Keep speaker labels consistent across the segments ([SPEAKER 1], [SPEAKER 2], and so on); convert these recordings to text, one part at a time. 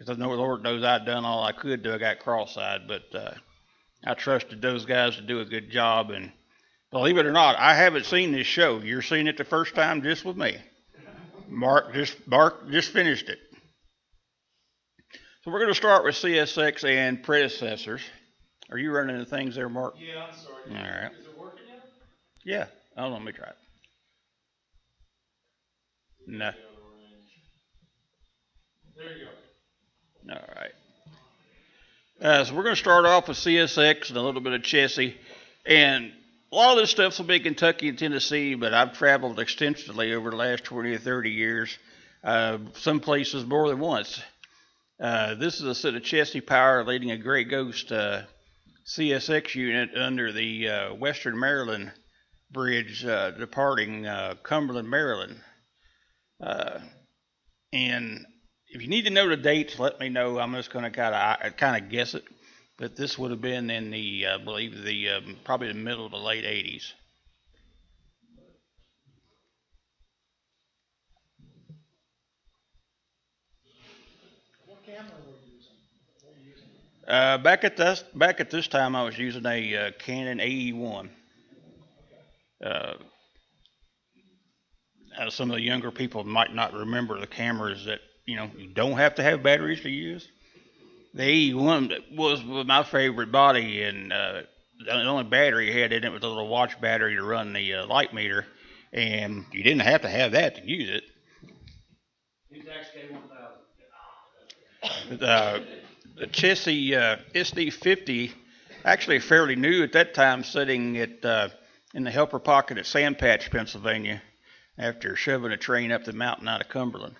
[SPEAKER 1] because I know the Lord knows I'd done all I could do. I got cross-eyed, but uh, I trusted those guys to do a good job. And believe it or not, I haven't seen this show. You're seeing it the first time just with me. Mark just Mark just finished it. So we're going to start with CSX and predecessors. Are you running the things there, Mark?
[SPEAKER 2] Yeah, I'm sorry.
[SPEAKER 1] All right.
[SPEAKER 2] Is it working yet?
[SPEAKER 1] Yeah. Hold on, let me try it. No.
[SPEAKER 2] There you go.
[SPEAKER 1] All right. Uh, so we're going to start off with CSX and a little bit of Chessie. And a lot of this stuff will be Kentucky and Tennessee, but I've traveled extensively over the last 20 or 30 years, uh, some places more than once. Uh, this is a set of Chessie Power leading a Grey Ghost uh, CSX unit under the uh, Western Maryland Bridge uh, departing Cumberland, Maryland. And if you need to know the dates, let me know. I'm just going to kind of kind of guess it, but this would have been in the, uh, I believe the um, probably the middle to late '80s.
[SPEAKER 3] What camera were you using? What were you using?
[SPEAKER 1] Uh, back at this back at this time, I was using a uh, Canon AE1. Uh, uh, some of the younger people might not remember the cameras that you know you don't have to have batteries to use. The AE1 was my favorite body, and uh, the only battery it had in it was a little watch battery to run the uh, light meter, and you didn't have to have that to use it.
[SPEAKER 2] Use XK one thousand.
[SPEAKER 1] uh, the Chessie uh, SD50, actually fairly new at that time, sitting at uh, in the helper pocket at Sandpatch, Pennsylvania, after shoving a train up the mountain out of Cumberland.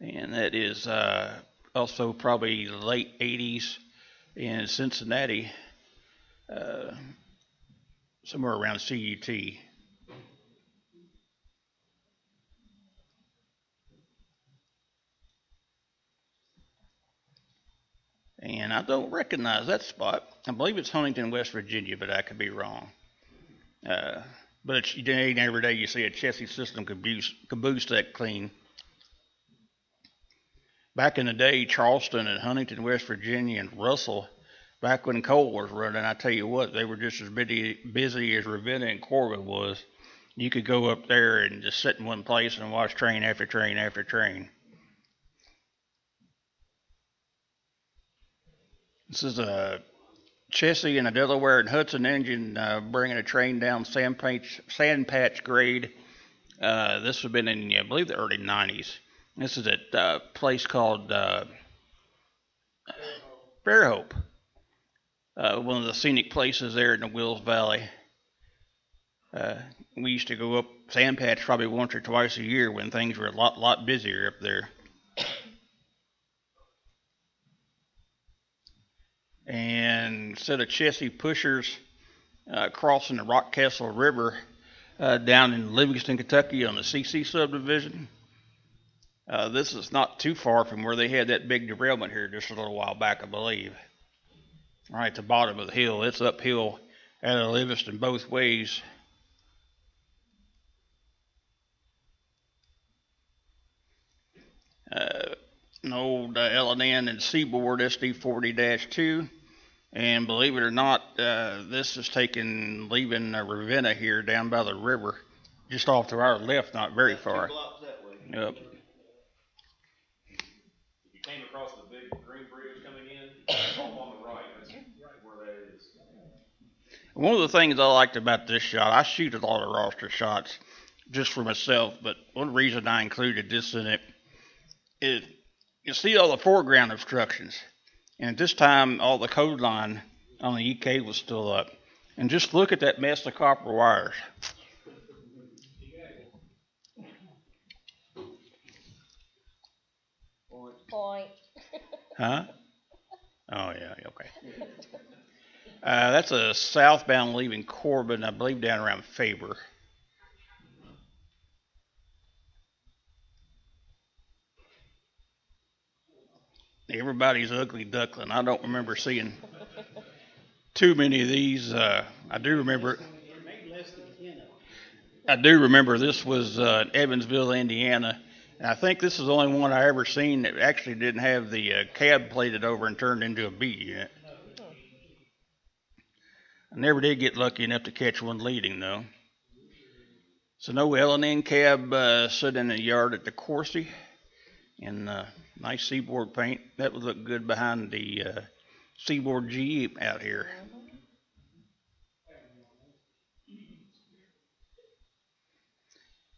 [SPEAKER 1] And that is uh, also probably late 80s in Cincinnati, uh, somewhere around CUT. And I don't recognize that spot. I believe it's Huntington, West Virginia, but I could be wrong. Uh, but it's, every day you see a Chessie system caboose, caboose that clean. Back in the day, Charleston and Huntington, West Virginia, and Russell, back when coal was running, I tell you what, they were just as busy, busy as Ravenna and Corbin was. You could go up there and just sit in one place and watch train after train after train. This is a Chessie and a Delaware and Hudson engine uh, bringing a train down Sand Patch grade. Uh, this would have been in, I believe, the early 90s. This is at a place called uh, Fairhope, uh, one of the scenic places there in the Wills Valley. Uh, we used to go up sand Sandpatch probably once or twice a year when things were a lot, lot busier up there. and set of Chessie pushers uh, crossing the Rockcastle River uh, down in Livingston, Kentucky on the CC subdivision. Uh, this is not too far from where they had that big derailment here just a little while back, I believe. Right at the bottom of the hill. It's uphill of Livingston both ways. Uh, an old uh, L&N Seaboard SD40-2. And believe it or not, uh, this is taking leaving uh, Ravenna here down by the river, just off to our left, not very far.
[SPEAKER 2] blocks that way.
[SPEAKER 1] Yep.
[SPEAKER 2] If you came across the big green bridge coming in, off on the right, that's where that is.
[SPEAKER 1] One of the things I liked about this shot, I shoot a lot of roster shots just for myself, but one reason I included this in it is you see all the foreground obstructions. And at this time, all the code line on the EK was still up. And just look at that mess of copper wires.
[SPEAKER 4] Point.
[SPEAKER 1] Huh? Oh, yeah, okay. Uh, that's a southbound leaving Corbin, I believe down around Faber. Everybody's ugly duckling. I don't remember seeing too many of these. Uh, I do remember. I do remember this was uh, Evansville, Indiana, And I think this is the only one I ever seen that actually didn't have the uh, cab plated over and turned into a B unit. I never did get lucky enough to catch one leading though. So no L and N cab uh, sitting in the yard at the Corsi, in uh, nice seaboard paint. That would look good behind the uh, seaboard Jeep out here.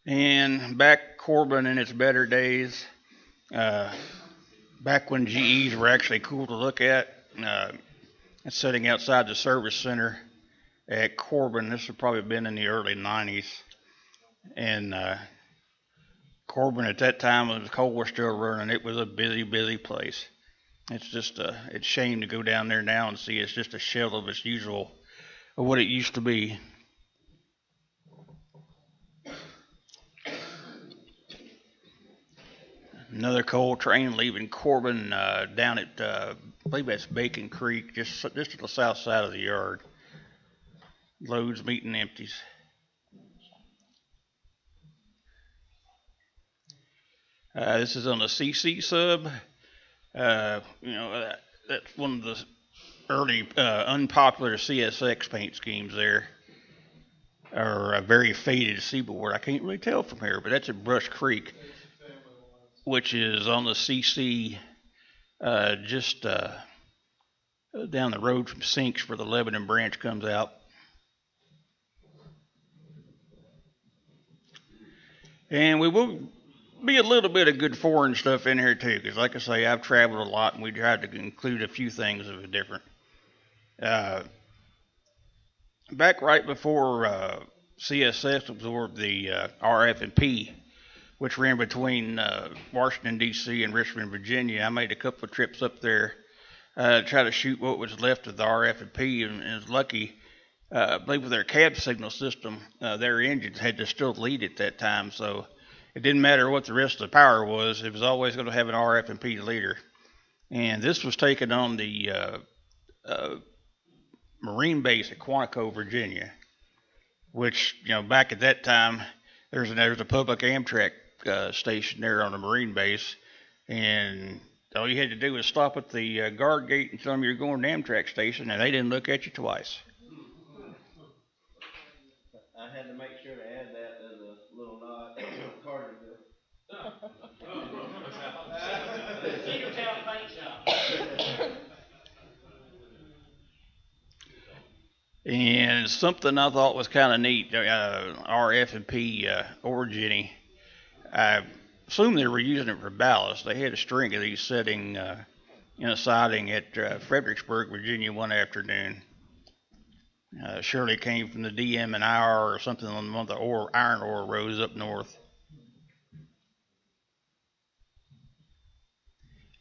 [SPEAKER 1] And back Corbin in its better days, uh, back when GEs were actually cool to look at, uh, sitting outside the service center at Corbin. This would probably have been in the early 90s. And uh, Corbin at that time, when the coal was still running, it was a busy, busy place. It's just a, it's shame to go down there now and see it's just a shell of its usual, of what it used to be. Another coal train leaving Corbin uh, down at, uh, I believe that's Bacon Creek, just just to the south side of the yard. Loads meeting empties. Uh, this is on the CC sub. Uh, you know, uh, that's one of the early uh, unpopular CSX paint schemes there. Or a very faded seaboard. I can't really tell from here, but that's at Brush Creek, which is on the CC uh, just uh, down the road from Sinks where the Lebanon branch comes out. And we will be a little bit of good foreign stuff in here too, because like I say, I've traveled a lot, and we tried to include a few things that were different. Uh, back right before uh, CSX absorbed the uh, RF and P, which ran between uh, Washington D.C. and Richmond, Virginia, I made a couple of trips up there uh, to try to shoot what was left of the RF and was lucky. Uh, I believe with their cab signal system, uh, their engines had to still lead at that time, so it didn't matter what the rest of the power was. It was always going to have an RF and P leader. And this was taken on the uh, uh, Marine base at Quantico, Virginia, which you know back at that time there's a, there's a public Amtrak uh, station there on the Marine base, and all you had to do was stop at the uh, guard gate and tell them you're going to Amtrak station, and they didn't look at you twice.
[SPEAKER 4] I had to make sure to add that as a little nod to Carterville.
[SPEAKER 5] Cedartown Paint Shop.
[SPEAKER 1] And something I thought was kind of neat, uh, RF and P uh, origin. I assume they were using it for ballast. They had a string of these sitting uh, in a siding at uh, Fredericksburg, Virginia, one afternoon. Uh, surely came from the DM and IR or something on one of the ore, iron ore roads up north.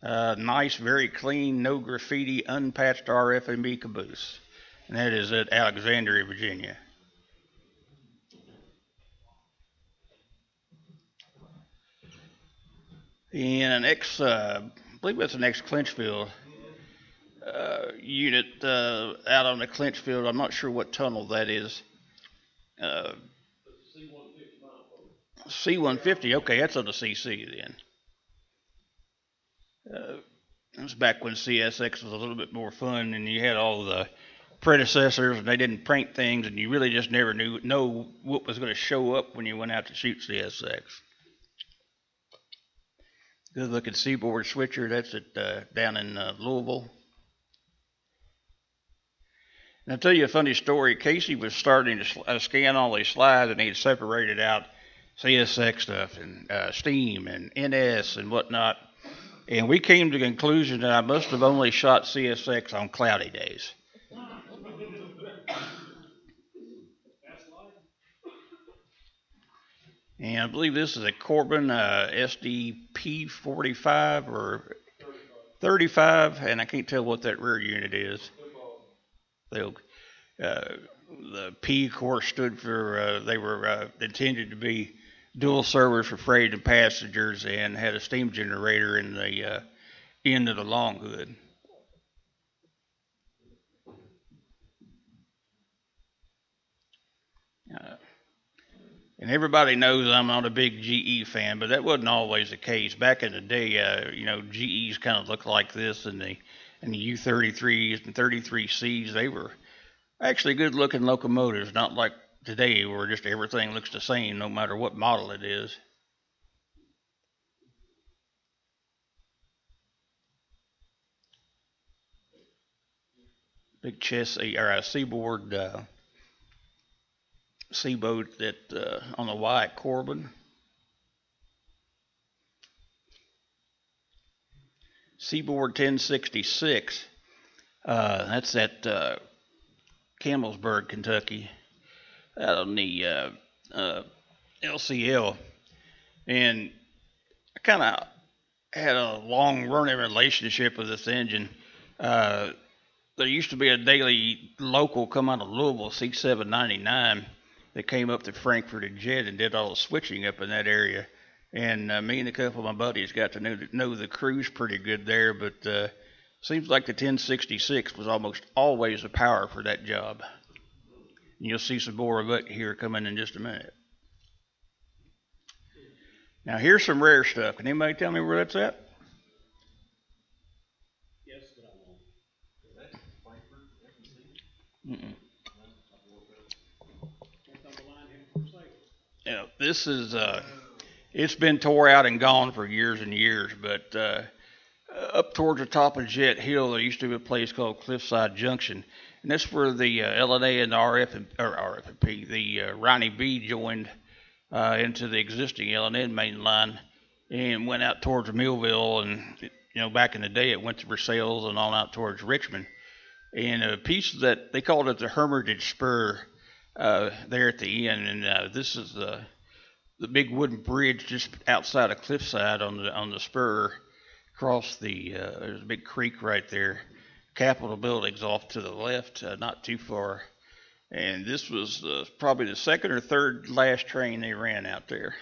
[SPEAKER 1] Uh, nice, very clean, no graffiti, unpatched RF and P caboose and that is at Alexandria, Virginia. And an ex, uh, I believe it's an ex Clinchfield uh, unit uh, out on the Clinchfield. I'm not sure what tunnel that is. Uh, C-150. Okay, that's on the CC then. Uh, it was back when CSX was a little bit more fun, and you had all the predecessors and they didn't print things and you really just never knew know what was going to show up when you went out to shoot CSX. Good looking seaboard switcher. That's at uh, down in uh, Louisville. And I'll tell you a funny story. Casey was starting to sl- uh, scan all these slides and he had separated out CSX stuff and uh, Steam and NS and whatnot. And we came to the conclusion that I must have only shot CSX on cloudy days. And I believe this is a Corbin uh, SDP 45 or 35, and I can't tell what that rear unit is. They'll, uh, the P, of course, stood for uh, they were uh, intended to be dual servers for freight and passengers, and had a steam generator in the uh, end of the long hood. Uh, And everybody knows I'm not a big GE fan, but that wasn't always the case. Back in the day, uh, you know, GEs kind of looked like this, and the and the U33s and 33Cs, they were actually good looking locomotives, not like today where just everything looks the same no matter what model it is. Big chess or a seaboard uh, seaboat that uh, on the Y Corbin. Seaboard 1066. Uh, that's at uh, Campbellsburg, Kentucky, out on the uh, uh, LCL. And I kind of had a long running relationship with this engine. Uh, there used to be a daily local come out of Louisville, C799, that came up to Frankfort and Jet and did all the switching up in that area. And uh, me and a couple of my buddies got to know, know the crews pretty good there, but uh, seems like the 1066 was almost always the power for that job. And you'll see some more of it here coming in just a minute. Now here's some rare stuff. Can anybody tell me where that's at?
[SPEAKER 5] Yes, but I won't.
[SPEAKER 1] Mm-mm.
[SPEAKER 5] That's on the line here for sale.
[SPEAKER 1] Yeah, this is uh, it's been tore out and gone for years and years, but uh, up towards the top of Jet Hill, there used to be a place called Cliffside Junction, and that's where the uh, LNA and the RF or RFP, the uh, Ronnie B joined uh, into the existing LNN main line and went out towards Millville, and you know back in the day it went to Versailles and on out towards Richmond, and a piece that they called it the Hermitage Spur uh, there at the end, and uh, this is the the big wooden bridge just outside of Cliffside on the on the spur. Across the uh, there's a big creek right there. Capitol buildings off to the left, uh, not too far. And this was uh, probably the second or third last train they ran out there.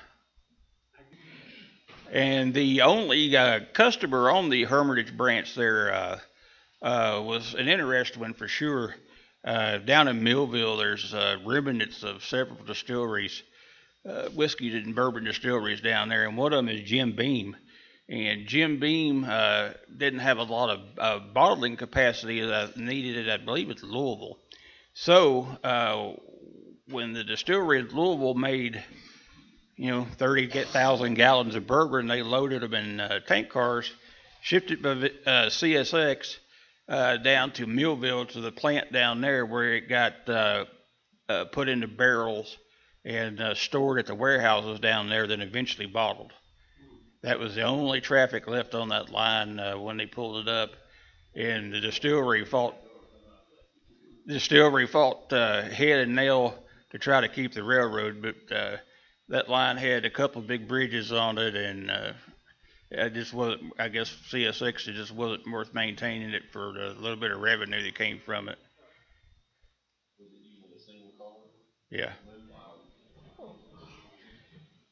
[SPEAKER 1] And the only uh, customer on the Hermitage branch there uh, uh, was an interesting one for sure. Uh, down in Millville, there's uh, remnants of several distilleries, uh, whiskey and bourbon distilleries down there, and one of them is Jim Beam. And Jim Beam uh, didn't have a lot of uh, bottling capacity that I needed, it, I believe it's Louisville. So uh, when the distillery in Louisville made, you know, 30,000 gallons of bourbon, they loaded them in uh, tank cars, shipped it by uh, CSX uh, down to Millville to the plant down there where it got uh, uh, put into barrels and uh, stored at the warehouses down there, then eventually bottled. That was the only traffic left on that line uh, when they pulled it up, and the distillery fought. The distillery fought head and nail to try to keep the railroad, but that line had a couple of big bridges on it, and uh, it just wasn't. I guess CSX it just wasn't worth maintaining it for the little bit of revenue that came from it. Yeah.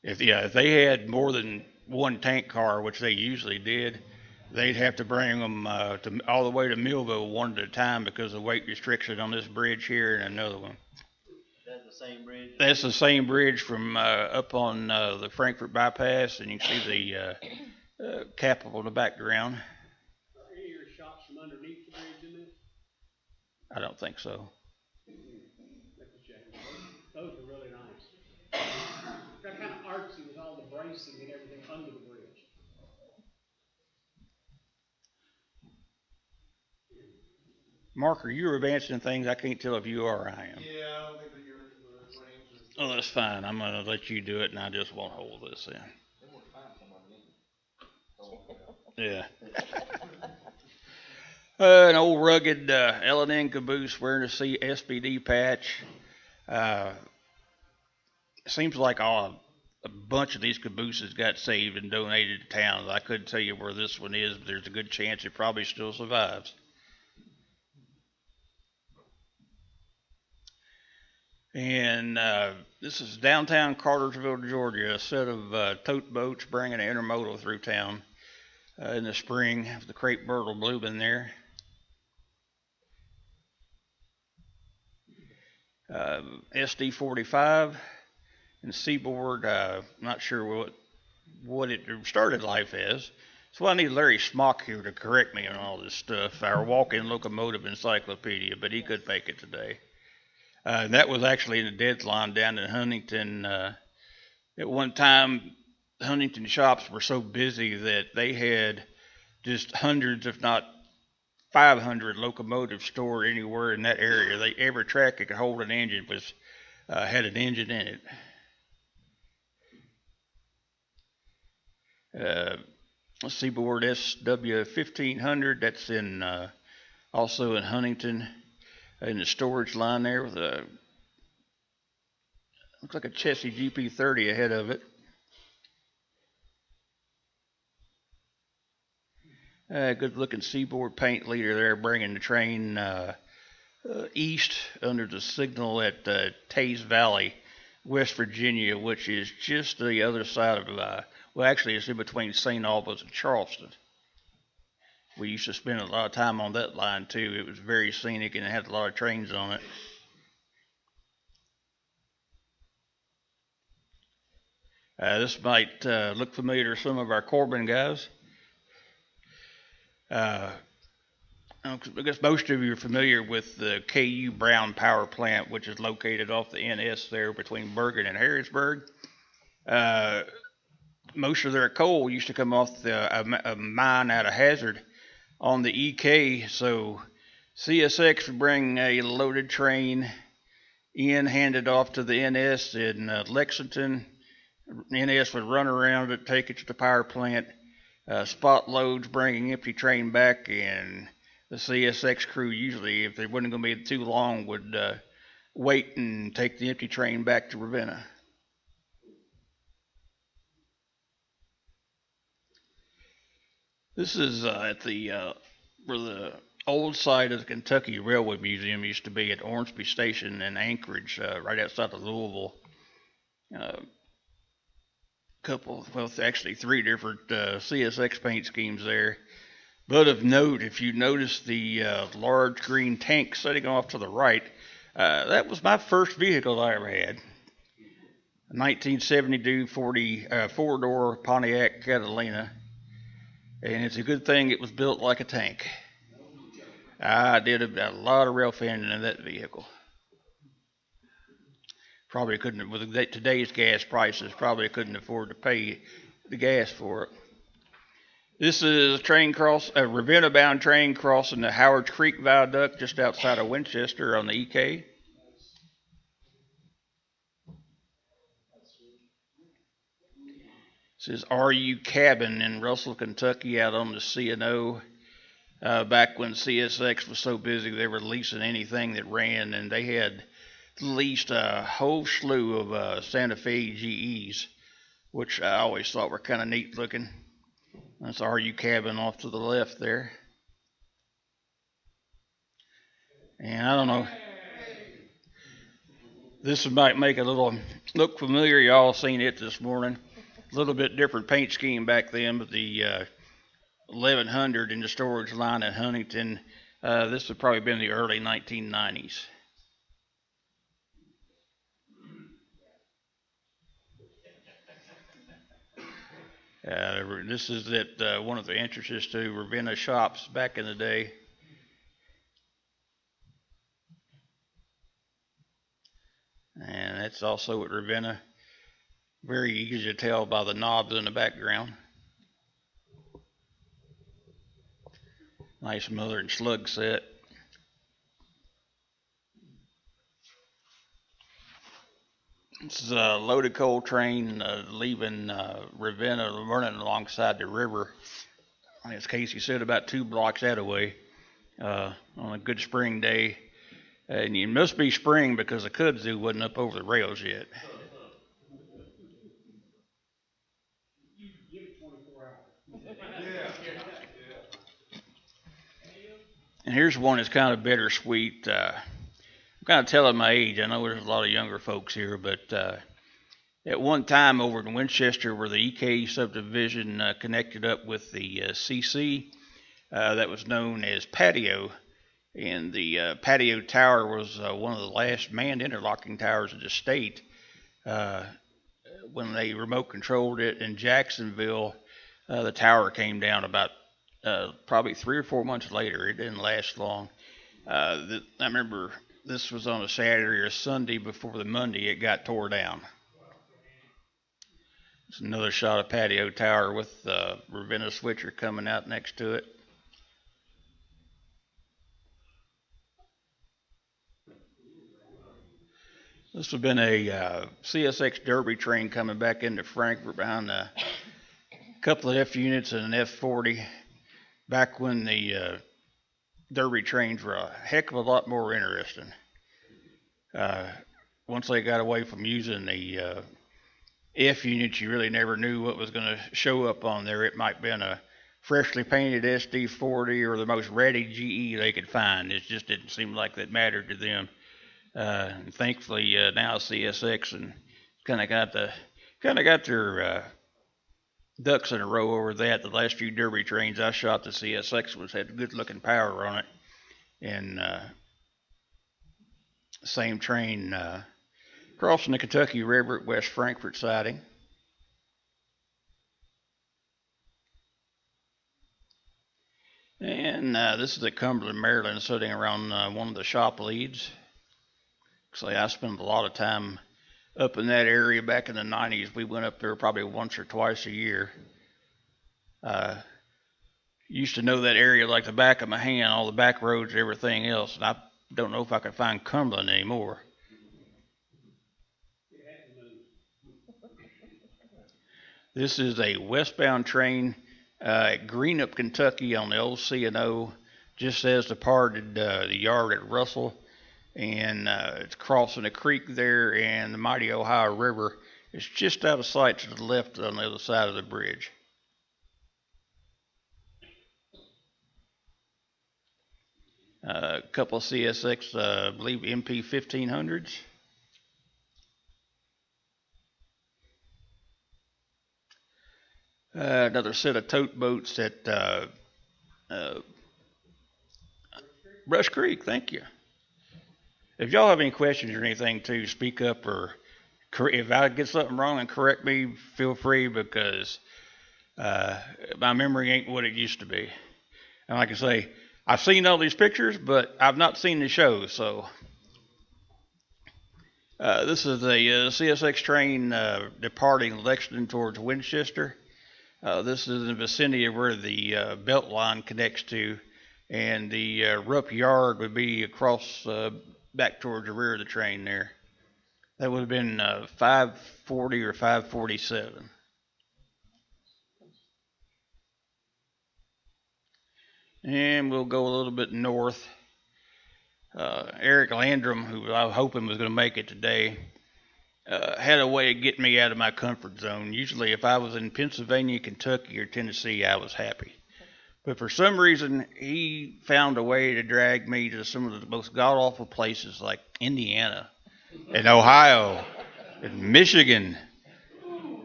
[SPEAKER 1] If yeah, if they had more than one tank car, which they usually did, they'd have to bring them uh, to all the way to Millville one at a time because of weight restriction on this bridge here and another one.
[SPEAKER 4] That's the same bridge.
[SPEAKER 1] That's the same bridge from uh, up on uh, the Frankfort bypass, and you can see the uh, Capitol in the background.
[SPEAKER 5] Are any of your shots from underneath the bridge in this?
[SPEAKER 1] I don't think so.
[SPEAKER 5] Let me check. Those are really nice. They're kind of artsy with all the bracing and everything under the bridge.
[SPEAKER 1] Mark, are you advancing things? I can't tell if you are or I am.
[SPEAKER 3] Yeah, I don't think that your, the range.
[SPEAKER 1] Oh, that's fine. I'm gonna let you do it, and I just won't hold this in. Yeah. Uh, an old rugged uh, L&N caboose wearing a C- SBD patch. Uh, seems like all, a bunch of these cabooses got saved and donated to towns. I couldn't tell you where this one is, but there's a good chance it probably still survives. And uh, this is downtown Cartersville, Georgia. A set of uh, tote boats bringing an intermodal through town uh, in the spring. Of the crepe myrtle blooming there. Uh, SD 45. and Seaboard. Uh, not sure what what it started life as. So I need Larry Smock here to correct me on all this stuff. Our walk-in locomotive encyclopedia, but he could make it today. Uh, that was actually in the deadline down in Huntington. Uh, at one time, Huntington shops were so busy that they had just hundreds, if not 500 locomotives stored anywhere in that area. They, every track that could hold an engine was uh, had an engine in it. Uh, Seaboard SW 1500, that's in uh, also in Huntington, in the storage line there with a looks like a Chessie GP30 ahead of it. Uh, good looking Seaboard paint leader there, bringing the train uh, uh, east under the signal at uh, Teays Valley, West Virginia, which is just the other side of, uh, well, actually, it's in between St. Albans and Charleston. We used to spend a lot of time on that line too. It was very scenic and it had a lot of trains on it. Uh, this might uh, look familiar to some of our Corbin guys. Uh, I guess most of you are familiar with the KU Brown Power Plant, which is located off the NS there between Burgin and Harrodsburg. Uh, most of their coal used to come off the a, a mine out of Hazard on the EK, so CSX would bring a loaded train in, hand it off to the NS in uh, Lexington. NS would run around it, take it to the power plant, uh, spot loads, bringing empty train back, and the CSX crew usually, if they wasn't going to be too long, would uh, wait and take the empty train back to Ravenna. This is uh, at the uh, where the old site of the Kentucky Railway Museum used to be at Ormsby Station in Anchorage, uh, right outside of Louisville. Couple, well, actually three different uh, CSX paint schemes there. But of note, if you notice the uh, large green tank sitting off to the right, uh, that was my first vehicle I ever had. A 1972 40 uh, four door Pontiac Catalina, and it's a good thing it was built like a tank. I did a, a lot of rail fanning in that vehicle probably couldn't with today's gas prices probably couldn't afford to pay the gas for it. This is a train cross, a Ravenna bound train crossing the Howard Creek Viaduct just outside of Winchester on the EK. This is RU Cabin in Russell, Kentucky, out on the C&O. Uh, back when CSX was so busy, they were leasing anything that ran, and they had leased a whole slew of uh, Santa Fe GEs, which I always thought were kind of neat looking. That's RU cabin off to the left there. And I don't know. This might make a little look familiar. Y'all seen it this morning. A little bit different paint scheme back then, but the uh, 1100 in the storage line at Huntington. Uh, this would probably been the early 1990s. Uh, this is at uh, one of the entrances to Ravenna shops back in the day. And that's also at Ravenna. Very easy to tell by the knobs in the background. Nice mother and slug set. This is a loaded coal train uh, leaving uh, Ravenna, running alongside the river. As Casey said, about two blocks that away uh, on a good spring day. And it must be spring because the kudzu wasn't up over the rails yet. And here's one that's kind of bittersweet. Uh, kind of telling my age. I know there's a lot of younger folks here, but uh, at one time over in Winchester, where the EK subdivision uh, connected up with the uh, CC, uh, that was known as Patio, and the uh, Patio Tower was uh, one of the last manned interlocking towers of the state. when they remote controlled it in Jacksonville, uh, the tower came down about uh, probably three or four months later. It didn't last long. Uh, th- I remember this was on a Saturday or Sunday before the Monday it got tore down. It's another shot of patio tower with uh, Ravenna switcher coming out next to it. This would been a uh, CSX Derby train coming back into Frankfort behind a couple of F units and an F40 back when the uh, Derby trains were a heck of a lot more interesting. Uh, once they got away from using the uh, F units, you really never knew what was going to show up on there. It might have been a freshly painted SD40 or the most ratty GE they could find. It just didn't seem like that mattered to them. Uh, and thankfully, uh, now CSX and kind of got the kind of got their uh, ducks in a row over that. The last few Derby trains I shot, the CSX was had good looking power on it, and uh, same train uh, crossing the Kentucky River at West Frankfort siding. And uh, this is at Cumberland, Maryland, sitting around uh, one of the shop leads. Actually, I spend a lot of time up in that area back in the 90s. We went up there probably once or twice a year. Uh, used to know that area like the back of my hand, all the back roads, everything else. And I don't know if I can find Cumberland anymore. This is a westbound train uh, at Greenup, Kentucky, on the old C and O, just as departed uh, the yard at Russell, and uh, it's crossing a creek there, and the mighty Ohio River is just out of sight to the left on the other side of the bridge. Uh, a couple of CSX, uh, I believe MP 1500s. Uh, another set of tote boats at uh, uh, Brush Creek. Thank you. If y'all have any questions or anything, to speak up or if I get something wrong and correct me, feel free because uh, my memory ain't what it used to be. And like I say, I've seen all these pictures, but I've not seen the show. So uh, this is the uh, CSX train uh, departing Lexington towards Winchester. Uh, this is in the vicinity of where the uh, belt line connects to, and the Rupp yard would be across back towards the rear of the train there. That would have been uh, 540 or 547. And we'll go a little bit north. Uh, Eric Landrum, who I was hoping was going to make it today, uh, had a way of getting me out of my comfort zone. Usually, if I was in Pennsylvania, Kentucky, or Tennessee, I was happy. But for some reason, he found a way to drag me to some of the most god awful places like Indiana and Ohio and Michigan.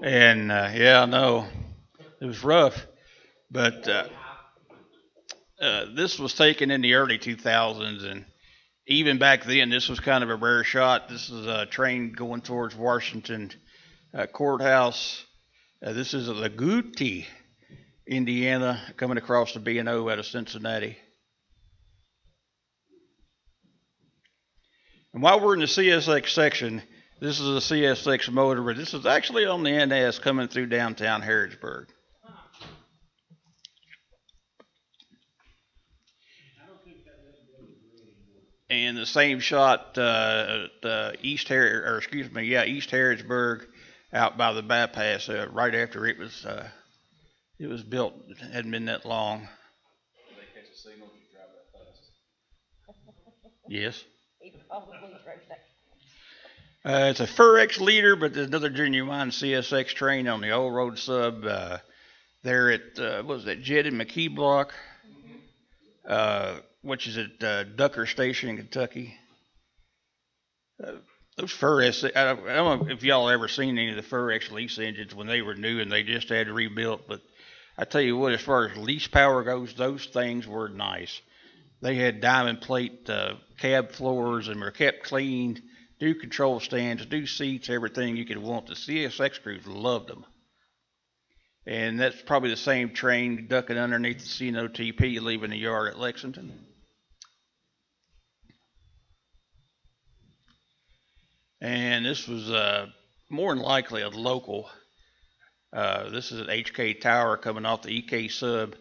[SPEAKER 1] And uh, yeah, no, it was rough. But uh, uh, this was taken in the early 2000s, and even back then, this was kind of a rare shot. This is a train going towards Washington uh, Courthouse. Uh, this is a Lagouti, Indiana, coming across the B&O out of Cincinnati. And while we're in the CSX section, this is a CSX motor, but this is actually on the NS coming through downtown Harrodsburg. and the same shot uh, East Har- or excuse me, yeah, East Harrodsburg, out by the bypass, uh, right after it was uh, it was built. It hadn't been that long.
[SPEAKER 2] They catch a signal if you drive that fast.
[SPEAKER 1] Yes.
[SPEAKER 6] He probably drove that.
[SPEAKER 1] Uh, it's a Furex leader, but there's another genuine CSX train on the old road sub. Uh, there at uh, what was that Jed and McKee block, uh, which is at uh, Ducker Station in Kentucky. Uh, those Furex, I don't, I don't know if y'all ever seen any of the Furex lease engines when they were new and they just had rebuilt, but I tell you what, as far as lease power goes, those things were nice. They had diamond plate uh, cab floors and were kept clean do control stands, do seats, everything you could want. The CSX crews loved them. And that's probably the same train ducking underneath the CNOTP leaving the yard at Lexington. And this was uh, more than likely a local. Uh, this is an HK Tower coming off the EK sub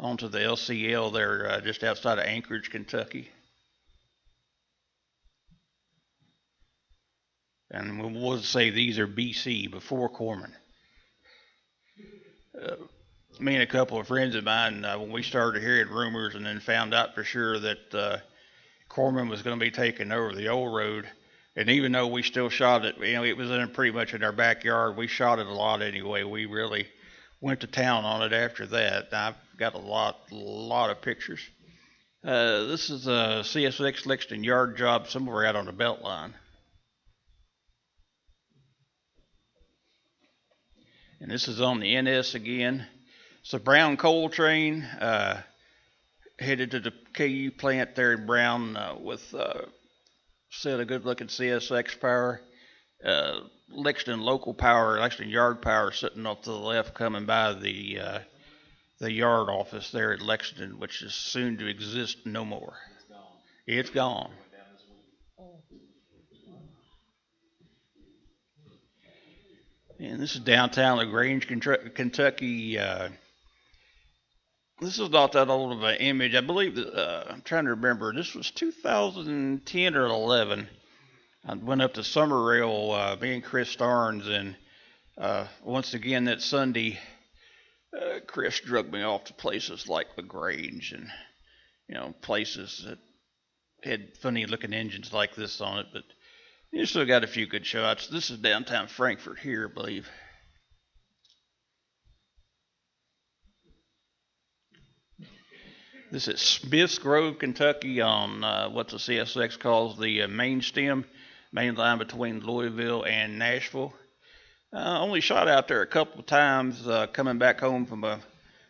[SPEAKER 1] onto the LCL there uh, just outside of Anchorage, Kentucky. And we'll say these are BC, before Corman. Uh, me and a couple of friends of mine, uh, when we started hearing rumors and then found out for sure that uh, Corman was going to be taking over the old road, and even though we still shot it, you know, it was in pretty much in our backyard. We shot it a lot anyway. We really went to town on it after that. I've got a lot, lot of pictures. Uh, this is a CSX Lexington yard job somewhere out on the belt line. And this is on the NS again. It's a brown coal train uh, headed to the KU plant there in Brown uh, with uh, set a good looking CSX power. Uh, Lexington local power, Lexington yard power sitting off to the left coming by the uh, the yard office there at Lexington, which is soon to exist no more. It's gone. And this is downtown LaGrange, Kentucky. Uh, this is not that old of an image. I believe uh, I'm trying to remember. This was 2010 or 11. I went up to Summer Rail, uh, me and Chris Starnes, and uh, once again that Sunday, uh, Chris drug me off to places like LaGrange and you know places that had funny looking engines like this on it, but you still got a few good shots. This is downtown Frankfort here, I believe. This is Smiths Grove, Kentucky, on uh, what the CSX calls the uh, main stem, main line between Louisville and Nashville. Uh, only shot out there a couple of times uh, coming back home from uh,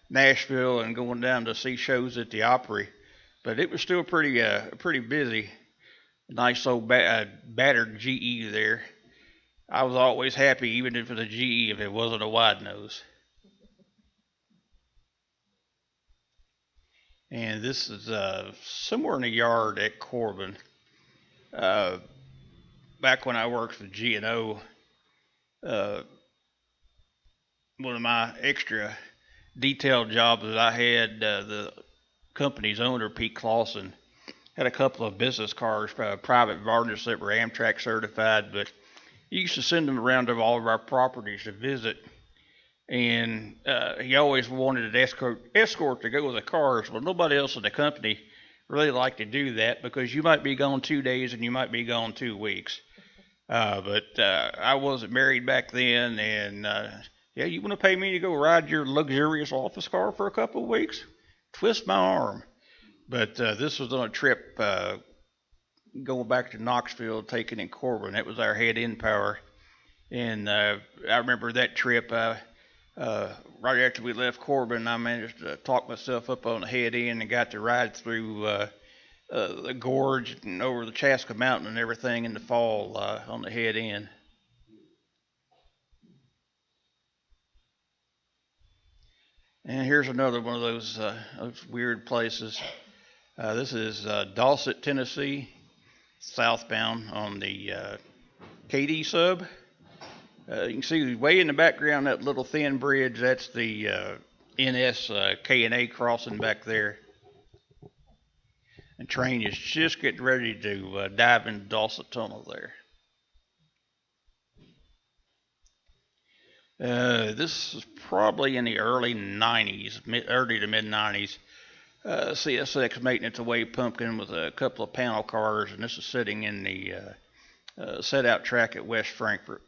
[SPEAKER 1] Nashville and going down to see shows at the Opry, but it was still pretty uh, pretty busy. Nice old ba- uh, battered GE there. I was always happy, even if it was a GE, if it wasn't a wide nose. And this is uh, somewhere in the yard at Corbin. Uh, back when I worked for G and O, uh, one of my extra detailed jobs that I had, uh, the company's owner, Pete Claussen, had a couple of business cars, uh, private varnish that were Amtrak certified, but he used to send them around to all of our properties to visit. And uh, he always wanted an escort, escort to go with the cars. Well, nobody else in the company really liked to do that because you might be gone two days and you might be gone two weeks. Uh, but uh, I wasn't married back then, and uh, yeah, you want to pay me to go ride your luxurious office car for a couple of weeks? Twist my arm. But uh, this was on a trip uh, going back to Knoxville, taking in Corbin. That was our head in power. And uh, I remember that trip. Uh, uh, right after we left Corbin, I managed to talk myself up on the head end and got to ride through uh, uh, the gorge and over the Chaska Mountain and everything in the fall uh, on the head end. And here's another one of those, uh, those weird places. Uh, this is uh, Dawson, Tennessee, southbound on the uh, KD sub. Uh, you can see way in the background that little thin bridge. That's the uh, NS uh, K and A crossing back there. And train is just getting ready to uh, dive into Dawson Tunnel there. Uh, this is probably in the early 90s, mid, early to mid 90s. Uh, CSX making its way pumpkin with a couple of panel cars, and this is sitting in the uh, uh, set out track at West Frankfort.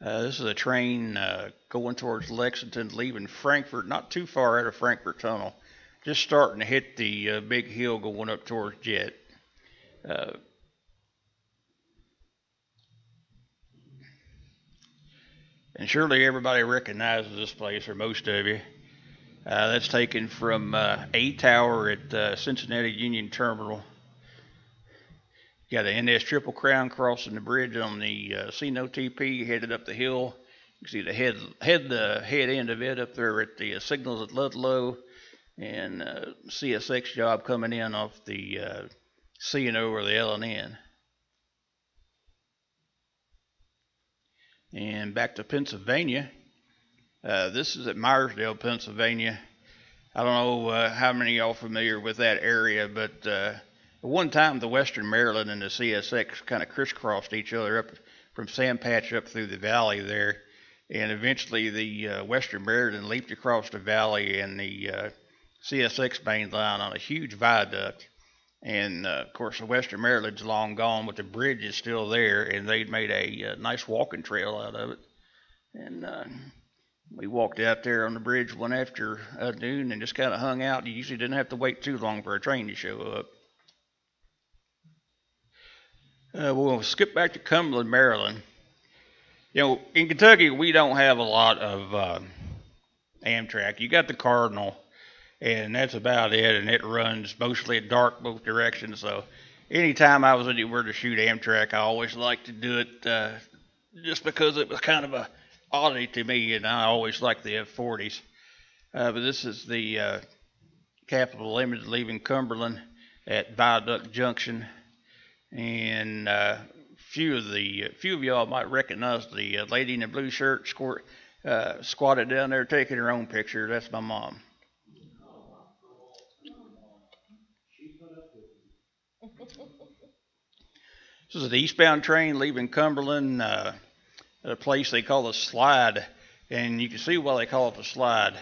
[SPEAKER 1] Uh, this is a train uh, going towards Lexington, leaving Frankfort, not too far out of Frankfort Tunnel, just starting to hit the uh, big hill going up towards Jet. Uh, and surely everybody recognizes this place, or most of you. Uh, that's taken from A Tower at Cincinnati Union Terminal Got an NS Triple Crown crossing the bridge on the uh, TP, headed up the hill. You can see the head, head, the head end of it up there at the uh, signals at Ludlow, and uh, CSX job coming in off the uh, CNO or the LNN. And back to Pennsylvania. Uh, this is at Meyersdale, Pennsylvania. I don't know uh, how many of y'all familiar with that area, but uh, one time the Western Maryland and the CSX kind of crisscrossed each other up from Sandpatch up through the valley there, and eventually the uh, Western Maryland leaped across the valley and the uh, CSX main line on a huge viaduct. And uh, of course, the Western Maryland's long gone, but the bridge is still there, and they'd made a, uh nice walking trail out of it. And uh, we walked out there on the bridge one afternoon and just kind of hung out. You usually didn't have to wait too long for a train to show up. Uh, we'll skip back to Cumberland, Maryland. You know, in Kentucky, we don't have a lot of uh, Amtrak. You got the Cardinal, and that's about it. And it runs mostly dark both directions. So, anytime I was anywhere to shoot Amtrak, I always liked to do it uh, just because it was kind of a oddity to me, and I always liked the F40s. Uh, but this is the uh, Capital Limited leaving Cumberland at Viaduct Junction, and uh, few of the few of y'all might recognize the uh, lady in the blue shirt squirt, uh, squatted down there taking her own picture. That's my mom. This is an eastbound train leaving Cumberland, uh, at a place they call a slide, and you can see why they call it a slide.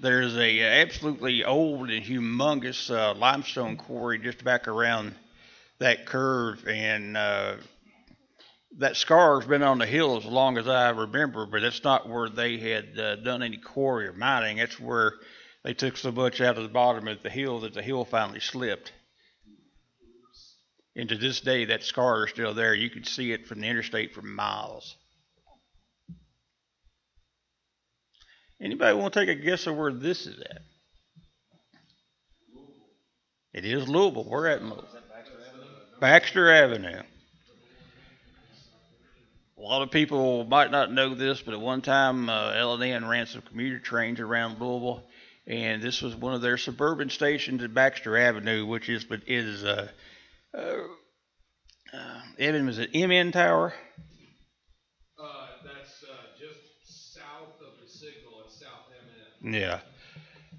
[SPEAKER 1] There's a absolutely old and humongous uh, limestone quarry just back around that curve, and uh, that scar's been on the hill as long as I remember, but it's not where they had uh, done any quarry or mining. It's where they took so much out of the bottom of the hill that the hill finally slipped. And to this day, that scar is still there. You can see it from the interstate for miles. Anybody want to take a guess of where this is at? It is Louisville. We're at Louisville. Baxter Avenue. A lot of people might not know this, but at one time, uh, L&N ran some commuter trains around Louisville, and this was one of their suburban stations at Baxter Avenue, which is but is uh, uh, uh, Evan was it MN Tower?
[SPEAKER 7] Uh, that's, uh, just south of the signal at South MN.
[SPEAKER 1] Yeah.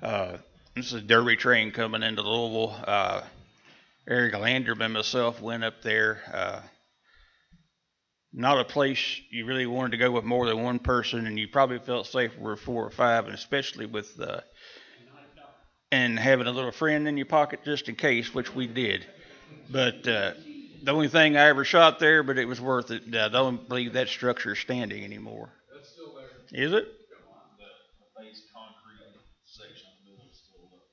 [SPEAKER 1] Uh, this is a Derby train coming into Louisville. Uh, Eric Landrum and myself went up there. Uh, not a place you really wanted to go with more than one person, and you probably felt safer with four or five, and especially with uh, and having a little friend in your pocket just in case, which we did. But uh, the only thing I ever shot there, but it was worth it. I don't believe that structure is standing anymore.
[SPEAKER 7] That's still there.
[SPEAKER 1] Is it?
[SPEAKER 2] The base concrete section of the building is still up.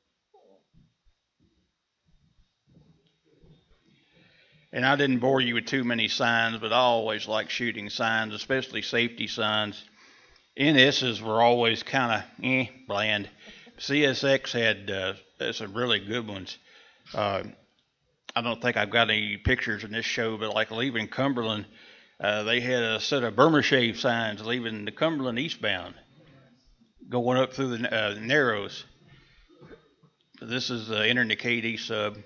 [SPEAKER 1] And I didn't bore you with too many signs, but I always like shooting signs, especially safety signs. NS's were always kind of eh, bland. CSX had uh, some really good ones. Uh, I don't think I've got any pictures in this show, but like leaving Cumberland, uh, they had a set of Burma shave signs leaving the Cumberland eastbound, going up through the uh, Narrows. This is uh, entering the KD sub.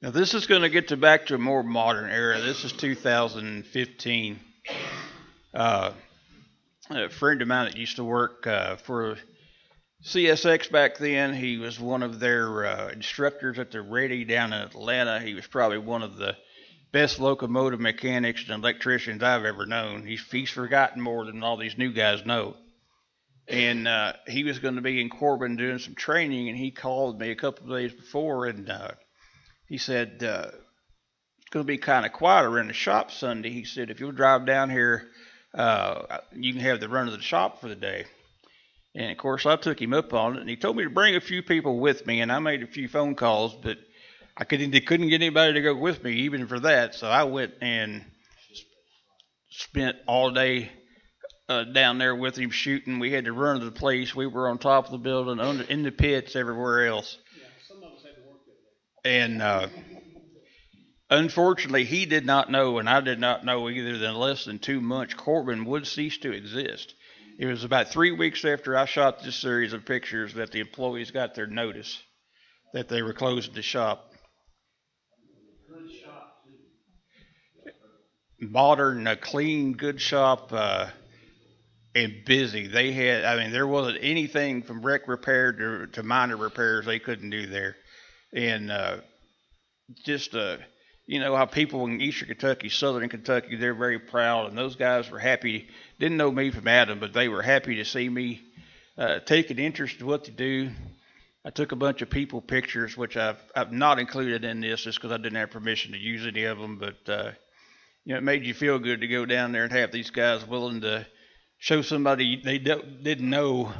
[SPEAKER 1] Now this is going to get to back to a more modern era. This is 2015. Uh, a friend of mine that used to work uh, for CSX back then, he was one of their uh, instructors at the Ready down in Atlanta. He was probably one of the best locomotive mechanics and electricians I've ever known. He's, he's forgotten more than all these new guys know. And uh, he was going to be in Corbin doing some training, and he called me a couple of days before, and uh, he said, uh, It's going to be kind of quiet around the shop Sunday. He said, If you'll drive down here, uh, you can have the run of the shop for the day. And of course, I took him up on it, and he told me to bring a few people with me, and I made a few phone calls, but I couldn't, they couldn't get anybody to go with me, even for that. So I went and spent all day uh, down there with him shooting. We had to run to the place. We were on top of the building, under in the pits, everywhere else.
[SPEAKER 5] Yeah, some of us had to work that day.
[SPEAKER 1] And uh, Unfortunately, he did not know, and I did not know either, that in less than two months, Corbin would cease to exist. It was about three weeks after I shot this series of pictures that the employees got their notice that they were closing the shop.
[SPEAKER 5] Good shot.
[SPEAKER 1] Modern, uh, clean, good shop, uh, and busy. They had, I mean, there wasn't anything from wreck repair to, to minor repairs they couldn't do there. And, uh, just, uh, you know how people in eastern Kentucky, southern Kentucky, they're very proud, and those guys were happy. Didn't know me from Adam, but they were happy to see me uh, take an interest in what to do. I took a bunch of people pictures, which I've I've not included in this just because I didn't have permission to use any of them. But uh, you know, it made you feel good to go down there and have these guys willing to show somebody they didn't know.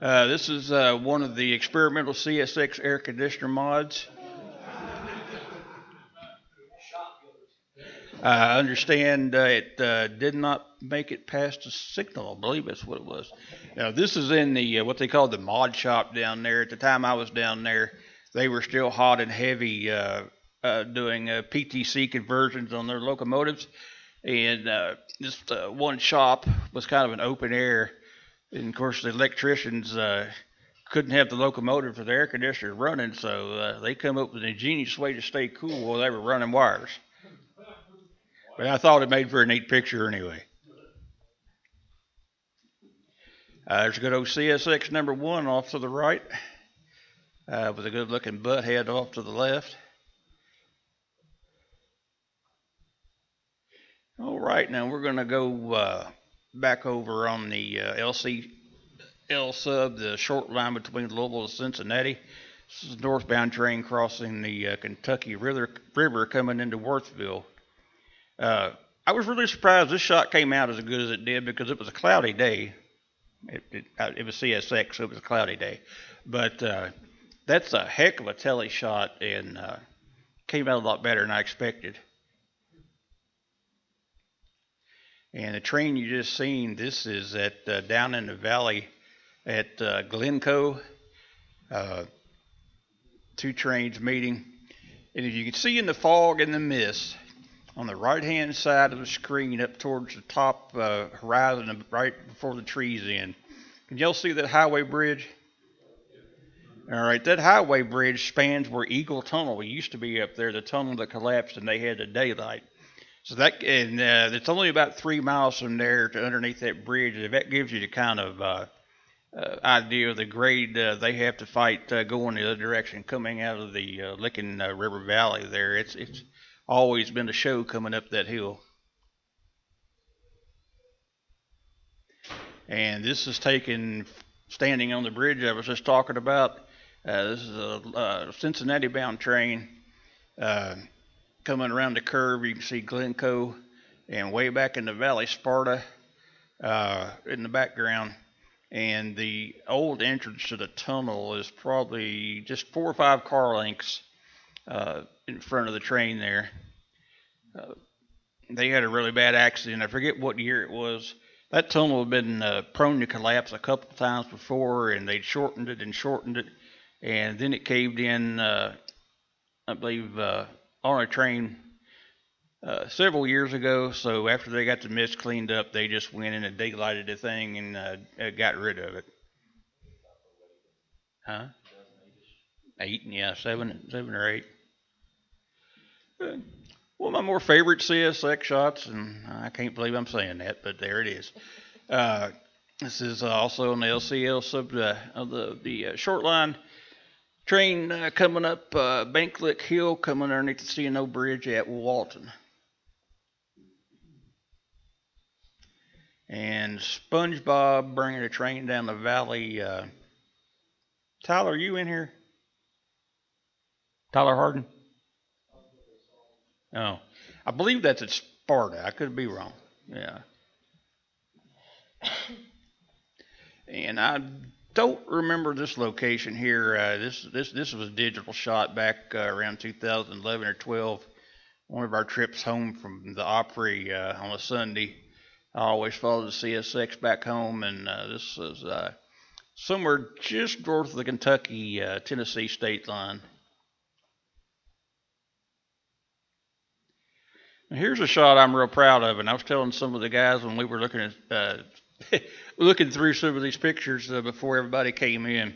[SPEAKER 1] Uh, this is uh, one of the experimental CSX air conditioner mods. I understand uh, it uh, did not make it past the signal. I believe that's what it was. Now, this is in the uh, what they call the mod shop down there. At the time I was down there, they were still hot and heavy uh, uh, doing PTC conversions on their locomotives. And this one shop was kind of an open air. And of course, the electricians uh, couldn't have the locomotive for the air conditioner running, so uh, they come up with an ingenious way to stay cool while they were running wires. But I thought it made for a neat picture anyway. Uh, there's a good old CSX number one off to the right, uh, with a good looking butt head off to the left. All right, now we're going to go uh, back over on the uh, LC L sub, the short line between Louisville and Cincinnati. This is a northbound train crossing the uh, Kentucky River, River coming into Worthville. Uh, I was really surprised this shot came out as good as it did because it was a cloudy day. It, it, it was CSX, so it was a cloudy day. But uh, that's a heck of a telly shot and uh, came out a lot better than I expected. And the train you just seen, this is at uh, down in the valley at uh, Glencoe. Uh, two trains meeting. And if you can see in the fog and the mist, on the right hand side of the screen up towards the top uh, horizon right before the trees end, Can y'all see that highway bridge? All right, that highway bridge spans where Eagle Tunnel used to be up there, the tunnel that collapsed and they had the daylight. So that and uh, it's only about three miles from there to underneath that bridge. If that gives you the kind of uh, uh, idea of the grade uh, they have to fight uh, going the other direction, coming out of the uh, Licking uh, River Valley there, it's it's always been a show coming up that hill. And this is taken standing on the bridge I was just talking about. This is a Cincinnati bound train coming around the curve. You can see Glencoe and way back in the valley, Sparta uh, in the background. And the old entrance to the tunnel is probably just four or five car lengths uh, in front of the train there. Uh, they had a really bad accident. I forget what year it was. That tunnel had been uh, prone to collapse a couple times before, and they'd shortened it and shortened it, and then it caved in. Uh, I believe uh, on a train uh, several years ago. So after they got the mist cleaned up, they just went in and daylighted the thing and uh, uh, got rid of it. Huh? Eight, yeah, seven, seven or eight. Uh, one of my more favorite CSX shots, and I can't believe I'm saying that, but there it is. Uh, this is also on the LCL sub uh, of the the uh, short line train uh, coming up uh, Banklick Hill, coming underneath the C&O Bridge at Walton. And SpongeBob bringing a train down the valley. Uh, Tyler, are you in here? Tyler Harden? Oh, I believe that's at Sparta. I could be wrong. Yeah. And I don't remember this location here. Uh, this this this was a digital shot back uh, around 2011 or 12. One of our trips home from the Opry uh, on a Sunday. I always followed the CSX back home, and uh, this is uh, somewhere just north of the Kentucky uh, Tennessee state line. And here's a shot I'm real proud of, and I was telling some of the guys when we were looking at looking through some of these pictures uh, before everybody came in.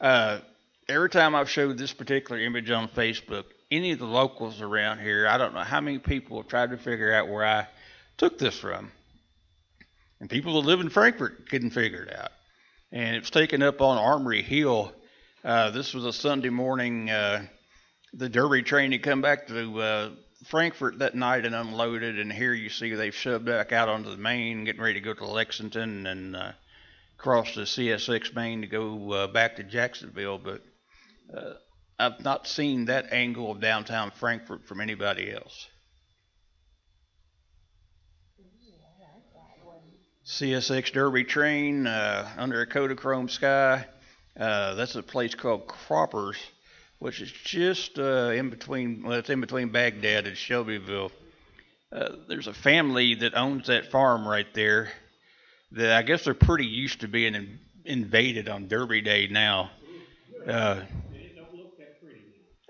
[SPEAKER 1] Uh, every time I've showed this particular image on Facebook, any of the locals around here, I don't know how many people have tried to figure out where I took this from. And people that live in Frankfort couldn't figure it out. And it was taken up on Armory Hill. Uh, this was a Sunday morning. Uh, the Derby train had come back to Frankfort that night and unloaded. And here you see they've shoved back out onto the main, getting ready to go to Lexington and uh, cross the CSX main to go uh, back to Jacksonville. But uh, I've not seen that angle of downtown Frankfort from anybody else. CSX Derby train uh, under a Kodachrome sky. Uh, that's a place called Croppers, which is just uh, in between. Well, it's in between Bagdad and Shelbyville. Uh, there's a family that owns that farm right there. That I guess they're pretty used to being in, invaded on Derby Day now. Uh.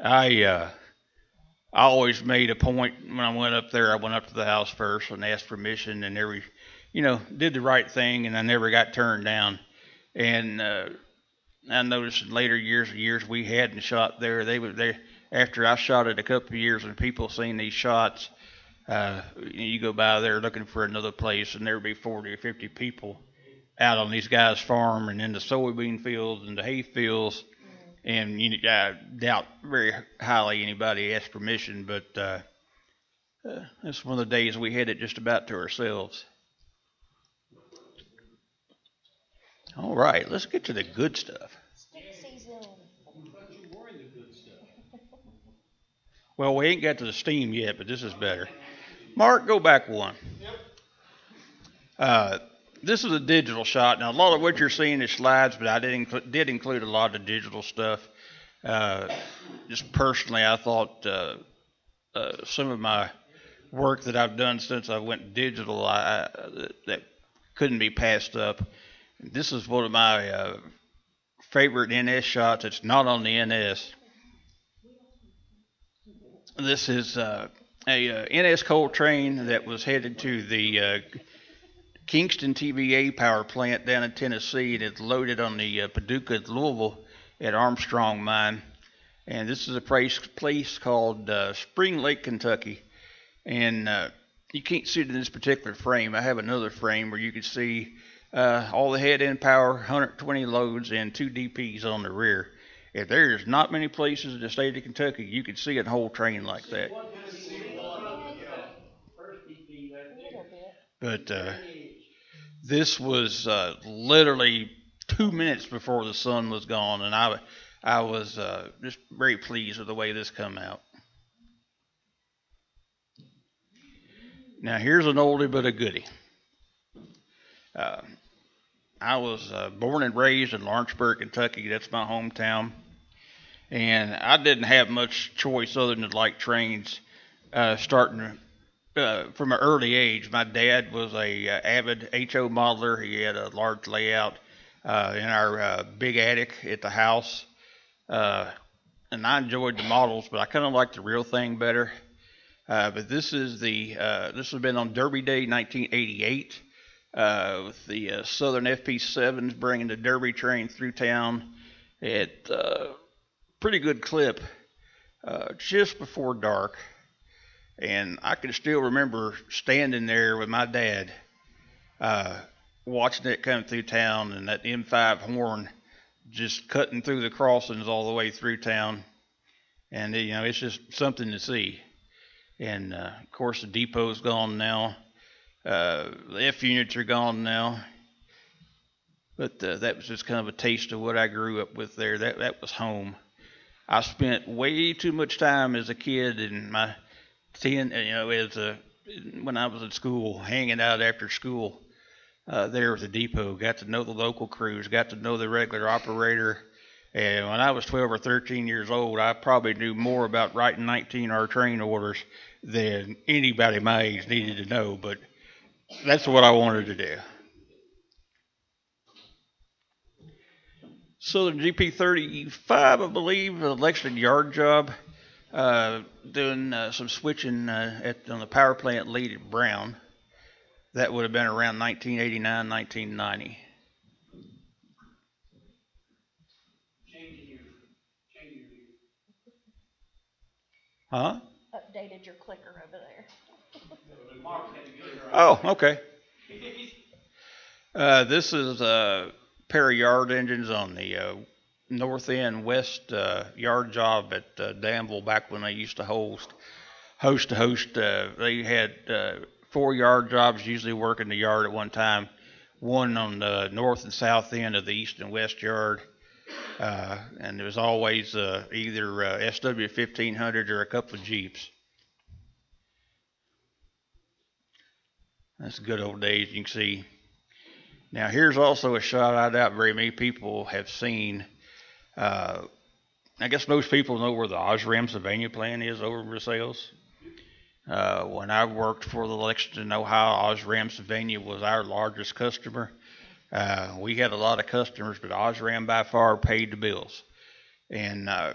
[SPEAKER 1] I uh, I always made a point when I went up there. I went up to the house first and asked permission, and every, you know, did the right thing, and I never got turned down. And uh, I noticed in later years, the years we hadn't shot there, they were there after I shot it a couple of years, and people seen these shots. Uh, you go by there looking for another place, and there'd be 40 or 50 people out on these guys' farm and in the soybean fields and the hay fields and you, I doubt very highly anybody asked permission, but uh, uh, it's one of the days we had it just about to ourselves. All right, let's get to the good stuff. Well, we ain't got to the steam yet, but this is better. Mark, go back one. Uh, this is a digital shot. Now, a lot of what you're seeing is slides, but I did, did include a lot of digital stuff. Uh, just personally, I thought uh, uh, some of my work that I've done since I went digital, I, I, that couldn't be passed up. This is one of my uh, favorite NS shots. It's not on the NS. This is uh, a uh, NS coal train that was headed to the uh, Kingston TVA power plant down in Tennessee. and It's loaded on the uh, Paducah Louisville at Armstrong Mine. And this is a place, place called Spring Lake, Kentucky. And you can't see it in this particular frame. I have another frame where you can see uh, all the head end power, 120 loads, and two DPs on the rear. If there's not many places in the state of Kentucky, you can see a whole train like that. But uh, this was uh, literally two minutes before the sun was gone, and I, I was uh, just very pleased with the way this come out. Now here's an oldie but a goodie. Uh, I was uh, born and raised in Lawrenceburg, Kentucky. That's my hometown, and I didn't have much choice other than to like trains. Uh, starting uh, from an early age. My dad was a uh, avid HO modeler. He had a large layout uh, in our uh, big attic at the house, uh, and I enjoyed the models, but I kind of liked the real thing better. But this is the this has been on Derby Day 1988 uh, with the uh, Southern FP7s bringing the Derby train through town at uh, pretty good clip uh, just before dark. And I can still remember standing there with my dad, uh, watching it come through town and that M5 horn just cutting through the crossings all the way through town. And, you know, it's just something to see. And, uh, of course, the depot's gone now. Uh, the F units are gone now. But uh, that was just kind of a taste of what I grew up with there. That, that was home. I spent way too much time as a kid in my ten, you know, as a when I was in school, hanging out after school uh, there at the depot. Got to know the local crews, got to know the regular operator. And when I was 12 or 13 years old, I probably knew more about writing 19-hour train orders than anybody my age needed to know. But that's what I wanted to do. Southern GP 35, I believe, an election yard job. uh, doing uh, some switching uh, at on the power plant lead at Brown. That would have been around 1989, 1990.
[SPEAKER 5] Changing your, changing your.
[SPEAKER 1] Huh?
[SPEAKER 6] Updated your clicker over there.
[SPEAKER 1] Oh, okay. Uh, this is uh, pair of yard engines on the uh, north end west uh, yard job at uh, Danville back when they used to host host to host. Uh, they had uh, four yard jobs usually working the yard at one time. One on the north and south end of the east and west yard. Uh, and there was always uh, either uh, SW 1500 or a couple of Jeeps. That's good old days. You can see. Now here's also a shot I doubt very many people have seen. Uh, I guess most people know where the Osram Sylvania plant is over in Versailles. Uh, when I worked for the Lexington, Ohio, Osram Sylvania was our largest customer. Uh, we had a lot of customers, but Osram by far paid the bills. And uh,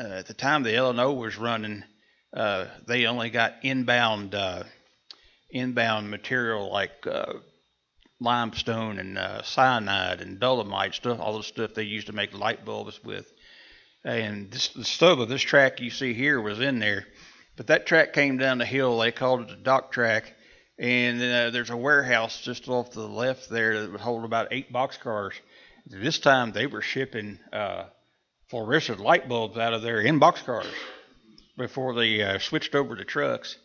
[SPEAKER 1] uh, at the time the Illinois was running, uh, they only got inbound uh, inbound material like uh, limestone and uh, cyanide and dolomite stuff, all the stuff they used to make light bulbs with. And this, the stub of this track you see here was in there, but that track came down the hill. They called it the dock track, and uh, there's a warehouse just off to the left there that would hold about eight boxcars. This time they were shipping uh, fluorescent light bulbs out of there in boxcars before they uh, switched over to trucks.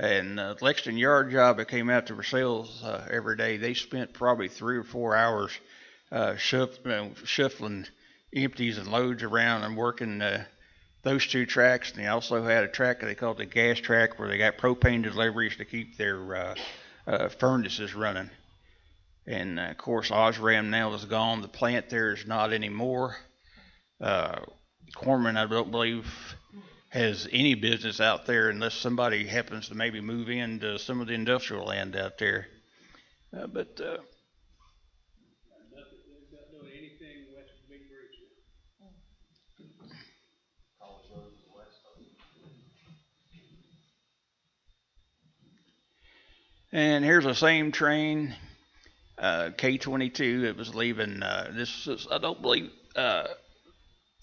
[SPEAKER 1] And uh, Lexington Yard job that came out to Versailles uh, every day, they spent probably three or four hours uh, shuff, uh, shuffling empties and loads around and working uh, those two tracks. And they also had a track they called the gas track where they got propane deliveries to keep their uh, uh, furnaces running. And uh, of course, Osram now is gone. The plant there is not anymore. Uh, Corman, I don't believe, has any business out there unless somebody happens to maybe move into some of the industrial land out there. Uh, but uh, and here's the same train, uh, K22. It was leaving. Uh, this is, I don't believe. Uh,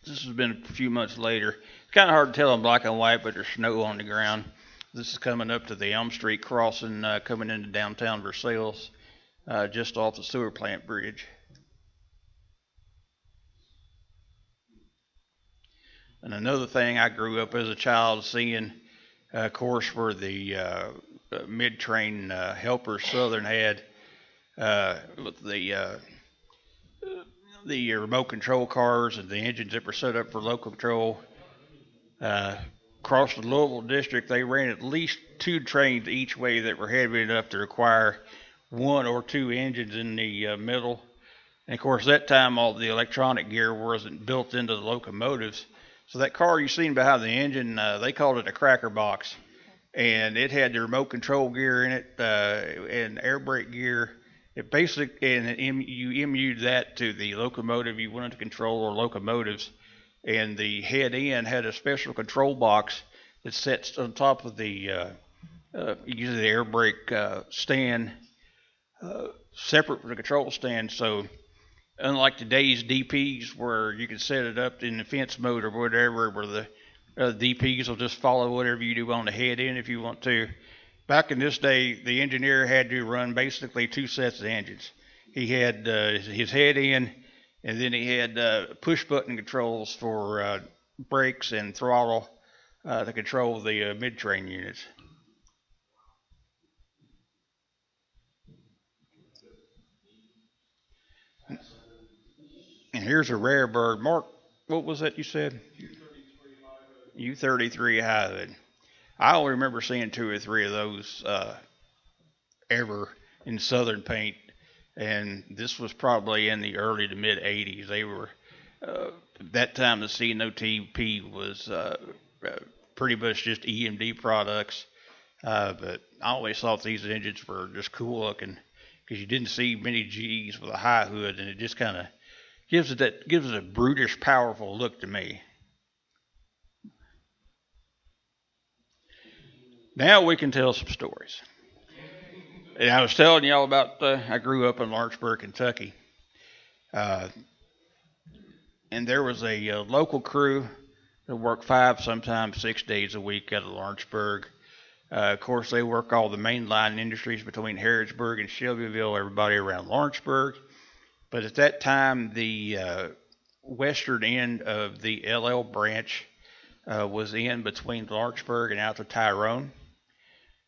[SPEAKER 1] this has been a few months later. Kind of hard to tell in black and white, but there's snow on the ground. This is coming up to the Elm Street crossing, uh, coming into downtown Versailles, uh, just off the sewer plant bridge. And another thing I grew up as a child seeing, uh, of course, were the uh, uh, mid-train uh, helpers Southern had with the the remote control cars and the engines that were set up for local control. Uh, across the Louisville district, they ran at least two trains each way that were heavy enough to require one or two engines in the uh, middle. And of course, that time all the electronic gear wasn't built into the locomotives. So that car you seen behind the engine, uh, they called it a cracker box, and it had the remote control gear in it uh, and air brake gear. It basically and you that to the locomotive you wanted to control or locomotives, and the head end had a special control box that sits on top of the uh, uh, usually the air brake uh, stand, uh, separate from the control stand. So unlike today's DPs where you can set it up in the fence mode or whatever, where the uh, DPs will just follow whatever you do on the head end if you want to. Back in this day, the engineer had to run basically two sets of engines. He had uh, his head end, and then he had uh, push button controls for uh, brakes and throttle uh, to control the uh, mid train units. And here's a rare bird. Mark, what was that you said? U thirty three hood. I only remember seeing two or three of those uh, ever in Southern paint, and this was probably in the early to mid 80s. They were uh, that time the CNOTP was uh, uh, pretty much just EMD products, uh, but I always thought these engines were just cool looking because you didn't see many GE's with a high hood, and it just kind of gives it that gives it a brutish, powerful look to me. Now we can tell some stories. I was telling y'all about uh, I grew up in Lawrenceburg, Kentucky, uh, and there was a uh, local crew that worked five, sometimes six days a week out of Lawrenceburg. Uh, of course, they work all the mainline industries between Harrodsburg and Shelbyville, everybody around Lawrenceburg. But at that time, the uh, western end of the LL branch was in between Lawrenceburg and out to Tyrone.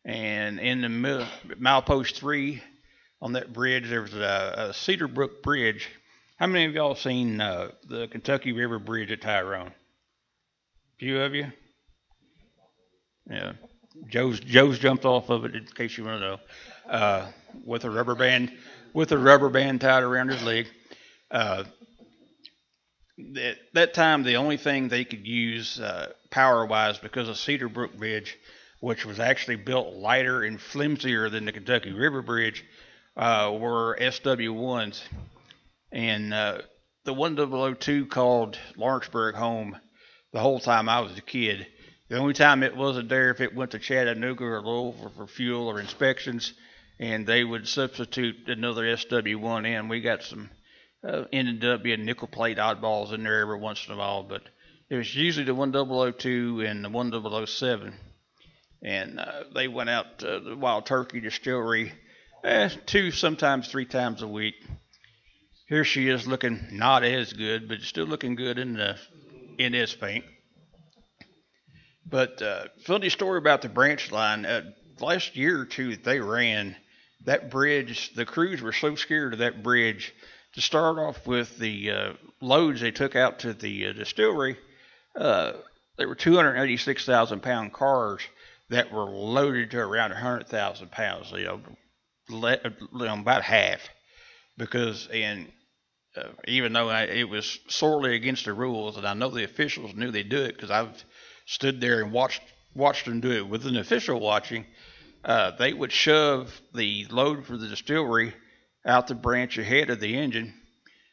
[SPEAKER 1] And in the mil- milepost three on that bridge, there was a, a Cedar Brook Bridge. How many of y'all seen uh, the Kentucky River Bridge at Tyrone? Few of you? Yeah. Joe's Joe's jumped off of it in case you want to know, uh, with a rubber band with a rubber band tied around his leg. Uh, at that time, the only thing they could use uh, power wise because of Cedar Brook Bridge, which was actually built lighter and flimsier than the Kentucky River Bridge, uh, were SW1s. And uh, the 1002 called Lawrenceburg home the whole time I was a kid. The only time it wasn't there if it went to Chattanooga or Louisville for fuel or inspections, and they would substitute another SW1 in. We got some uh, ended up being nickel plate oddballs in there every once in a while, but it was usually the 1002 and the 1007. And uh, they went out to the Wild Turkey Distillery eh, two, sometimes three times a week. Here she is looking not as good, but still looking good in the in this paint. But uh, funny story about the branch line. Uh, last year or two that they ran, that bridge, the crews were so scared of that bridge. To start off with, the uh, loads they took out to the uh, distillery, uh, they were 286,000 pound cars that were loaded to around 100,000 pounds. You know, about half. Because and uh, even though I, it was sorely against the rules, and I know the officials knew they'd do it because I've stood there and watched watched them do it with an official watching. Uh, they would shove the load for the distillery out the branch ahead of the engine.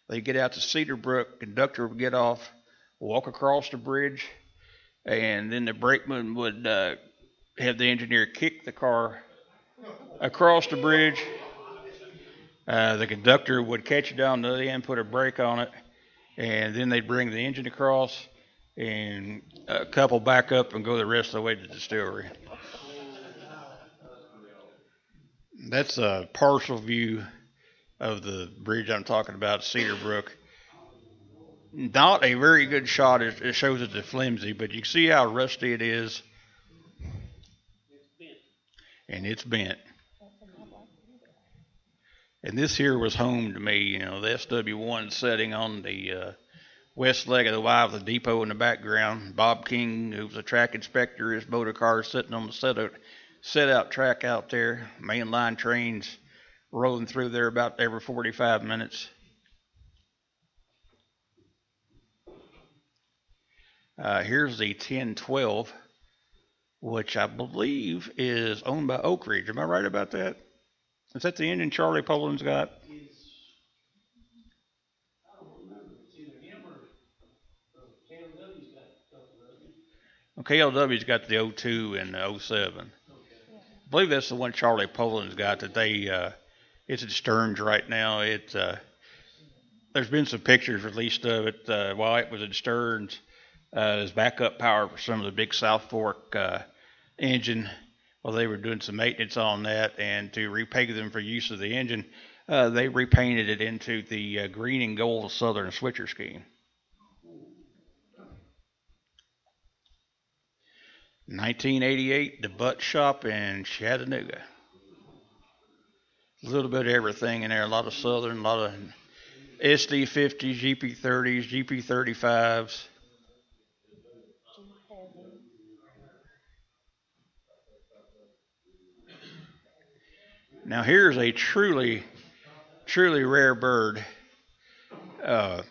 [SPEAKER 1] They get out to Cedar Brook, conductor would get off, walk across the bridge, and then the brakeman would uh, have the engineer kick the car across the bridge. Uh, the conductor would catch it down the other end, put a brake on it, and then they'd bring the engine across and uh, couple back up and go the rest of the way to the distillery. That's a partial view of the bridge I'm talking about, Cedar Brook. Not a very good shot. It, shows it's a flimsy, but you can see how rusty it is. And it's bent. And this here was home to me, you know, the SW1 setting on the uh, west leg of the Y with the depot in the background. Bob King, who was a track inspector, his motor car sitting on the set out, set out track out there. Mainline trains rolling through there about every 45 minutes. Uh, here's the 1012, which I believe is owned by Oak Ridge. Am I right about that? Is that the engine Charlie Poland's got?
[SPEAKER 5] Is, I don't remember, it's either him or, or KLW's got a couple of them.
[SPEAKER 1] Well, KLW's got the 02 and the 07. I believe that's the one Charlie Poland's got that they, uh, it's at Stearns right now. It, uh, there's been some pictures released of it, uh, while it was at Stearns, uh, as backup power for some of the big South Fork, uh, engine. While they were doing some maintenance on that and to repay them for use of the engine, uh, they repainted it into the uh, green and gold Southern switcher scheme. 1988, the Butt Shop in Chattanooga. A little bit of everything in there. A lot of Southern, a lot of SD50s, GP30s, GP35s. Now here's a truly, truly rare bird. Uh,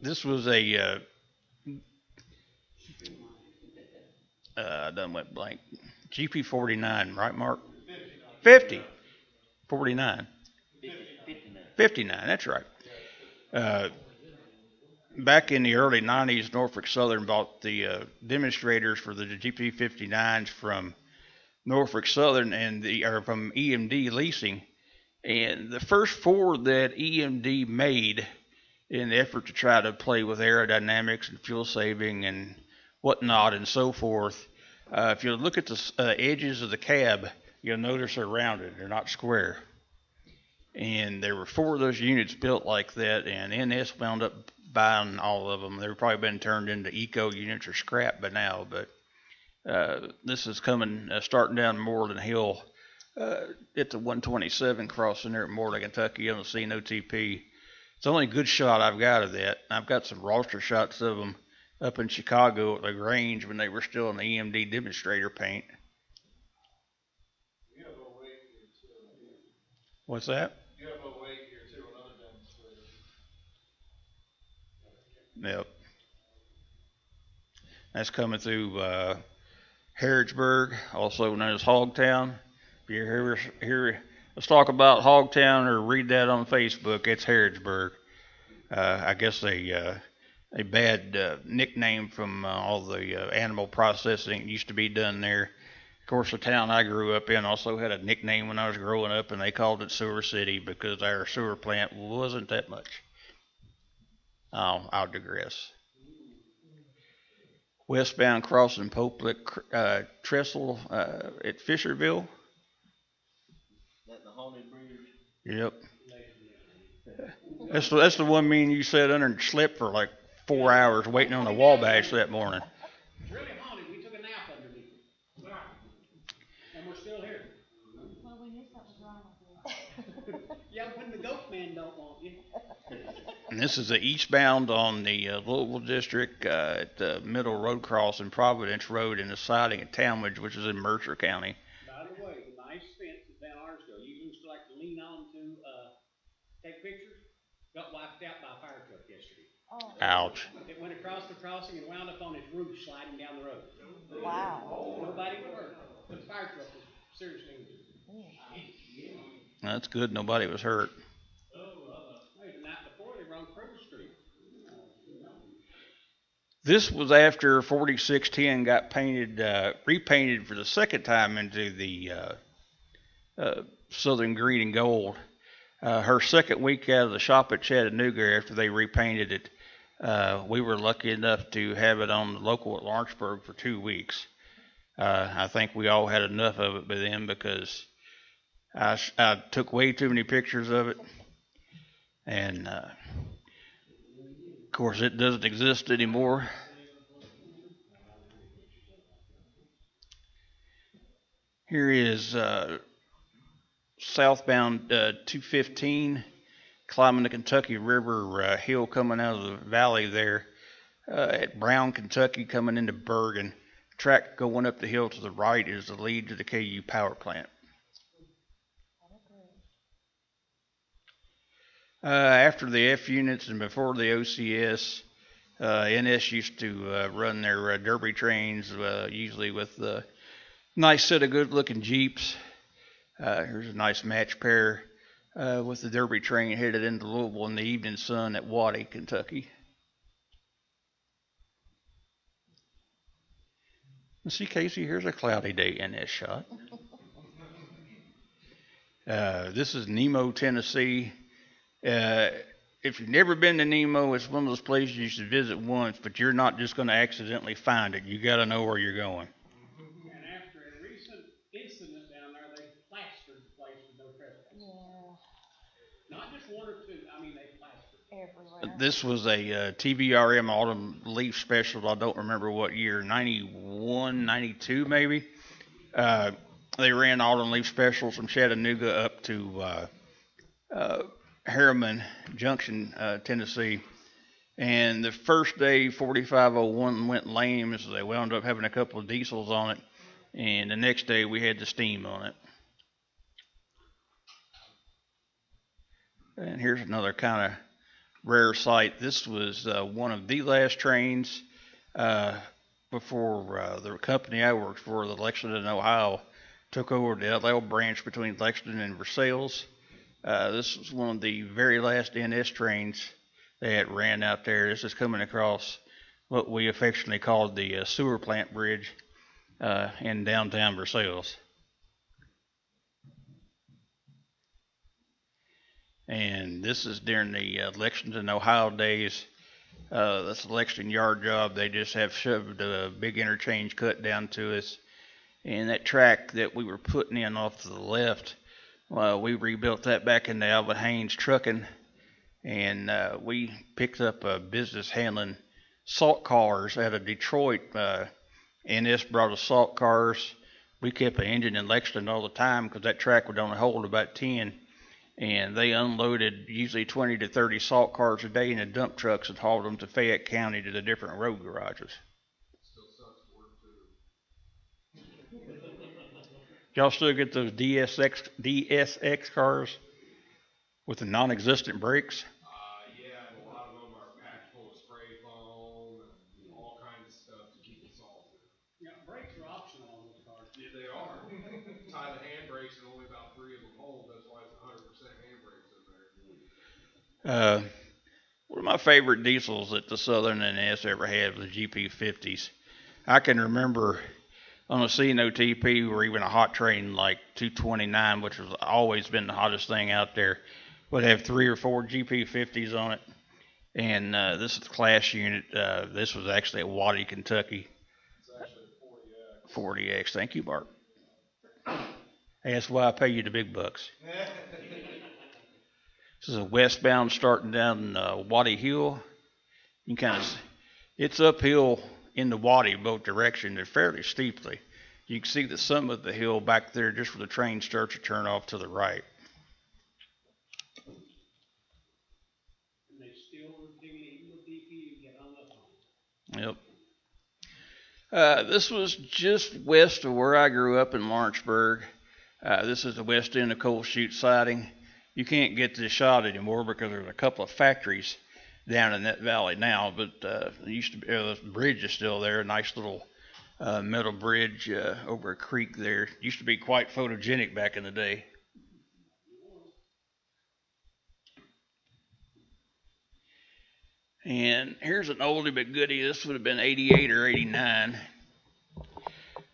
[SPEAKER 1] this was a uh, uh, I done went blank. GP 49, right, Mark? 50. 49. 59, that's right. Uh, back in the early '90s, Norfolk Southern bought the uh, demonstrators for the GP59s from Norfolk Southern and the or from EMD Leasing, and the first four that EMD made in the effort to try to play with aerodynamics and fuel saving and whatnot and so forth. Uh, if you look at the uh, edges of the cab, you'll notice they're rounded; they're not square. And there were four of those units built like that, and NS wound up buying all of them. They've probably been turned into eco units or scrap by now, but uh, this is coming, uh, starting down Moreland Hill uh, at the 127 crossing there at Moreland, Kentucky on the CNOTP. It's the only good shot I've got of that. I've got some roster shots of them up in Chicago at the LaGrange when they were still in the EMD demonstrator paint.
[SPEAKER 7] You have a weight here too.
[SPEAKER 1] What's that?
[SPEAKER 7] You have a weight here too, another demonstrator.
[SPEAKER 1] Yep. That's coming through uh, Harrodsburg, also known as Hogtown. If you hear, hear us talk about Hogtown or read that on Facebook, it's Harrodsburg. Uh, I guess a uh, a bad uh, nickname from uh, all the uh, animal processing used to be done there. Of course, the town I grew up in also had a nickname when I was growing up, and they called it Sewer City because our sewer plant wasn't that much. Oh, I'll digress. Westbound crossing Pope Lick uh, Trestle uh, at Fisherville.
[SPEAKER 4] That the haunted bridge.
[SPEAKER 1] Yep. That's the, that's the one me and you sat under and slept for like four hours waiting on the Wabash that morning.
[SPEAKER 5] Really haunted, we took a nap underneath it. And we're still here.
[SPEAKER 6] Well, we knew something was wrong with it.
[SPEAKER 5] Yeah, when the goat man don't want you.
[SPEAKER 1] And this is the eastbound on the uh, Louisville District uh, at the Middle Road Cross and Providence Road and the siding at Talmage, which is in Mercer County.
[SPEAKER 5] By the way, the nice fence is down Arsco, you used to like to lean on to, uh, take pictures, got wiped out by a fire truck yesterday.
[SPEAKER 6] Oh,
[SPEAKER 1] Ouch.
[SPEAKER 5] It went across the crossing and wound up on its roof sliding down the road.
[SPEAKER 6] wow.
[SPEAKER 5] Nobody was hurt, but the fire truck was seriously injured.
[SPEAKER 1] That's good. Nobody was hurt.
[SPEAKER 5] Hey, the night before, they were on Curtis Street.
[SPEAKER 1] This was after 4610 got painted, uh, repainted for the second time into the uh, uh, southern green and gold. Uh, her second week out of the shop at Chattanooga after they repainted it, uh, we were lucky enough to have it on the local at Lawrenceburg for two weeks. I think we all had enough of it by then because I took way too many pictures of it. And course, it doesn't exist anymore. Here is uh, southbound uh, 215 climbing the Kentucky River uh, hill coming out of the valley there uh, at Brown, Kentucky, coming into Burgin. Track going up the hill to the right is the lead to the KU power plant. Uh, after the F units and before the OCS, uh, NS used to uh, run their uh, derby trains, uh, usually with a nice set of good-looking Jeeps. Uh, here's a nice match pair with the derby train headed into Louisville in the evening sun at Waddy, Kentucky. See, Casey, here's a cloudy day NS shot. This is Nemo, Tennessee. Uh, if you've never been to Nemo, it's one of those places you should visit once, but you're not just going to accidentally find it. You got to know where you're going.
[SPEAKER 5] And after a recent incident down there, they plastered the place with no trespassing.
[SPEAKER 6] Yeah,
[SPEAKER 5] Not just one or two, I mean, they plastered.
[SPEAKER 6] everywhere.
[SPEAKER 1] This was a uh, TVRM autumn leaf special. I don't remember what year, 91, 92 maybe. Uh, they ran autumn leaf specials from Chattanooga up to uh, uh, Harriman Junction, uh, Tennessee. And the first day, 4501 went lame, so they wound up having a couple of diesels on it. And the next day, we had the steam on it. And here's another kind of rare sight. This was uh, one of the last trains uh, before uh, the company I worked for, the Lexington, Ohio, took over the LL branch between Lexington and Versailles. Uh, this was one of the very last NS trains that ran out there. This is coming across what we affectionately called the uh, sewer plant bridge uh, in downtown Versailles. And this is during the uh, Lexington, Ohio days. Uh, this Lexington yard job, they just have shoved a big interchange cut down to us. And that track that we were putting in off to the left, well, we rebuilt that back in the Albert Haynes Trucking. And uh, we picked up a business handling salt cars out of Detroit. Uh, NS brought us salt cars. We kept an engine in Lexington all the time because that track would only hold about 10 and they unloaded usually 20 to 30 salt cars a day in the dump trucks and hauled them to Fayette County to the different road garages.
[SPEAKER 7] Still sucks to work too.
[SPEAKER 1] Y'all still get those DSX DSX cars with the non-existent brakes?
[SPEAKER 7] Uh, yeah, and a lot of them are packed full of spray foam and all kinds of stuff to keep the salt.
[SPEAKER 5] Yeah, brakes are optional on those cars.
[SPEAKER 7] Yeah, they are. Tie the handbrakes and only about three of them hold, that's why it's hundred percent handbrakes in there.
[SPEAKER 1] Uh, one of my favorite diesels that the Southern NS ever had was the GP50s. I can remember on a CNOTP or even a hot train like 229, which has always been the hottest thing out there, would have three or four GP50s on it. And uh, this is the class unit. Uh, this was actually at Waddy, Kentucky.
[SPEAKER 7] It's actually forty X.
[SPEAKER 1] 40X. Thank you, Bart. Hey, that's why I pay you the big bucks. This is a westbound starting down uh, Waddy Hill. You can kind of, it's uphill in the Waddy both directions, and fairly steeply. You can see the summit of the hill back there just where the train starts to turn off to the right.
[SPEAKER 5] And they still dig it even with DP, you get hung up on. it.
[SPEAKER 1] Yep. Uh, this was just west of where I grew up in Lawrenceburg. Uh, this is the west end of Coal Chute Siding. You can't get this shot anymore because there's a couple of factories down in that valley now, but uh, used to be, uh, the bridge is still there, a nice little uh, metal bridge uh, over a creek there. Used to be quite photogenic back in the day. And here's an oldie but goodie. This would have been 88 or 89.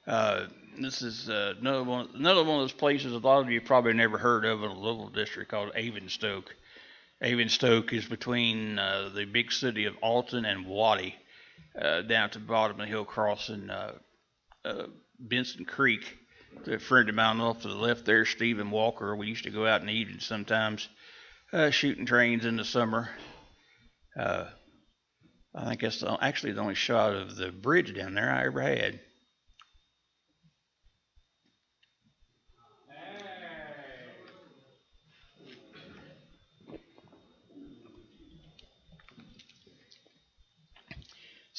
[SPEAKER 1] Uh, this is uh, another one, another one of those places a lot of you probably never heard of in a little district called Avonstoke. Avonstoke is between uh, the big city of Alton and Waddy, uh, down to the bottom of the hill crossing uh, uh, Benson Creek. A friend of mine off to the left there, Stephen Walker. We used to go out in the evening sometimes, uh, shooting trains in the summer. Uh, I think that's the, actually the only shot of the bridge down there I ever had.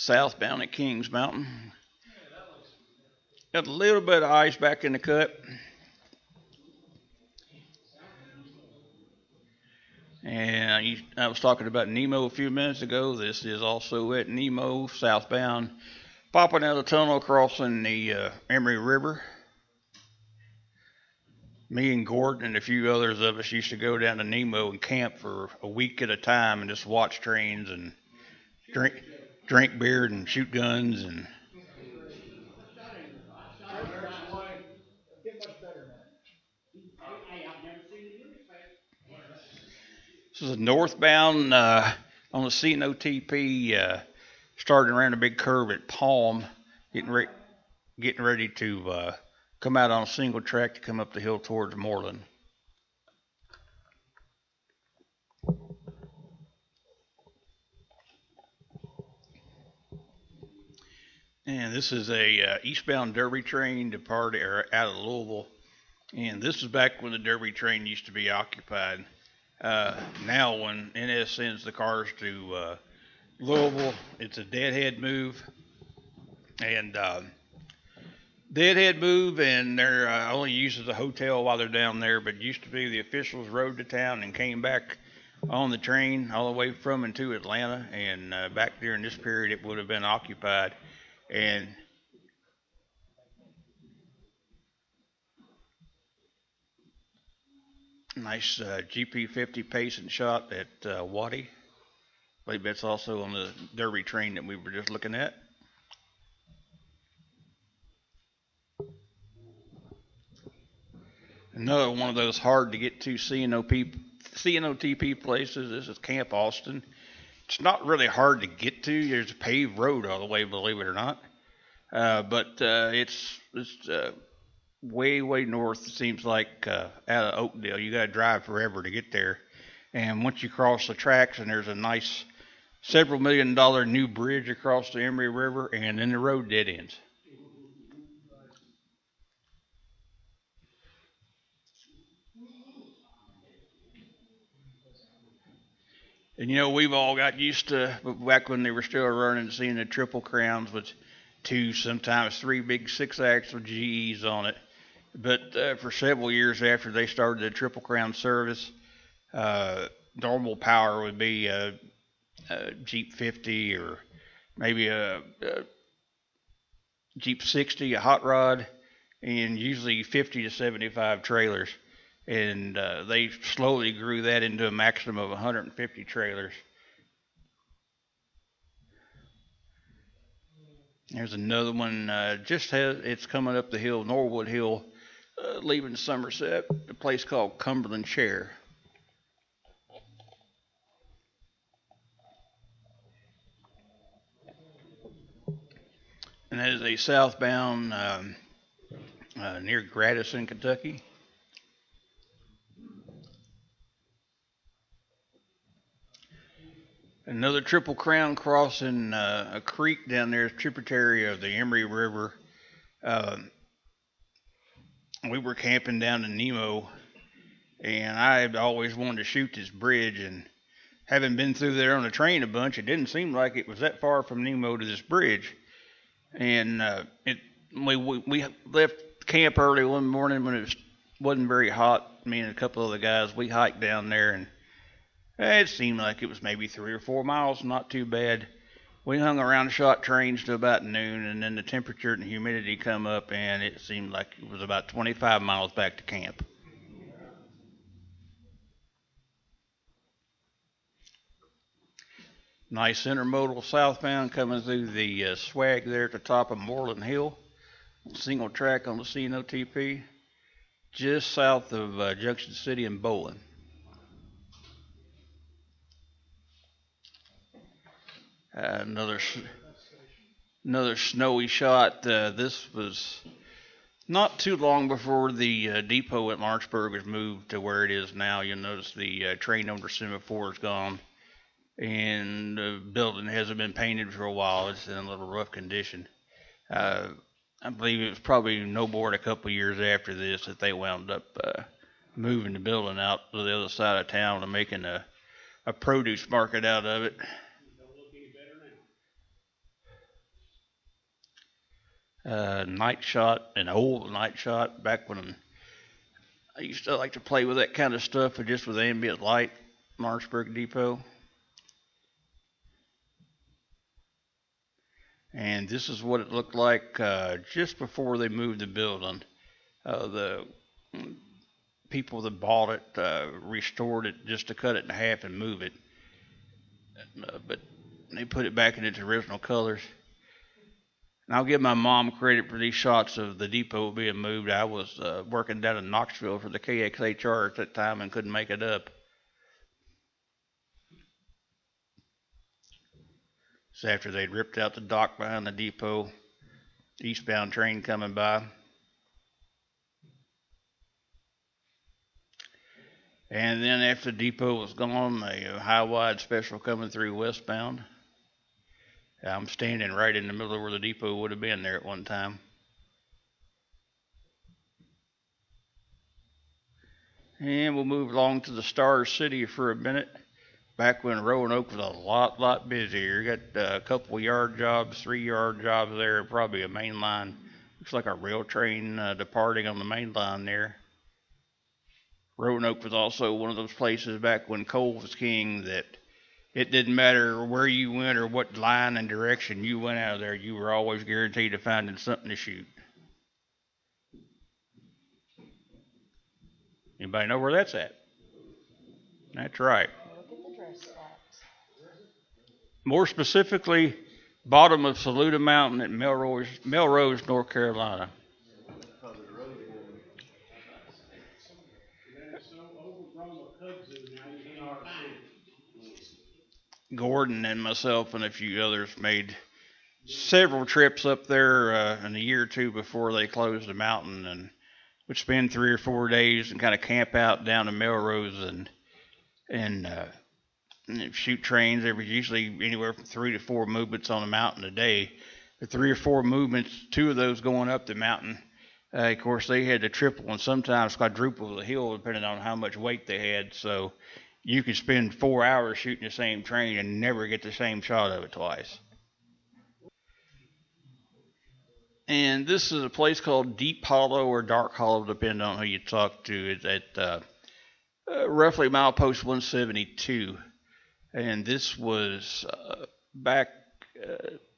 [SPEAKER 1] Southbound at Kings Mountain. Got a little bit of ice back in the cut. And I was talking about Nemo a few minutes ago. This is also at Nemo, southbound, popping out of the tunnel, crossing the uh, River. Me and Gordon and a few others of us used to go down to Nemo and camp for a week at a time and just watch trains and drink drink beer and shoot guns and
[SPEAKER 5] this
[SPEAKER 1] is a northbound uh, on the CNOTP, uh, starting around a big curve at Palm, getting ready, getting ready to uh, come out on a single track to come up the hill towards Moreland. And this is a uh, eastbound Derby train departing out of Louisville. And this is back when the Derby train used to be occupied. Uh, now, when NS sends the cars to uh, Louisville, it's a deadhead move, and um, deadhead move, and they're uh, only used as a hotel while they're down there. But used to be the officials rode to town and came back on the train all the way from and to Atlanta, and uh, back during this period, it would have been occupied, and Nice uh, GP50 pacing shot at uh, Waddy. believe that's also on the Derby train that we were just looking at. Another one of those hard to get to CNOP, CNOTP places. This is Camp Austin. It's not really hard to get to. There's a paved road all the way, believe it or not. Uh, but uh, it's it's uh, way way north. It seems like uh, out of Oakdale. You got to drive forever to get there. And once you cross the tracks, and there's a nice several million dollar new bridge across the Emory River, and then the road dead ends. And you know, we've all got used to back when they were still running, seeing the triple crowns with two, sometimes three big six axle GEs on it. But uh, for several years after they started the triple crown service, uh, normal power would be a, a Jeep 50 or maybe a, a Jeep 60, a hot rod, and usually 50 to 75 trailers and uh, they slowly grew that into a maximum of 150 trailers. There's another one. Uh, just has it's coming up the hill, Norwood Hill, uh, leaving Somerset. A place called Cumberland Chair. And that is a southbound um, uh, near Gradison, Kentucky. Another Triple Crown crossing uh, a creek down there, tributary of the Emory River. Um, we were camping down in Nemo, and I had always wanted to shoot this bridge. And having been through there on the train a bunch, it didn't seem like it was that far from Nemo to this bridge. And uh, it we, we we left camp early one morning when it was, wasn't very hot. Me and a couple of the guys we hiked down there and it seemed like it was maybe three or four miles, not too bad. We hung around shot trains to about noon, and then the temperature and humidity come up, and it seemed like it was about 25 miles back to camp. Nice intermodal southbound coming through the uh, swag there at the top of Moreland Hill. Single track on the CNOTP, just south of uh, Junction City and Bowling. Uh, another another snowy shot. Uh, this was not too long before the uh, depot at Lawrenceburg was moved to where it is now. You'll notice the uh, train number semaphore is gone, and the building hasn't been painted for a while. It's in a little rough condition. Uh, I believe it was probably no than a couple years after this that they wound up moving the building out to the other side of town and making a, a produce market out of it.
[SPEAKER 5] Don't look any better now.
[SPEAKER 1] Uh, night shot, an old night shot back when I used to like to play with that kind of stuff, but just with ambient light, Marshburg Depot. And this is what it looked like uh, just before they moved the building. Uh, the people that bought it uh, restored it just to cut it in half and move it. Uh, but they put it back in its original colors. And I'll give my mom credit for these shots of the depot being moved. I was uh, working down in Knoxville for the KXHR at that time and couldn't make it up. It's after they'd ripped out the dock behind the depot, eastbound train coming by. And then after the depot was gone, a high wide special coming through westbound. I'm standing right in the middle of where the depot would have been there at one time. And we'll move along to the Star City for a minute. Back when Roanoke was a lot, lot busier. You got uh, a couple yard jobs, three yard jobs there, probably a main line. Looks like a rail train uh, departing on the main line there. Roanoke was also one of those places back when coal was king that it didn't matter where you went or what line and direction you went out of there, you were always guaranteed to finding something to shoot. Anybody know where that's at? That's right.
[SPEAKER 6] Look at the dress stacks.
[SPEAKER 1] more specifically, bottom of Saluda Mountain at Melrose, Melrose, North Carolina.
[SPEAKER 4] Probably the road in.
[SPEAKER 5] They're so overgrown with kudzu now, you can't find it.
[SPEAKER 1] Gordon and myself and a few others made several trips up there uh, in a year or two before they closed the mountain, and would spend three or four days and kind of camp out down in Melrose and and, uh, and shoot trains. There was usually anywhere from three to four movements on the mountain a day. The three or four movements, two of those going up the mountain. Uh, of course, they had to triple and sometimes quadruple the hill depending on how much weight they had. So you could spend four hours shooting the same train and never get the same shot of it twice. And this is a place called Deep Hollow or Dark Hollow, depending on who you talk to. It's at uh, uh, roughly milepost 172. And this was uh, back uh,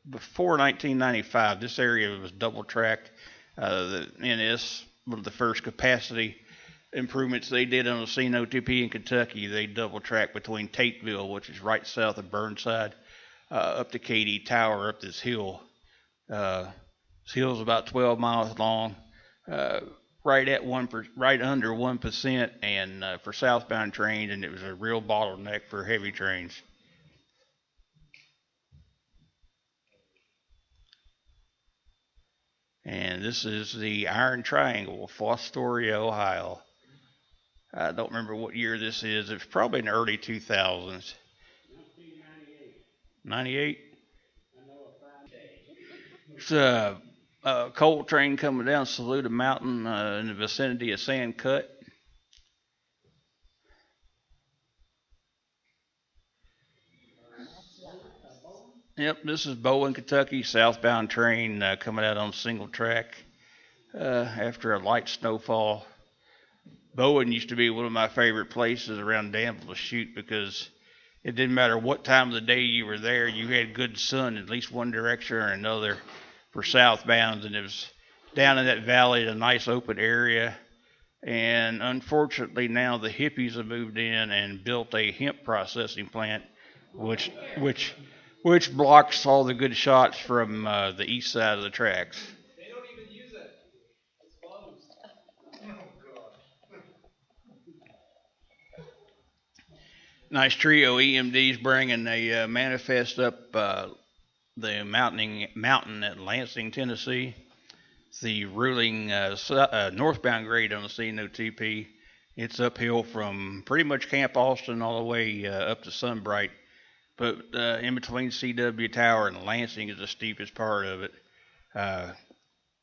[SPEAKER 1] before 1995. This area was double tracked. Uh, the NS, of the first capacity improvements they did on the CNOTP in Kentucky, they double track between Tateville, which is right south of Burnside, uh, up to KD Tower, up this hill. Uh, this is about 12 miles long, uh, right at one, per, right under one percent, and uh, for southbound trains, and it was a real bottleneck for heavy trains. And this is the Iron Triangle, Fostoria, Ohio. I don't remember what year this is. It's probably in the early 2000s. 98? It's a, a coal train coming down Saluda Mountain uh, in the vicinity of Sand Cut. Yep, this is Bowen, Kentucky, southbound train uh, coming out on single track uh, after a light snowfall. Bowen used to be one of my favorite places around Danville to shoot because it didn't matter what time of the day you were there, you had good sun at least one direction or another for southbound, and it was down in that valley, a nice open area. And unfortunately, now the hippies have moved in and built a hemp processing plant, which which which blocks all the good shots from uh, the east side of the tracks.
[SPEAKER 7] They don't even use it. It's closed. Oh, God.
[SPEAKER 1] Nice trio EMDs bringing a uh, manifest up uh, the mountain mountain at Lansing, Tennessee. The ruling uh, uh, northbound grade on the CNOTP. It's uphill from pretty much Camp Austin all the way uh, up to Sunbright, but uh, in between CW Tower and Lansing is the steepest part of it.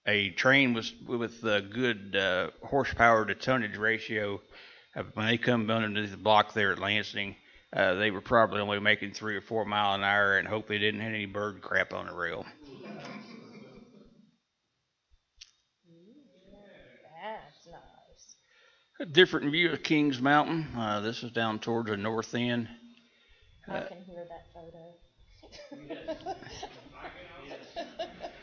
[SPEAKER 1] A train was with a good horsepower to tonnage ratio when they come underneath the block there at Lansing, uh, they were probably only making three or four mile an hour and hope they didn't hit any bird crap on the rail.
[SPEAKER 8] That's nice.
[SPEAKER 1] A different view of Kings Mountain. Uh, this is down towards the north end.
[SPEAKER 8] I can hear that photo.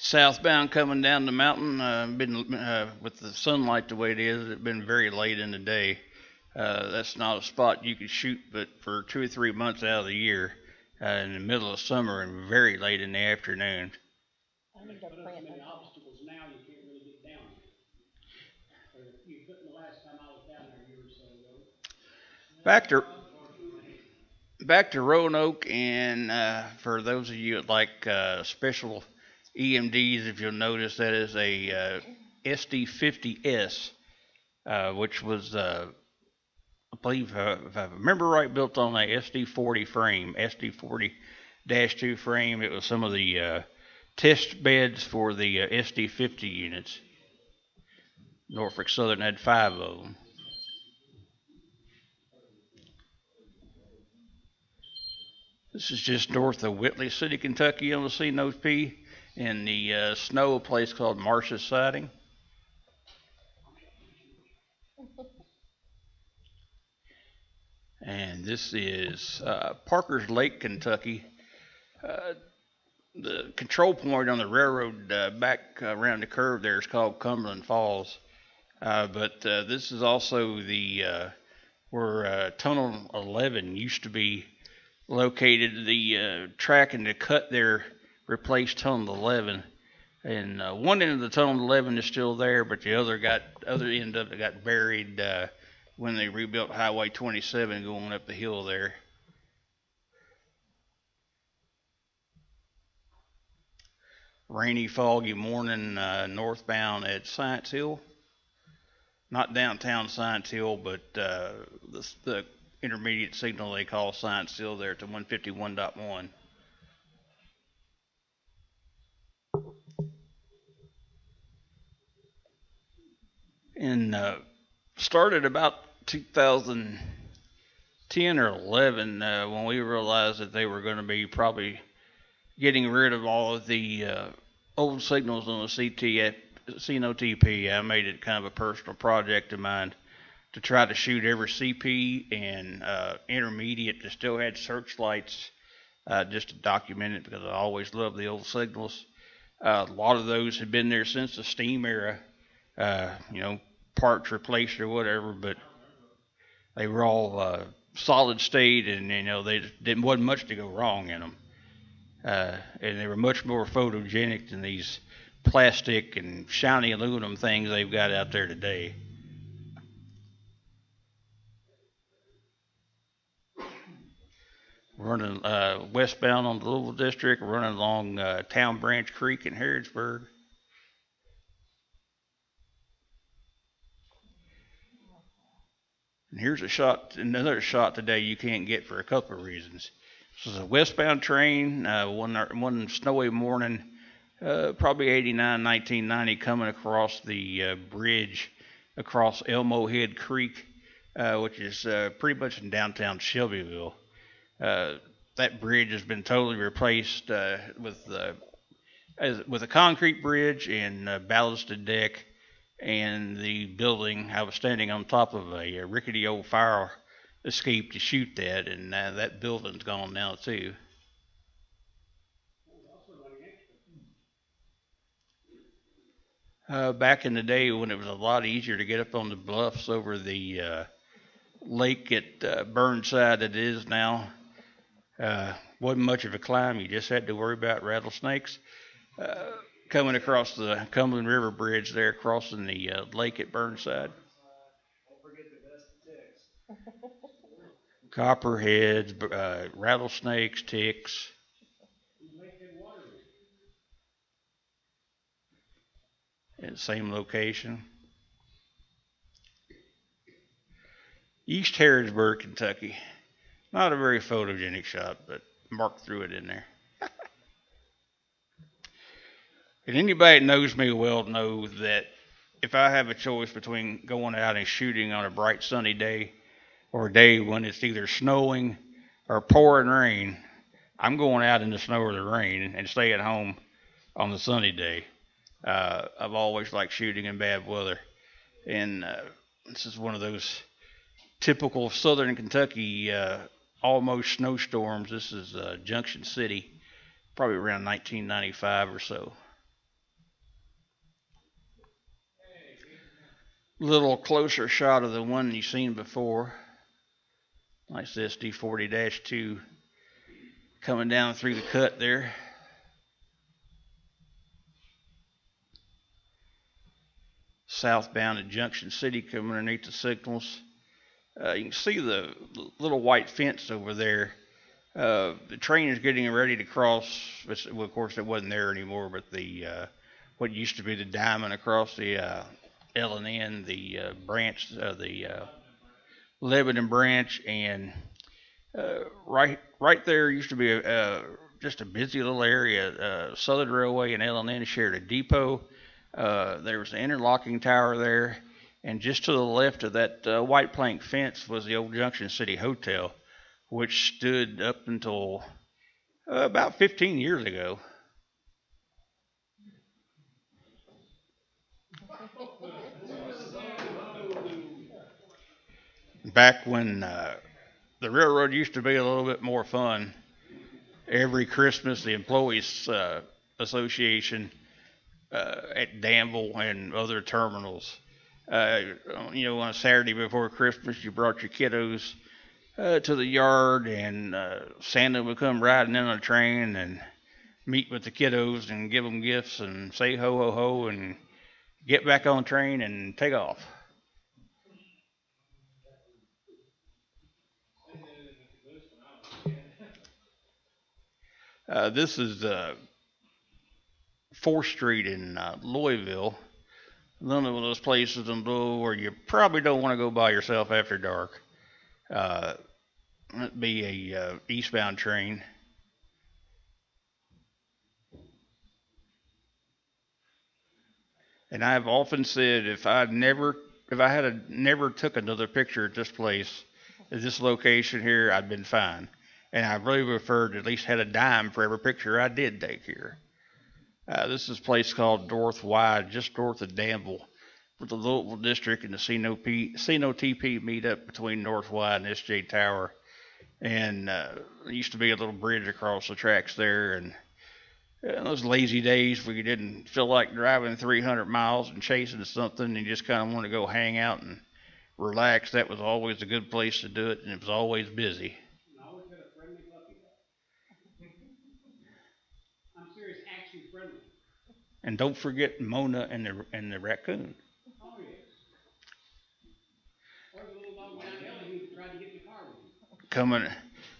[SPEAKER 1] Southbound coming down the mountain, uh, been uh, with the sunlight the way it is, it's been very late in the day. Uh, that's not a spot you could shoot, but for two or three months out of the year, uh, in the middle of summer and very late in the afternoon.
[SPEAKER 8] I need to
[SPEAKER 5] Put up
[SPEAKER 8] plant
[SPEAKER 5] so many
[SPEAKER 8] that.
[SPEAKER 5] obstacles now, you can't really get down there. Or you couldn't the last time I was down there a year or so ago.
[SPEAKER 1] Back to back to Roanoke, and uh, for those of you that like uh, special EMDs, if you'll notice, that is a uh, SD50S, uh, which was, uh, I believe, uh, if I remember right, built on a SD40 frame, SD40-2 frame. It was some of the uh, test beds for the uh, SD50 units. Norfolk Southern had five of them. This is just north of Whitley City, Kentucky on the CNOP in the uh, snow, a place called Marsh's Siding. And this is uh, Parker's Lake, Kentucky. Uh, the control point on the railroad uh, back around the curve there is called Cumberland Falls. Uh, but uh, this is also the where Tunnel 11 used to be located. The track and the cut there replaced tunnel 11. And uh, one end of the tunnel 11 is still there, but the other got other end of it got buried uh, when they rebuilt Highway 27 going up the hill there. Rainy, foggy morning uh, northbound at Science Hill. Not downtown Science Hill, but uh, the, the intermediate signal they call Science Hill there to 151.1. and uh, started about 2010 or 11 uh, when we realized that they were going to be probably getting rid of all of the uh, old signals on the CTF, CNOTP. I made it kind of a personal project of mine to try to shoot every CP and uh, intermediate that still had searchlights uh, just to document it because I always loved the old signals. Uh, a lot of those had been there since the steam era. Uh, you know, parts replaced or whatever, but they were all uh, solid state, and you know they didn't wasn't much to go wrong in them, uh, and they were much more photogenic than these plastic and shiny aluminum things they've got out there today. Running uh, westbound on the Louisville District, running along uh, Town Branch Creek in Harrodsburg. And here's a shot, another shot today you can't get for a couple of reasons. This is a westbound train, uh, one, one snowy morning, uh, probably 89, 1990, coming across the uh, bridge across Elmo Head Creek, uh, which is uh, pretty much in downtown Shelbyville. Uh, that bridge has been totally replaced with as, with a concrete bridge and ballasted deck and the building. I was standing on top of a, rickety old fire escape to shoot that, and uh, that building's gone now too. Uh, back in the day when it was a lot easier to get up on the bluffs over the uh, lake at uh, Burnside that it is now, uh, wasn't much of a climb. You just had to worry about rattlesnakes. Coming across the Cumberland River Bridge there, crossing the uh, lake at Burnside. Copperheads, uh, rattlesnakes, ticks. At the same location. East Harrodsburg, Kentucky. Not a very photogenic shot, but Mark threw it in there. And anybody that knows me well knows that if I have a choice between going out and shooting on a bright sunny day or a day when it's either snowing or pouring rain, I'm going out in the snow or the rain and stay at home on the sunny day. Uh, I've always liked shooting in bad weather, and uh, this is one of those typical southern Kentucky uh, almost snowstorms. This is uh, Junction City, probably around 1995 or so. Little closer shot of the one you've seen before. Like this D40 2 coming down through the cut there. Southbound at Junction City coming underneath the signals. Uh, you can see the little white fence over there. Uh, the train is getting ready to cross. Well, of course, it wasn't there anymore, but the uh, what used to be the diamond across the uh, L and N, the uh, branch, uh, the uh, Lebanon branch, and uh, right right there used to be a, just a busy little area. Uh, Southern Railway and L and N shared a depot. Uh, there was an interlocking tower there, and just to the left of that white plank fence was the old Junction City Hotel, which stood up until about 15 years ago. Back when uh, the railroad used to be a little bit more fun. Every Christmas, the Employees uh, Association uh, at Danville and other terminals, uh, you know, on a Saturday before Christmas, you brought your kiddos uh, to the yard, and uh, Santa would come riding in on a train and meet with the kiddos and give them gifts and say ho ho ho and get back on train and take off. Uh, this is uh, 4th Street in uh, Louisville. One of those places in Louisville where you probably don't want to go by yourself after dark. Uh, it'd be a uh, eastbound train. And I've often said if I'd never, if I had a, never took another picture at this place, at this location here, I'd been fine. And I really preferred at least had a dime for every picture I did take here. Uh, this is a place called North Wide, just north of Danville, with the Louisville District and the Cino, P, Cino TP meet up between North Wide and SJ Tower. And uh, there used to be a little bridge across the tracks there. And uh, those lazy days where you didn't feel like driving 300 miles and chasing something and you just kind of want to go hang out and relax, that was always a good place to do it. And it was always busy.
[SPEAKER 5] And I always had a friendly puppy dog. I'm serious, actually friendly.
[SPEAKER 1] And don't forget Mona and the and the raccoon. Coming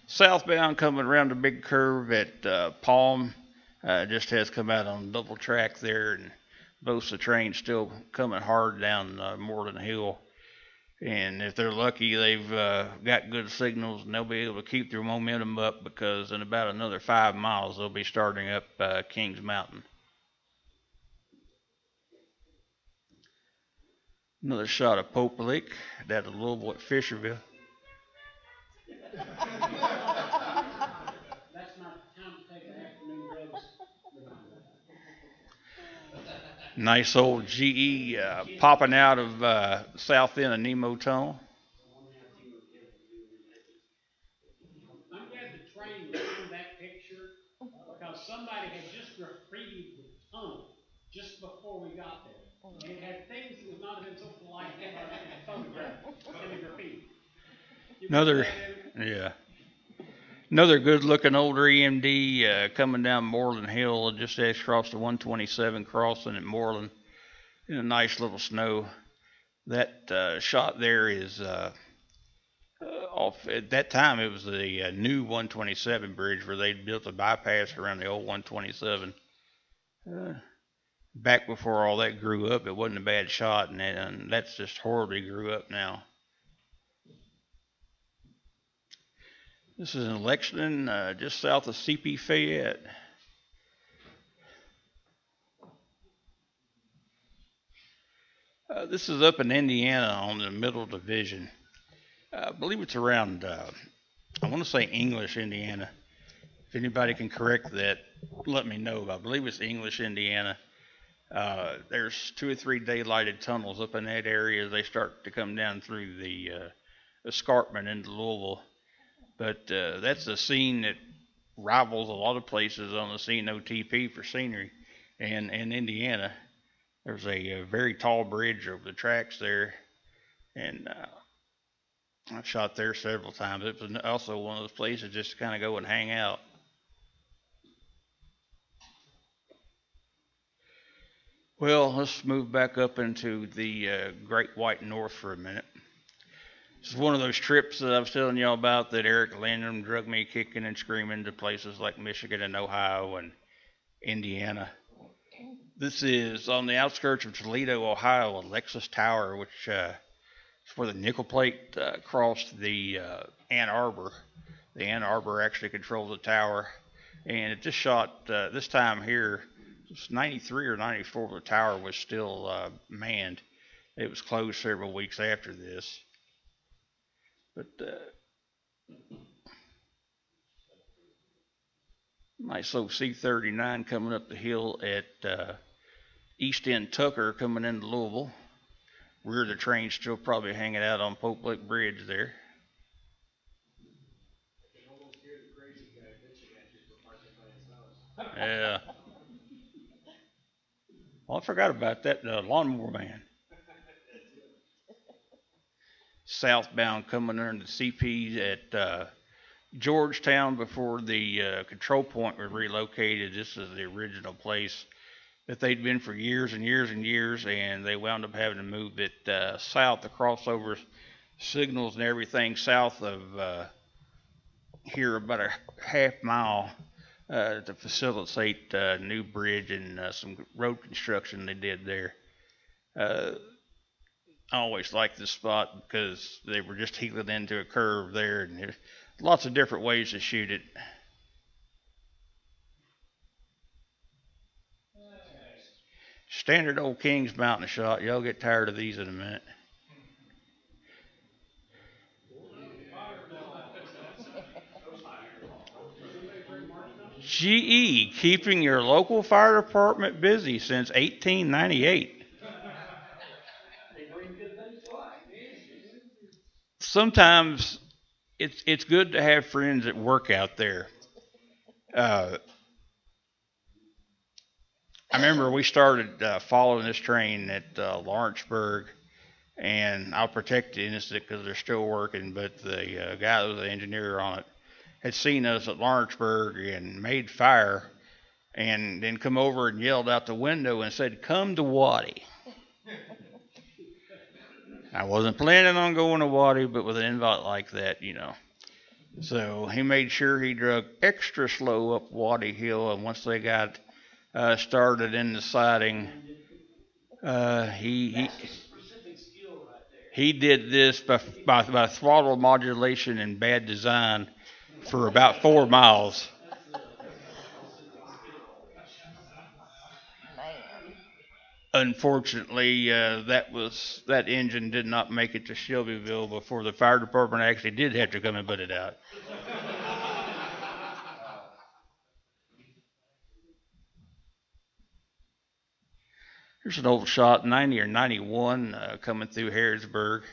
[SPEAKER 1] southbound, coming around the big curve at uh, Palm, uh, just has come out on double track there, and both the trains still coming hard down uh, Moreland Hill. And if they're lucky, they've uh, got good signals, and they'll be able to keep their momentum up because in about another five miles they'll be starting up uh, Kings Mountain. Another shot of Pope Lick, down to Louisville at Fisherville. Nice old GE uh, popping out of uh, south end of Nemo Tunnel.
[SPEAKER 5] I'm glad the train found that picture, because somebody had just graffitied the tunnel just before we got there. It had things that would not have been so polite in photograph, in the graffiti.
[SPEAKER 1] Another, yeah. Another good looking older EMD uh, coming down Moreland Hill, just as across the 127 crossing at Moreland in a nice little snow. That uh, shot there is uh, uh, off, at that time it was the uh, new 127 bridge where they'd built a bypass around the old 127. Back before all that grew up, it wasn't a bad shot, and, and that's just horribly grew up now. This is in Lexington, uh, just south of CP Fayette. Uh, this is up in Indiana on the Middle Division. Uh, I believe it's around, uh, I want to say English, Indiana. If anybody can correct that, let me know. I believe it's English, Indiana. Uh, there's two or three daylighted tunnels up in that area. They start to come down through the uh, escarpment into Louisville. But uh, that's a scene that rivals a lot of places on the CNOTP for scenery. And in Indiana, there's a, a very tall bridge over the tracks there. And uh, I've shot there several times. It was also one of those places just to kind of go and hang out. Well, let's move back up into the uh, Great White North for a minute. This is one of those trips that I was telling y'all about that Eric Landrum drug me kicking and screaming to places like Michigan and Ohio and Indiana. This is on the outskirts of Toledo, Ohio, Alexis Tower, which uh, is where the nickel plate uh, crossed the uh, Ann Arbor. The Ann Arbor actually controls the tower, and it just shot uh, this time here. It was 93 or 94. The tower was still uh, manned. It was closed several weeks after this. But uh, nice old C39 coming up the hill at uh, East End Tucker coming into Louisville. Rear of the train still probably hanging out on Pope Lick Bridge there. Yeah. Well, I forgot about that lawnmower man. southbound coming under the CP at uh, Georgetown before the uh, control point was relocated. This is the original place that they'd been for years and years and years, and they wound up having to move it uh, south. The crossover signals and everything south of uh, here about a half mile uh, to facilitate uh, new bridge and uh, some road construction they did there. Uh, I always liked this spot because they were just heeling into a curve there, and there's lots of different ways to shoot it. Standard old Kings Mountain shot. Y'all get tired of these in a minute. GE, keeping your local fire department busy since 1898. Sometimes it's it's good to have friends that work out there. Uh, I remember we started uh, following this train at uh, Lawrenceburg, and I'll protect the innocent because they're still working. But the uh, guy that was the engineer on it had seen us at Lawrenceburg and made fire, and then come over and yelled out the window and said, "Come to Waddy." I wasn't planning on going to Waddy, but with an invite like that, you know. So he made sure he drug extra slow up Waddy Hill, and once they got uh, started in the siding, uh, he he he did this by, by by throttle modulation and bad design for about four miles. Unfortunately, uh, that was that engine did not make it to Shelbyville before the fire department actually did have to come and put it out. Here's an old shot, 90 or 91, uh, coming through Harrodsburg.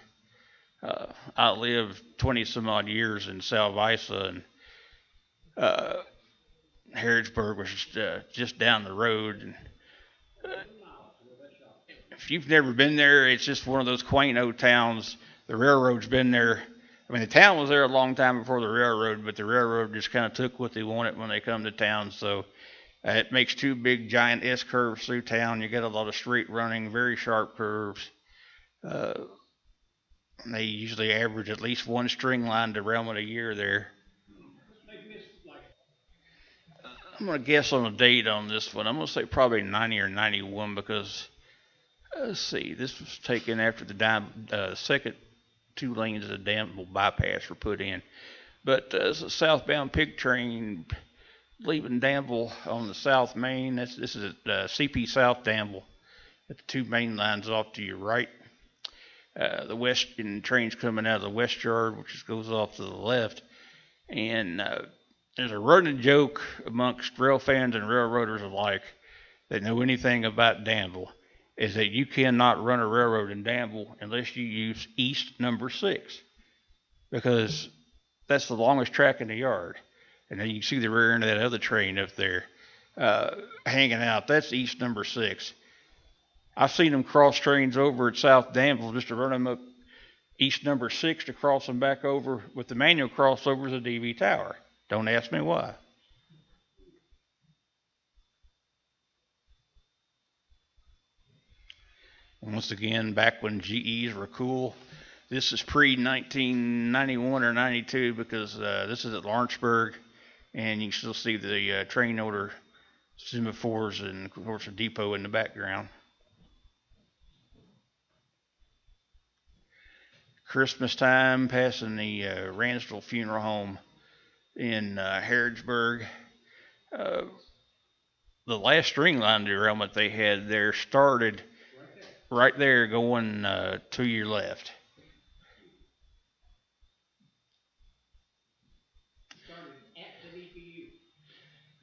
[SPEAKER 1] Uh, I lived 20 some odd years in Salvisa, and uh, Harrodsburg was just, uh, just down the road. And uh, if you've never been there, it's just one of those quaint old towns. The railroad's been there. I mean, the town was there a long time before the railroad, but the railroad just kind of took what they wanted when they come to town. So uh, it makes two big giant S curves through town. You get a lot of straight running, very sharp curves. Uh, they usually average at least one string line to realm a year there. I'm going to guess on a date on this one. I'm going to say probably 90 or 91 because, let's see, this was taken after the dime, uh, second two lanes of the Danville bypass were put in. But uh, it's a southbound pig train leaving Danville on the south main. This is at uh, CP South Danville at the two main lines off to your right. Uh, the western train's coming out of the west yard, which goes off to the left. And uh, there's a running joke amongst rail fans and railroaders alike that know anything about Danville is that you cannot run a railroad in Danville unless you use east number six because that's the longest track in the yard. And then you see the rear end of that other train up there uh, hanging out. That's east number six. I've seen them cross trains over at South Danville just to run them up east number six to cross them back over with the manual crossovers of DV Tower. Don't ask me why. Once again, back when GEs were cool, this is pre 1991 or 92 because uh, this is at Lawrenceburg, and you can still see the uh, train order semaphores and, of course, a depot in the background. Christmas time, passing the uh, Ransdell Funeral Home in uh, Harrodsburg. Uh, the last string line derailment they had there started right there going uh, to your left.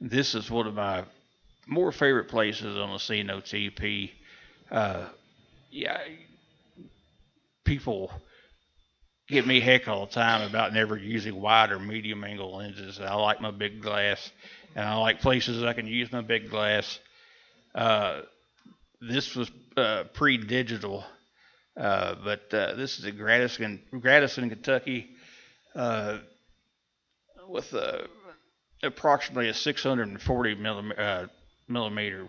[SPEAKER 1] This is one of my more favorite places on the CNOTP. Uh, yeah, people give me heck all the time about never using wide or medium angle lenses. I like my big glass, and I like places I can use my big glass. Uh, this was uh, pre-digital. Uh, but uh, this is at Gradison, Gradison, Kentucky, uh, with uh, approximately a 640 millimeter, millimeter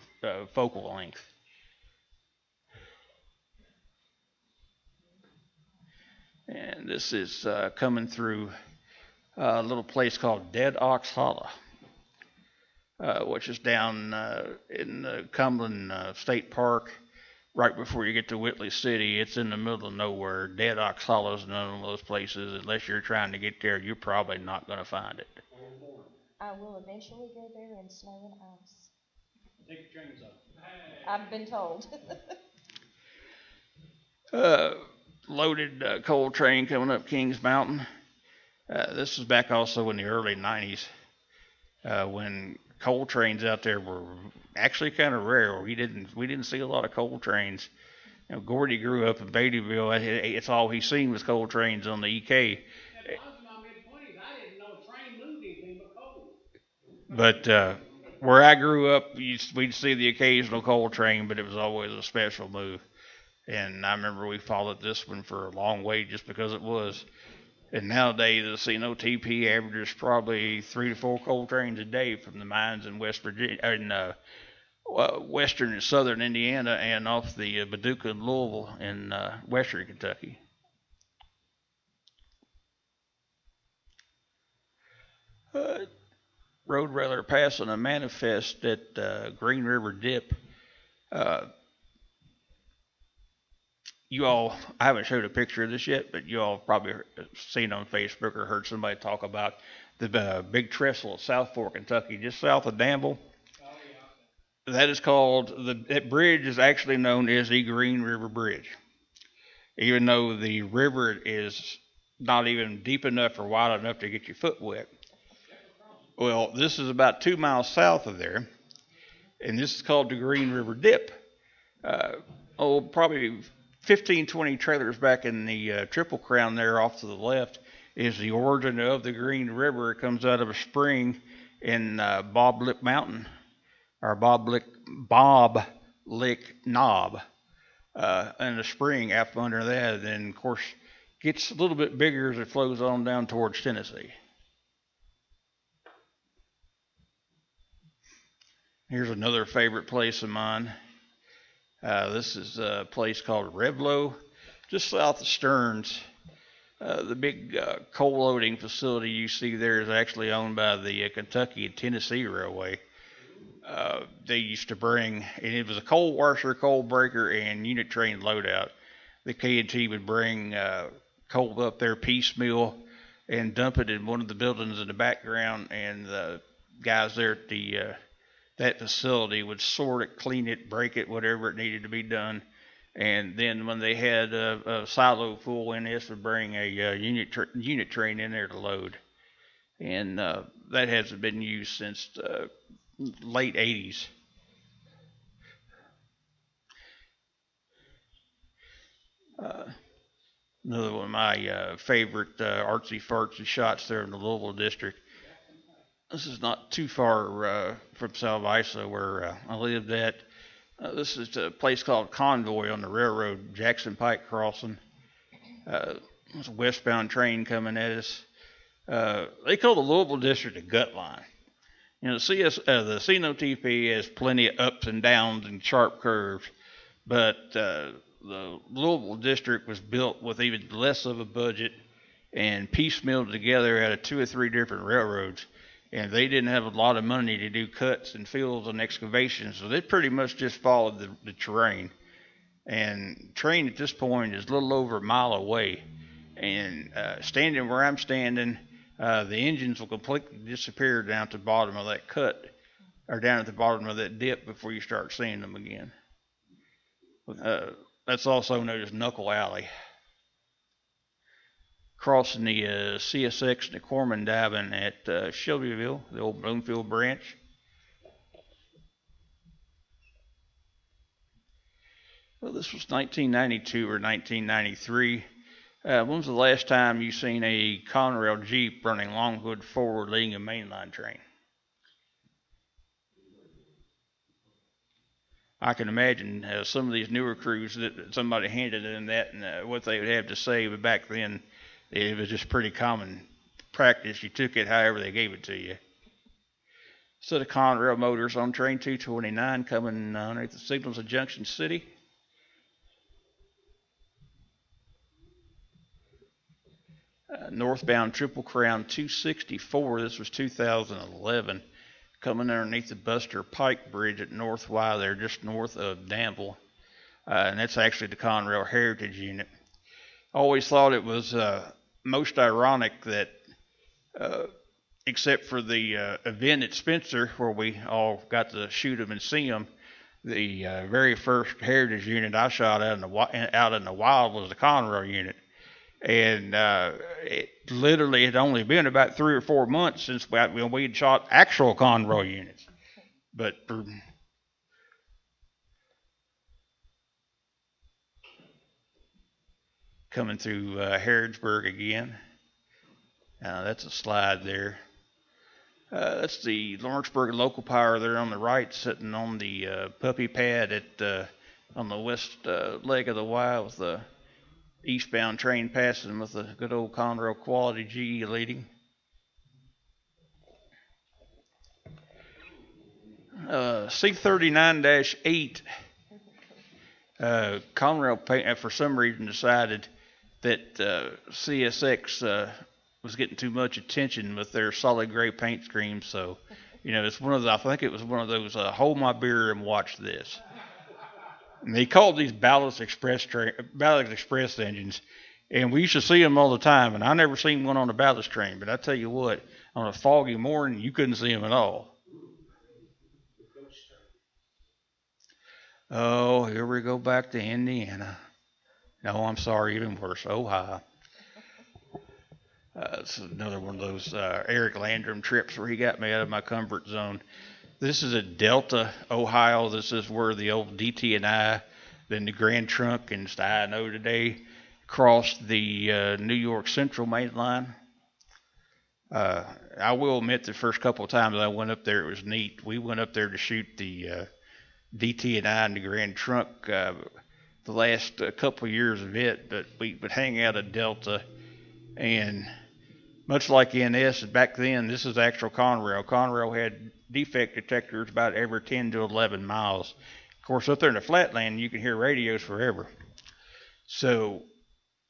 [SPEAKER 1] focal length. And this is uh, coming through a little place called Dead Ox Hollow, uh, which is down uh, in uh, Cumberland uh, State Park, right before you get to Whitley City. It's in the middle of nowhere. Dead Ox Hollow is none of those places. Unless you're trying to get there, you're probably not going to find it.
[SPEAKER 8] I will eventually go there in snow and ice.
[SPEAKER 5] Take your chains off.
[SPEAKER 8] I've been told.
[SPEAKER 1] uh, loaded uh, coal train coming up Kings Mountain. Uh, this was back also in the early 90s uh, when coal trains out there were actually kind of rare. We didn't we didn't see a lot of coal trains. You know, Gordy grew up in Beattyville. It's all he seen was coal trains on the EK.
[SPEAKER 5] At once in my mid twenties, I didn't know a train moved anything but
[SPEAKER 1] uh, where I grew up, we'd see the occasional coal train, but it was always a special move. And I remember we followed this one for a long way just because it was. And nowadays, the CNOTP averages probably three to four coal trains a day from the mines in West Virginia, in uh, uh, western and southern Indiana, and off the uh, Paducah and Louisville in uh, western Kentucky. Uh, road railer passing a manifest at uh, Green River Dip. Uh, you all, I haven't showed a picture of this yet, but you all probably seen on Facebook or heard somebody talk about the uh, big trestle at South Fork, Kentucky, just south of Danville. That is called the that bridge is actually known as the Green River Bridge, even though the river is not even deep enough or wide enough to get your foot wet. Well, this is about two miles south of there, and this is called the Green River Dip. Uh, oh, probably 15, 20 trailers back in the uh, Triple Crown there off to the left is the origin of the Green River. It comes out of a spring in uh, Bob Lick Mountain, or Bob Lick, Bob Lick Knob, uh, in the spring after under that. Then, of course, gets a little bit bigger as it flows on down towards Tennessee. Here's another favorite place of mine. Uh, this is a place called Revelo, just south of Stearns. Uh, the big uh, coal loading facility you see there is actually owned by the uh, Kentucky and Tennessee Railway. Uh, they used to bring, and it was a coal washer, coal breaker, and unit train loadout. The K&T would bring uh, coal up there piecemeal and dump it in one of the buildings in the background, and the guys there at the that facility would sort it, clean it, break it, whatever it needed to be done. And then when they had a, a silo full in this, would bring a uh, unit tra- unit train in there to load. And uh, that hasn't been used since the late 80s. Uh, another one of my uh, favorite uh, artsy fartsy shots there in the Louisville district this is not too far uh, from Salvisa where uh, I lived at. Uh, this is a place called Convoy on the railroad, Jackson Pike crossing. Uh, there's a westbound train coming at us. Uh, they call the Louisville district a gut line. You know, CS, uh, the CNOTP has plenty of ups and downs and sharp curves, but uh, the Louisville district was built with even less of a budget and piecemealed together out of two or three different railroads and they didn't have a lot of money to do cuts and fills and excavations, so they pretty much just followed the, the terrain. And train at this point is a little over a mile away, and uh, standing where I'm standing, uh, the engines will completely disappear down at the bottom of that cut, or down at the bottom of that dip before you start seeing them again. Uh, that's also known as Knuckle Alley crossing the uh, CSX the Corman diving at uh, Shelbyville, the old Bloomfield branch. Well, this was 1992 or 1993. Uh, when was the last time you seen a Conrail Jeep running long hood forward leading a mainline train? I can imagine uh, some of these newer crews that that somebody handed them that and uh, what they would have to say. But back then, it was just pretty common practice. You took it however they gave it to you. So the Conrail motors on train 229 coming uh, underneath the signals of Junction City. Uh, northbound Triple Crown 264. This was 2011. Coming underneath the Buster Pike Bridge at North Y there, just north of Danville. Uh, and that's actually the Conrail Heritage Unit. Always thought it was uh, most ironic that, uh, except for the uh, event at Spencer where we all got to shoot them and see them, the uh, very first Heritage Unit I shot out in the out in the wild was the Conrail Unit and uh, it literally had only been about three or four months since we, when we had shot actual Conrail units. But for, coming through uh, Harrodsburg again, uh, that's a slide there. Uh, that's the Lawrenceburg local power there on the right, sitting on the uh, puppy pad at uh, on the west uh, leg of the Y with the eastbound train passing with a good old Conrail quality GE leading. Uh, C39-8, uh, Conrail for some reason decided that uh, CSX uh, was getting too much attention with their solid gray paint scheme. So, you know, it's one of the, I think it was one of those uh, hold my beer and watch this. And they called these Ballast Express train, Ballast Express engines, and we used to see them all the time. And I never seen one on a ballast train, but I tell you what, on a foggy morning, you couldn't see them at all. Oh, here we go back to Indiana. No, I'm sorry, even worse, Ohio. Uh, it's another one of those uh, Eric Landrum trips where he got me out of my comfort zone. This is at Delta, Ohio. This is where the old DT and I, then the Grand Trunk and I know today, crossed the uh, New York Central main line. Uh, I will admit the first couple of times I went up there, it was neat. We went up there to shoot the uh, DT and I and the Grand Trunk uh, the last uh, couple years of it, but we would hang out at Delta and much like NS back then, this is actual Conrail. Conrail had defect detectors about every 10 to 11 miles. Of course, up there in the flatland, you can hear radios forever. So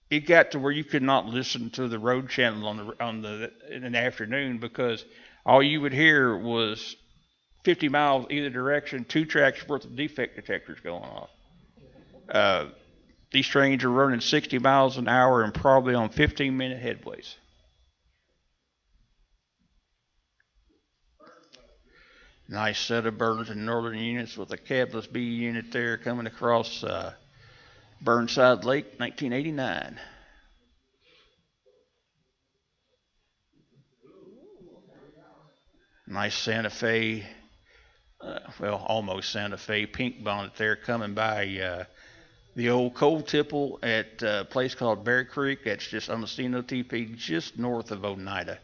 [SPEAKER 1] it got to where you could not listen to the road channel on the on the in the afternoon because all you would hear was 50 miles either direction, two tracks worth of defect detectors going off. Uh, these trains are running 60 miles an hour and probably on 15 minute headways. Nice set of Burlington Northern units with a cabless B unit there coming across uh, Burnside Lake, 1989. Nice Santa Fe, uh, well, almost Santa Fe pink bonnet there coming by uh, the old coal tipple at a place called Bear Creek. That's just on the CNOTP, just north of Oneida.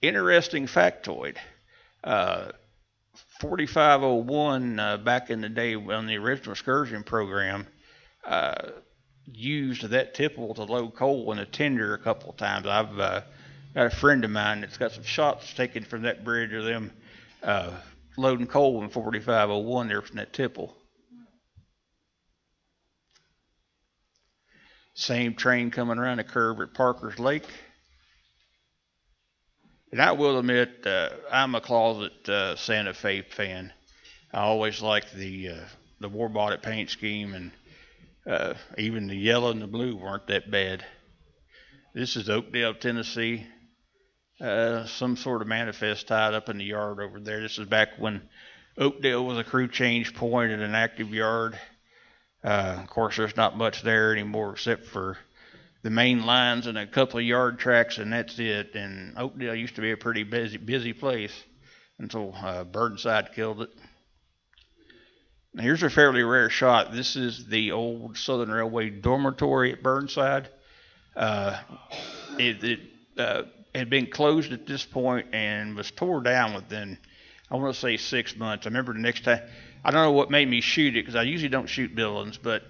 [SPEAKER 1] Interesting factoid. Uh, 4501 uh, back in the day on the original excursion program uh, used that tipple to load coal in a tender a couple of times. I've uh, got a friend of mine that's got some shots taken from that bridge of them uh, loading coal in 4501 there from that tipple. Same train coming around the curve at Parker's Lake. And I will admit, uh, I'm a closet uh, Santa Fe fan. I always liked the uh, the war bonnet paint scheme, and uh, even the yellow and the blue weren't that bad. This is Oakdale, Tennessee. Uh, some sort of manifest tied up in the yard over there. This is back when Oakdale was a crew change point and an active yard. Uh, of course, there's not much there anymore except for the main lines and a couple of yard tracks, and that's it. And Oakdale used to be a pretty busy busy place until uh, Burnside killed it. Now, here's a fairly rare shot. This is the old Southern Railway dormitory at Burnside. Uh, it it uh, had been closed at this point and was tore down within, I want to say six months. I remember the next time, I don't know what made me shoot it because I usually don't shoot buildings, but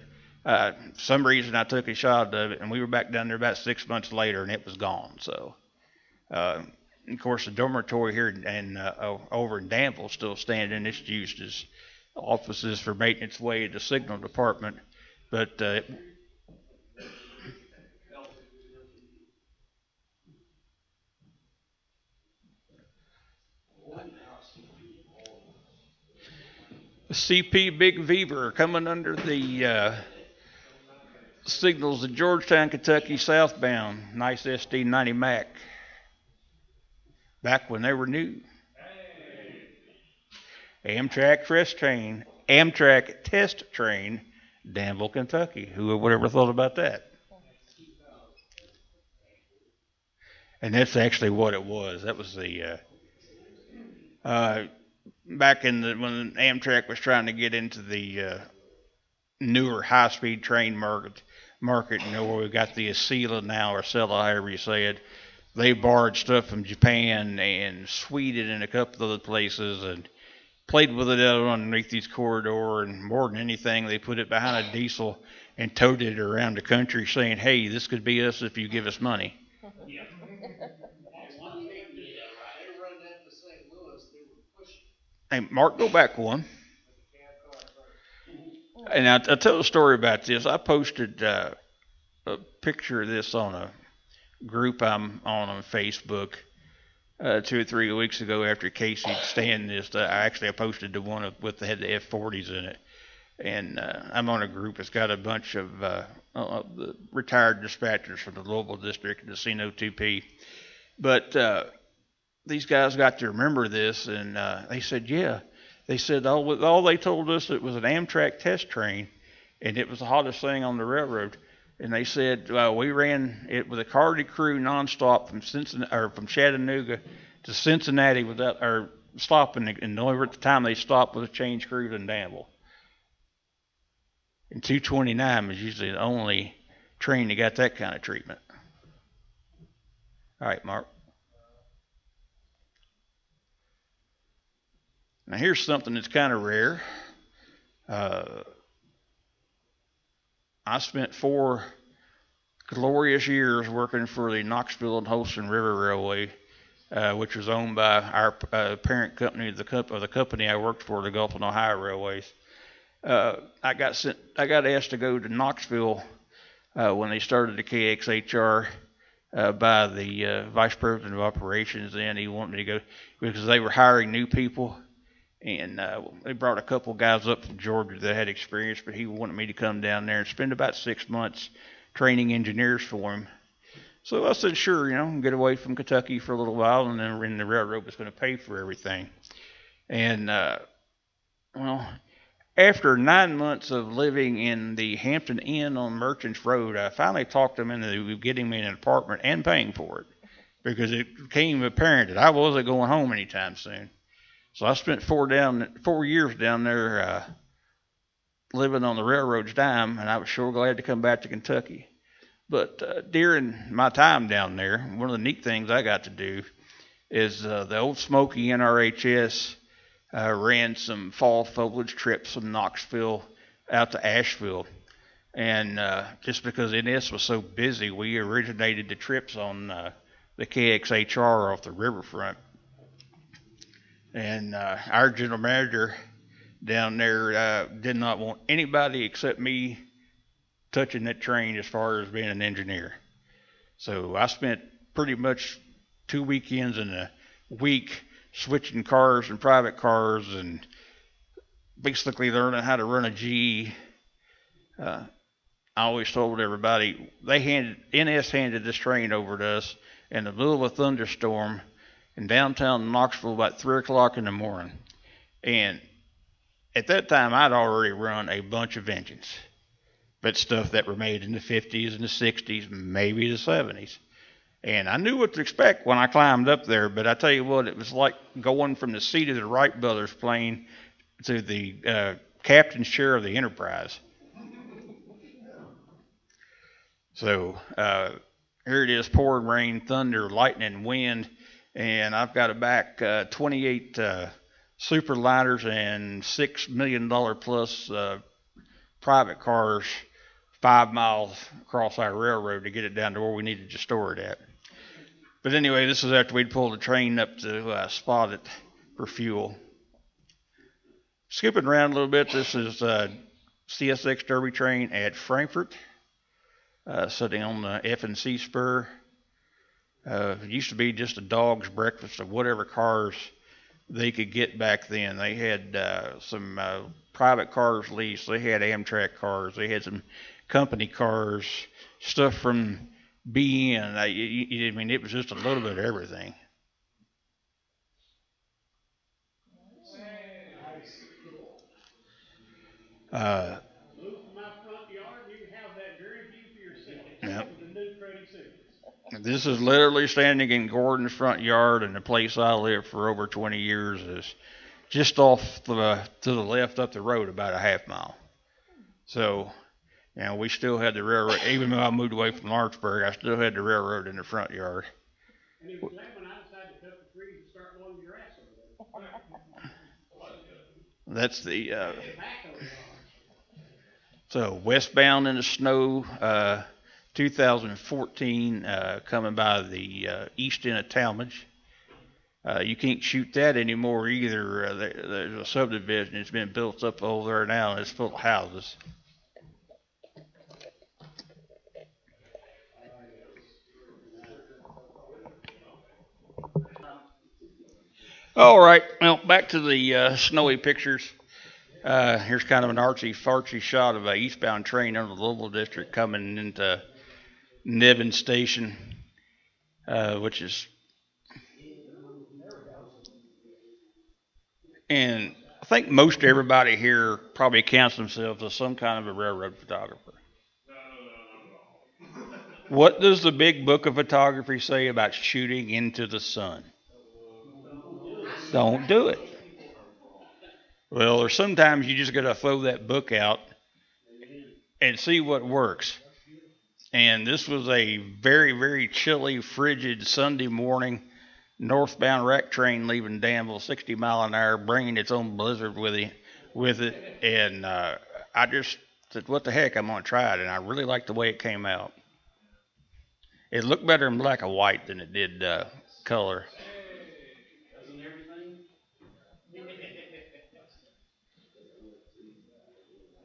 [SPEAKER 1] uh, for some reason I took a shot of it, and we were back down there about six months later, and it was gone. So, uh, of course, the dormitory here and uh, over in Danville still standing. It's used as offices for maintenance way at the signal department, but uh, CP Big Beaver coming under the uh, signals of Georgetown, Kentucky southbound. Nice SD 90 Mac. Back when they were new. Amtrak test train, Amtrak test train, Danville, Kentucky. Who would ever thought about that? And that's actually what it was. That was the uh, uh, back in the when Amtrak was trying to get into the uh, newer high-speed train market, market, you know, where we've got the Acela now, or Acela, however you say it. They borrowed stuff from Japan and Sweden and a couple of other places, and played with it underneath these corridor. And more than anything, they put it behind a diesel and towed it around the country, saying, "Hey, this could be us if you give us money." Hey, Mark, go back one. And I, I'll tell a story about this. I posted uh, a picture of this on a group I'm on on Facebook uh, two or three weeks ago after Casey stand this. Uh, I actually I posted the one with the had the F40s in it, and uh, I'm on a group that's got a bunch of uh, uh, the retired dispatchers from the Louisville district, and the CNOTP. But uh, these guys got to remember this, and uh, they said, yeah. They said all, all they told us it was an Amtrak test train, and it was the hottest thing on the railroad. And they said well, we ran it with a Cardi crew nonstop from Cincinnati or from Chattanooga to Cincinnati without or stopping. And the only time they stopped was a change crew in Danville. And 229 was usually the only train that got that kind of treatment. All right, Mark. Now, here's something that's kind of rare. Uh, I spent four glorious years working for the Knoxville and Holston River Railway, uh, which was owned by our uh, parent company, the, comp- of the company I worked for, the Gulf and Ohio Railways. Uh, I got sent, I got asked to go to Knoxville uh, when they started the KXHR uh, by the uh, vice president of operations. Then he wanted me to go because they were hiring new people and uh, they brought a couple guys up from Georgia that had experience, but he wanted me to come down there and spend about six months training engineers for him. So I said, sure, you know, get away from Kentucky for a little while, and then the railroad was going to pay for everything. And uh, well, after nine months of living in the Hampton Inn on Merchants Road, I finally talked them into getting me an apartment and paying for it because it became apparent that I wasn't going home anytime soon. So I spent four down four years down there uh, living on the railroad's dime, and I was sure glad to come back to Kentucky. But uh, during my time down there, one of the neat things I got to do is uh, the old Smoky NRHS uh, ran some fall foliage trips from Knoxville out to Asheville. And uh, just because NS was so busy, we originated the trips on uh, the KXHR off the riverfront. And uh, our general manager down there uh, did not want anybody except me touching that train as far as being an engineer. So I spent pretty much two weekends in a week switching cars and private cars and basically learning how to run a G. Uh, I always told everybody they handed NS handed this train over to us in the middle of a thunderstorm in downtown Knoxville about three o'clock in the morning, and at that time I'd already run a bunch of engines, but stuff that were made in the 50s and the 60s, maybe the 70s. And I knew what to expect when I climbed up there, but I tell you what, it was like going from the seat of the Wright brothers plane to the uh, captain's chair of the Enterprise. So uh, here it is pouring rain, thunder, lightning, wind, and I've got a back uh, 28 uh, superliners and six million dollar plus uh, private cars five miles across our railroad to get it down to where we needed to store it at. But anyway, this was after we'd pulled the train up to uh, spot it for fuel. Skipping around a little bit, this is uh, CSX Derby train at Frankfort, uh, sitting on the F and C spur. Uh, it used to be just a dog's breakfast of whatever cars they could get back then. They had uh, some uh, private cars leased. They had Amtrak cars. They had some company cars, stuff from BN. I, I, I mean, it was just a little bit of everything. Uh,
[SPEAKER 5] Move from my front yard, you can have that very view for yourself.
[SPEAKER 1] Yep.
[SPEAKER 5] With the new Credit Suisse.
[SPEAKER 1] This is literally standing in Gordon's front yard, and the place I lived for over 20 years is just off the to the left up the road about a half mile. So, you know, we still had the railroad. Even though I moved away from Lawrenceburg, I still had the railroad in the front yard.
[SPEAKER 5] And it was glad when I decided to cut the trees and start mowing your grass over there.
[SPEAKER 1] That's the uh, so westbound in the snow. Uh, 2014 uh, coming by the uh, east end of Talmage. Uh, you can't shoot that anymore either. Uh, there, there's a subdivision that's been built up over there now, and it's full of houses. All right, well, back to the uh, snowy pictures. Uh, here's kind of an artsy fartsy shot of a eastbound train under the Louisville district coming into Niven Station, uh, which is, and I think most everybody here probably counts themselves as some kind of a railroad photographer. What does the big book of photography say about shooting into the sun? Don't do it. Well, or sometimes you just got to throw that book out and see what works. And this was a very, very chilly, frigid Sunday morning northbound wreck train leaving Danville, 60 mile an hour, bringing its own blizzard with it. With it, and uh, I just said, "What the heck? I'm gonna try it." And I really liked the way it came out. It looked better in black and white than it did uh, color.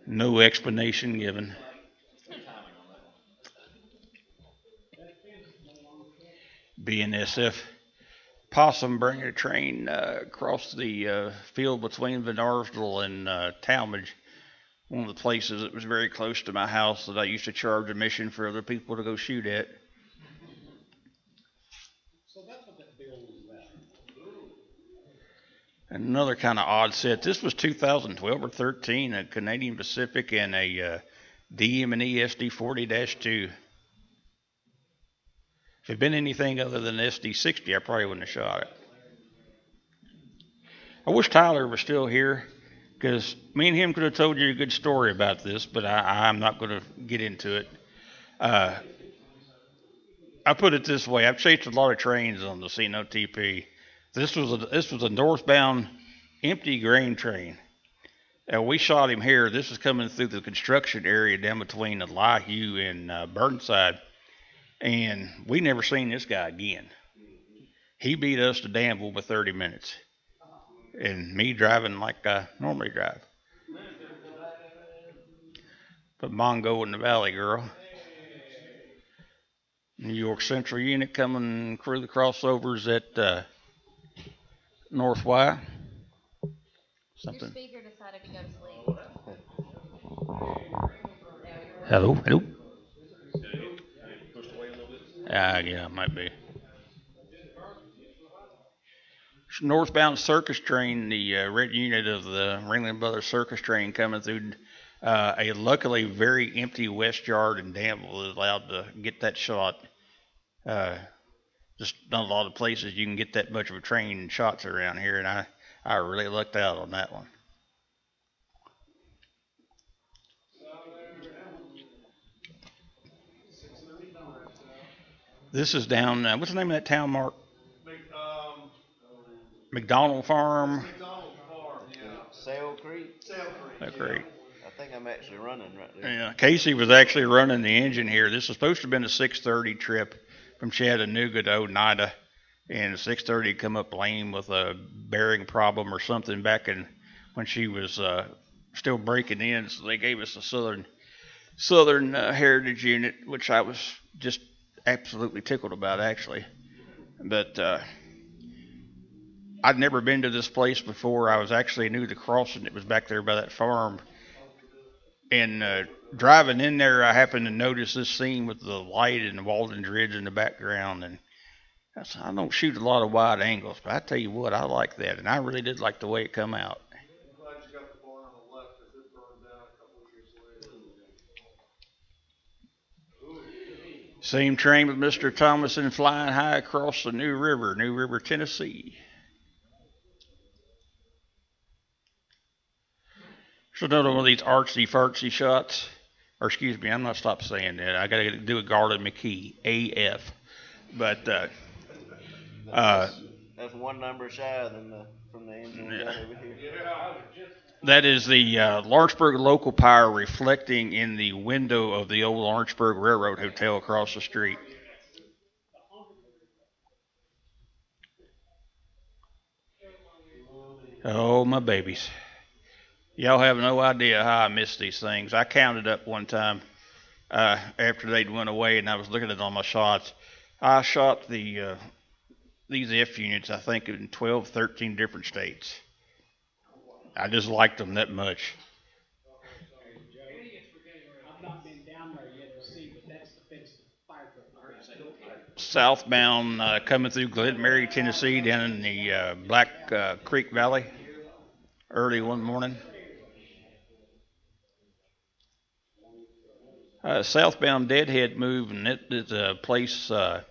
[SPEAKER 1] No explanation given. BNSF possum bringing a train uh, across the uh, field between Van Arsdell and uh, Talmage. One of the places that was very close to my house that I used to charge admission for other people to go shoot at.
[SPEAKER 5] So that's what that bill was about.
[SPEAKER 1] Another kind of odd set. This was 2012 or 13, a Canadian Pacific and a uh, DM&E SD40-2. If it had been anything other than an SD60, I probably wouldn't have shot it. I wish Tyler was still here because me and him could have told you a good story about this, but I, I'm not going to get into it. Uh, I put it this way: I've chased a lot of trains on the CNOTP. This was a this was a northbound empty grain train. And we shot him here. This is coming through the construction area down between Elihu and uh, Burnside. And we never seen this guy again. He beat us to Danville with 30 minutes. And me driving like I normally drive. But Mongo in the Valley girl. New York Central unit coming through the crossovers at uh, North Y.
[SPEAKER 8] Your
[SPEAKER 1] Something.
[SPEAKER 8] speaker decided to go to sleep.
[SPEAKER 1] Hello, hello. Ah, yeah, it might be. Northbound circus train, the uh, red unit of the Ringling Brothers circus train coming through uh, a luckily very empty west yard in Danville is allowed to get that shot. Uh, just not a lot of places you can get that much of a train shots around here, and I, I really lucked out on that one. This is down, uh, what's the name of that town, Mark?
[SPEAKER 7] Make, um,
[SPEAKER 1] McDonald Farm.
[SPEAKER 7] McDonald Farm,
[SPEAKER 4] Sale Creek?
[SPEAKER 1] Oh, great.
[SPEAKER 4] I think I'm actually running right there.
[SPEAKER 1] Yeah, Casey was actually running the engine here. This was supposed to have been a six thirty trip from Chattanooga to Oneida. And six thirty come up lame with a bearing problem or something back in when she was uh, still breaking in. So they gave us a southern southern uh, heritage unit, which I was just absolutely tickled about actually. But uh, I'd never been to this place before. I was actually new to crossing. It was back there by that farm and uh, driving in there, I happened to notice this scene with the light and the Walden's Ridge in the background, and I said, I don't shoot a lot of wide angles, but I tell you what, I like that, and I really did like the way it come out.
[SPEAKER 7] I'm glad you got the barn on the left, cause it burned down a couple of years later.
[SPEAKER 1] Same train with Mr. Thomason flying high across the New River, New River, Tennessee. So another one of these artsy fartsy shots, or excuse me, I'm not stop saying that. I got to do a Garland McKee, AF. But uh, uh,
[SPEAKER 4] That's one number shy than the, from the engine we got
[SPEAKER 1] Yeah.
[SPEAKER 4] over here.
[SPEAKER 1] That is the uh, Lawrenceburg local power reflecting in the window of the old Lawrenceburg Railroad Hotel across the street. Oh, my babies. Y'all have no idea how I miss these things. I counted up one time uh, after they'd went away and I was looking at all my shots. I shot the uh, these F units, I think, in 12, 13 different states. I just liked them that much. Southbound uh, coming through Glen Mary, Tennessee, down in the uh, Black uh, Creek Valley, early one morning. Uh, southbound Deadhead move, and it is a place uh,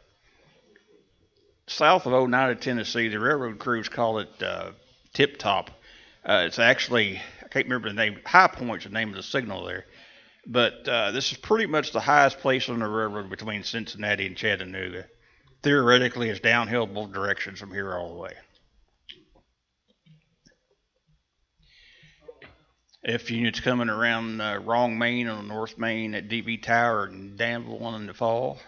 [SPEAKER 1] south of Oneida, Tennessee. The railroad crews call it uh, Tip Top. Uh, it's actually I can't remember the name. High Point's the name of the signal there. But uh, this is pretty much the highest place on the railroad between Cincinnati and Chattanooga. Theoretically, it's downhill both directions from here all the way. F units coming around uh, Wrong Main on North Main at DB Tower and Danville in the fall.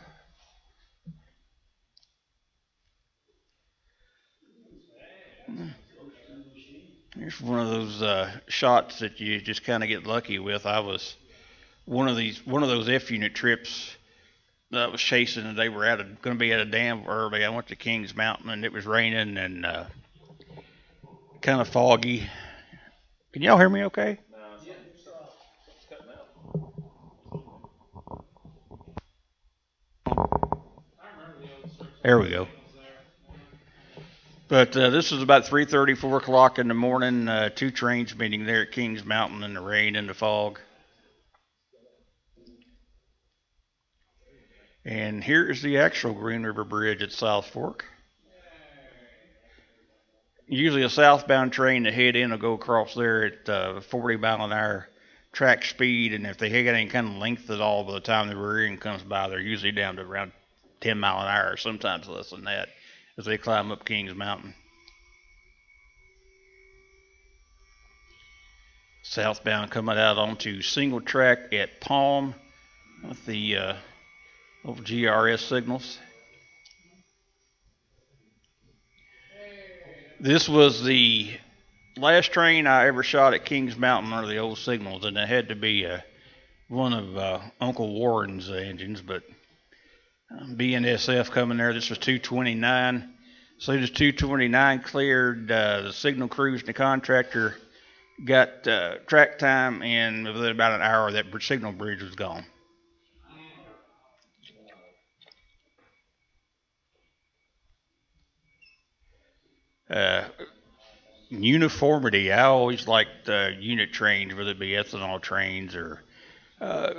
[SPEAKER 1] Here's one of those uh, shots that you just kind of get lucky with. I was one of these one of those F unit trips that I was chasing, and they were at going to be at a dam early. I went to Kings Mountain, and it was raining and uh, kind of foggy. Can y'all hear me? Okay. There we go. But uh, this was about 3:30, 4 o'clock in the morning. Uh, two trains meeting there at Kings Mountain in the rain and the fog. And here is the actual Green River Bridge at South Fork. Usually a southbound train to head in will go across there at uh, 40 mile an hour track speed, and if they got any kind of length at all by the time the rear end comes by, they're usually down to around 10 mile an hour, sometimes less than that, as they climb up Kings Mountain. Southbound coming out onto single track at Palm with the uh, little GRS signals. This was the last train I ever shot at Kings Mountain under the old signals, and it had to be uh, one of uh, Uncle Warren's engines, but um, BNSF coming there. This was 229. As soon as 229 cleared, uh, the signal crews and the contractor got uh, track time, and within about an hour, that signal bridge was gone. Uh, uniformity. I always liked uh, unit trains, whether it be ethanol trains or uh,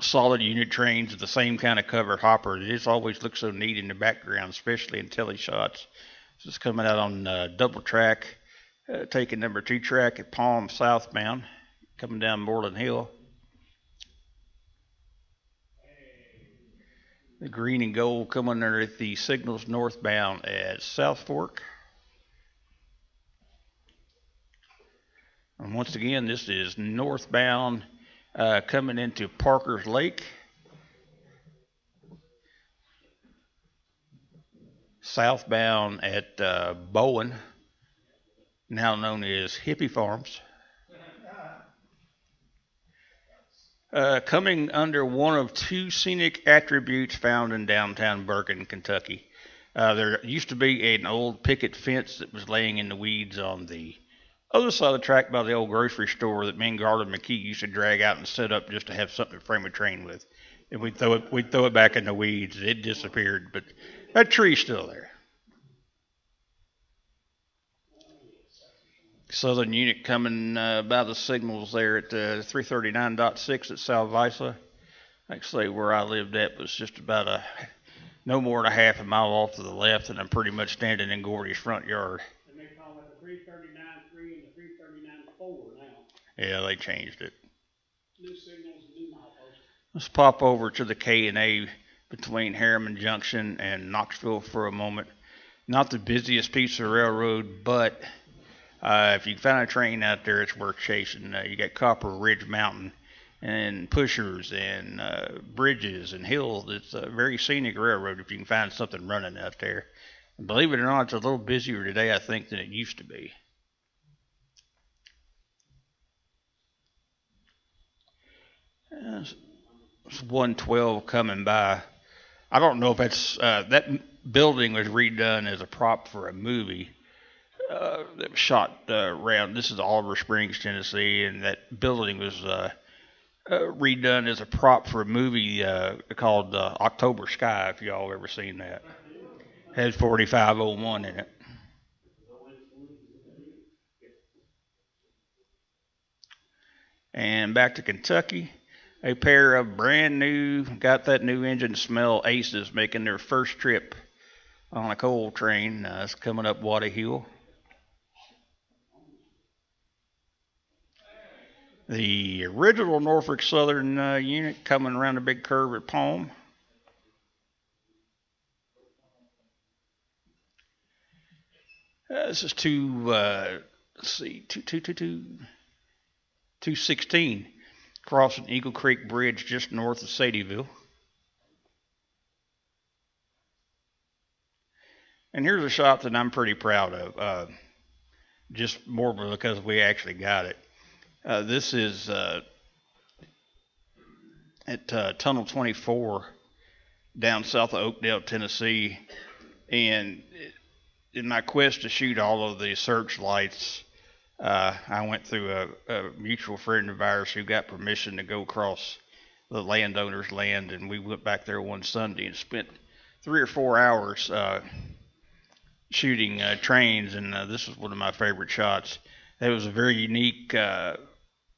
[SPEAKER 1] solid unit trains with the same kind of covered hopper. It just always looks so neat in the background, especially in tele shots. This is coming out on uh, double track, uh, taking number two track at Palm southbound, coming down Moreland Hill. The green and gold coming underneath the signals northbound at South Fork. And once again, this is northbound uh, coming into Parker's Lake. Southbound at uh, Bowen, now known as Hippie Farms. Uh, coming under one of two scenic attributes found in downtown Burgin, Kentucky. Uh, there used to be an old picket fence that was laying in the weeds on the other side of the track by the old grocery store that me and Garland McKee used to drag out and set up just to have something to frame a train with. And we'd throw it, we'd throw it back in the weeds. It disappeared, but that tree's still there. Southern unit coming uh, by the signals there at uh, 339.6 at Salvisa. Actually, where I lived at was just about a no more than a half a mile off to the left, and I'm pretty much standing in Gordy's front yard.
[SPEAKER 5] And they call it the three thirty-nine three and the three thirty-nine four now.
[SPEAKER 1] Yeah, they changed it.
[SPEAKER 5] New signals, new mileposts.
[SPEAKER 1] Let's pop over to the K and A between Harriman Junction and Knoxville for a moment. Not the busiest piece of railroad, but uh, if you find a train out there, it's worth chasing. Uh, you got Copper Ridge Mountain and pushers and uh, bridges and hills. It's a very scenic railroad if you can find something running out there. Believe it or not, it's a little busier today, I think, than it used to be. It's 112 coming by. I don't know if that's uh, that building was redone as a prop for a movie uh, that was shot uh, around. This is Oliver Springs, Tennessee, and that building was uh, uh, redone as a prop for a movie uh, called uh, October Sky. If y'all ever seen that, it has 4501 in it. And back to Kentucky, a pair of brand new, got that new engine smell aces making their first trip on a coal train. Uh, it's coming up Waddy Hill. The original Norfolk Southern uh, unit coming around the big curve at Palm. Uh, this is two, uh, let's see, two, two, two, two, two sixteen, crossing Eagle Creek Bridge just north of Sadieville. And here's a shot that I'm pretty proud of, uh, just more because we actually got it. Uh, this is uh, at uh, Tunnel 24 down south of Oakdale, Tennessee. And in my quest to shoot all of the searchlights, uh, I went through a, a mutual friend of ours who got permission to go across the landowner's land. And we went back there one Sunday and spent three or four hours uh, shooting uh, trains. And uh, this was one of my favorite shots. It was a very unique uh,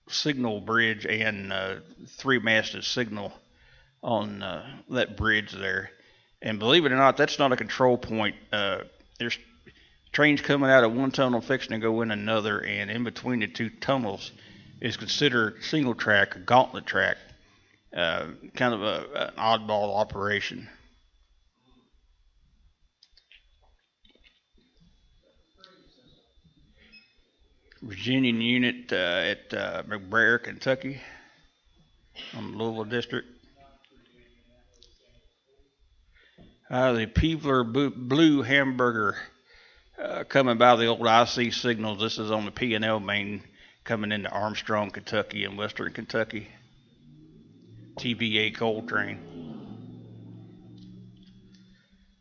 [SPEAKER 1] signal bridge and uh, three masted signal on that bridge there. And believe it or not, that's not a control point. There's trains coming out of one tunnel fixing to go in another, and in between the two tunnels is considered single track, a gauntlet track, uh, kind of a, an oddball operation. Virginian unit uh, at uh, McBrayer, Kentucky, on the Louisville District. Uh, the Peevler Bo- Blue Hamburger uh, coming by the old IC signals. This is on the P and L main coming into Armstrong, Kentucky, and Western Kentucky. TVA coal train.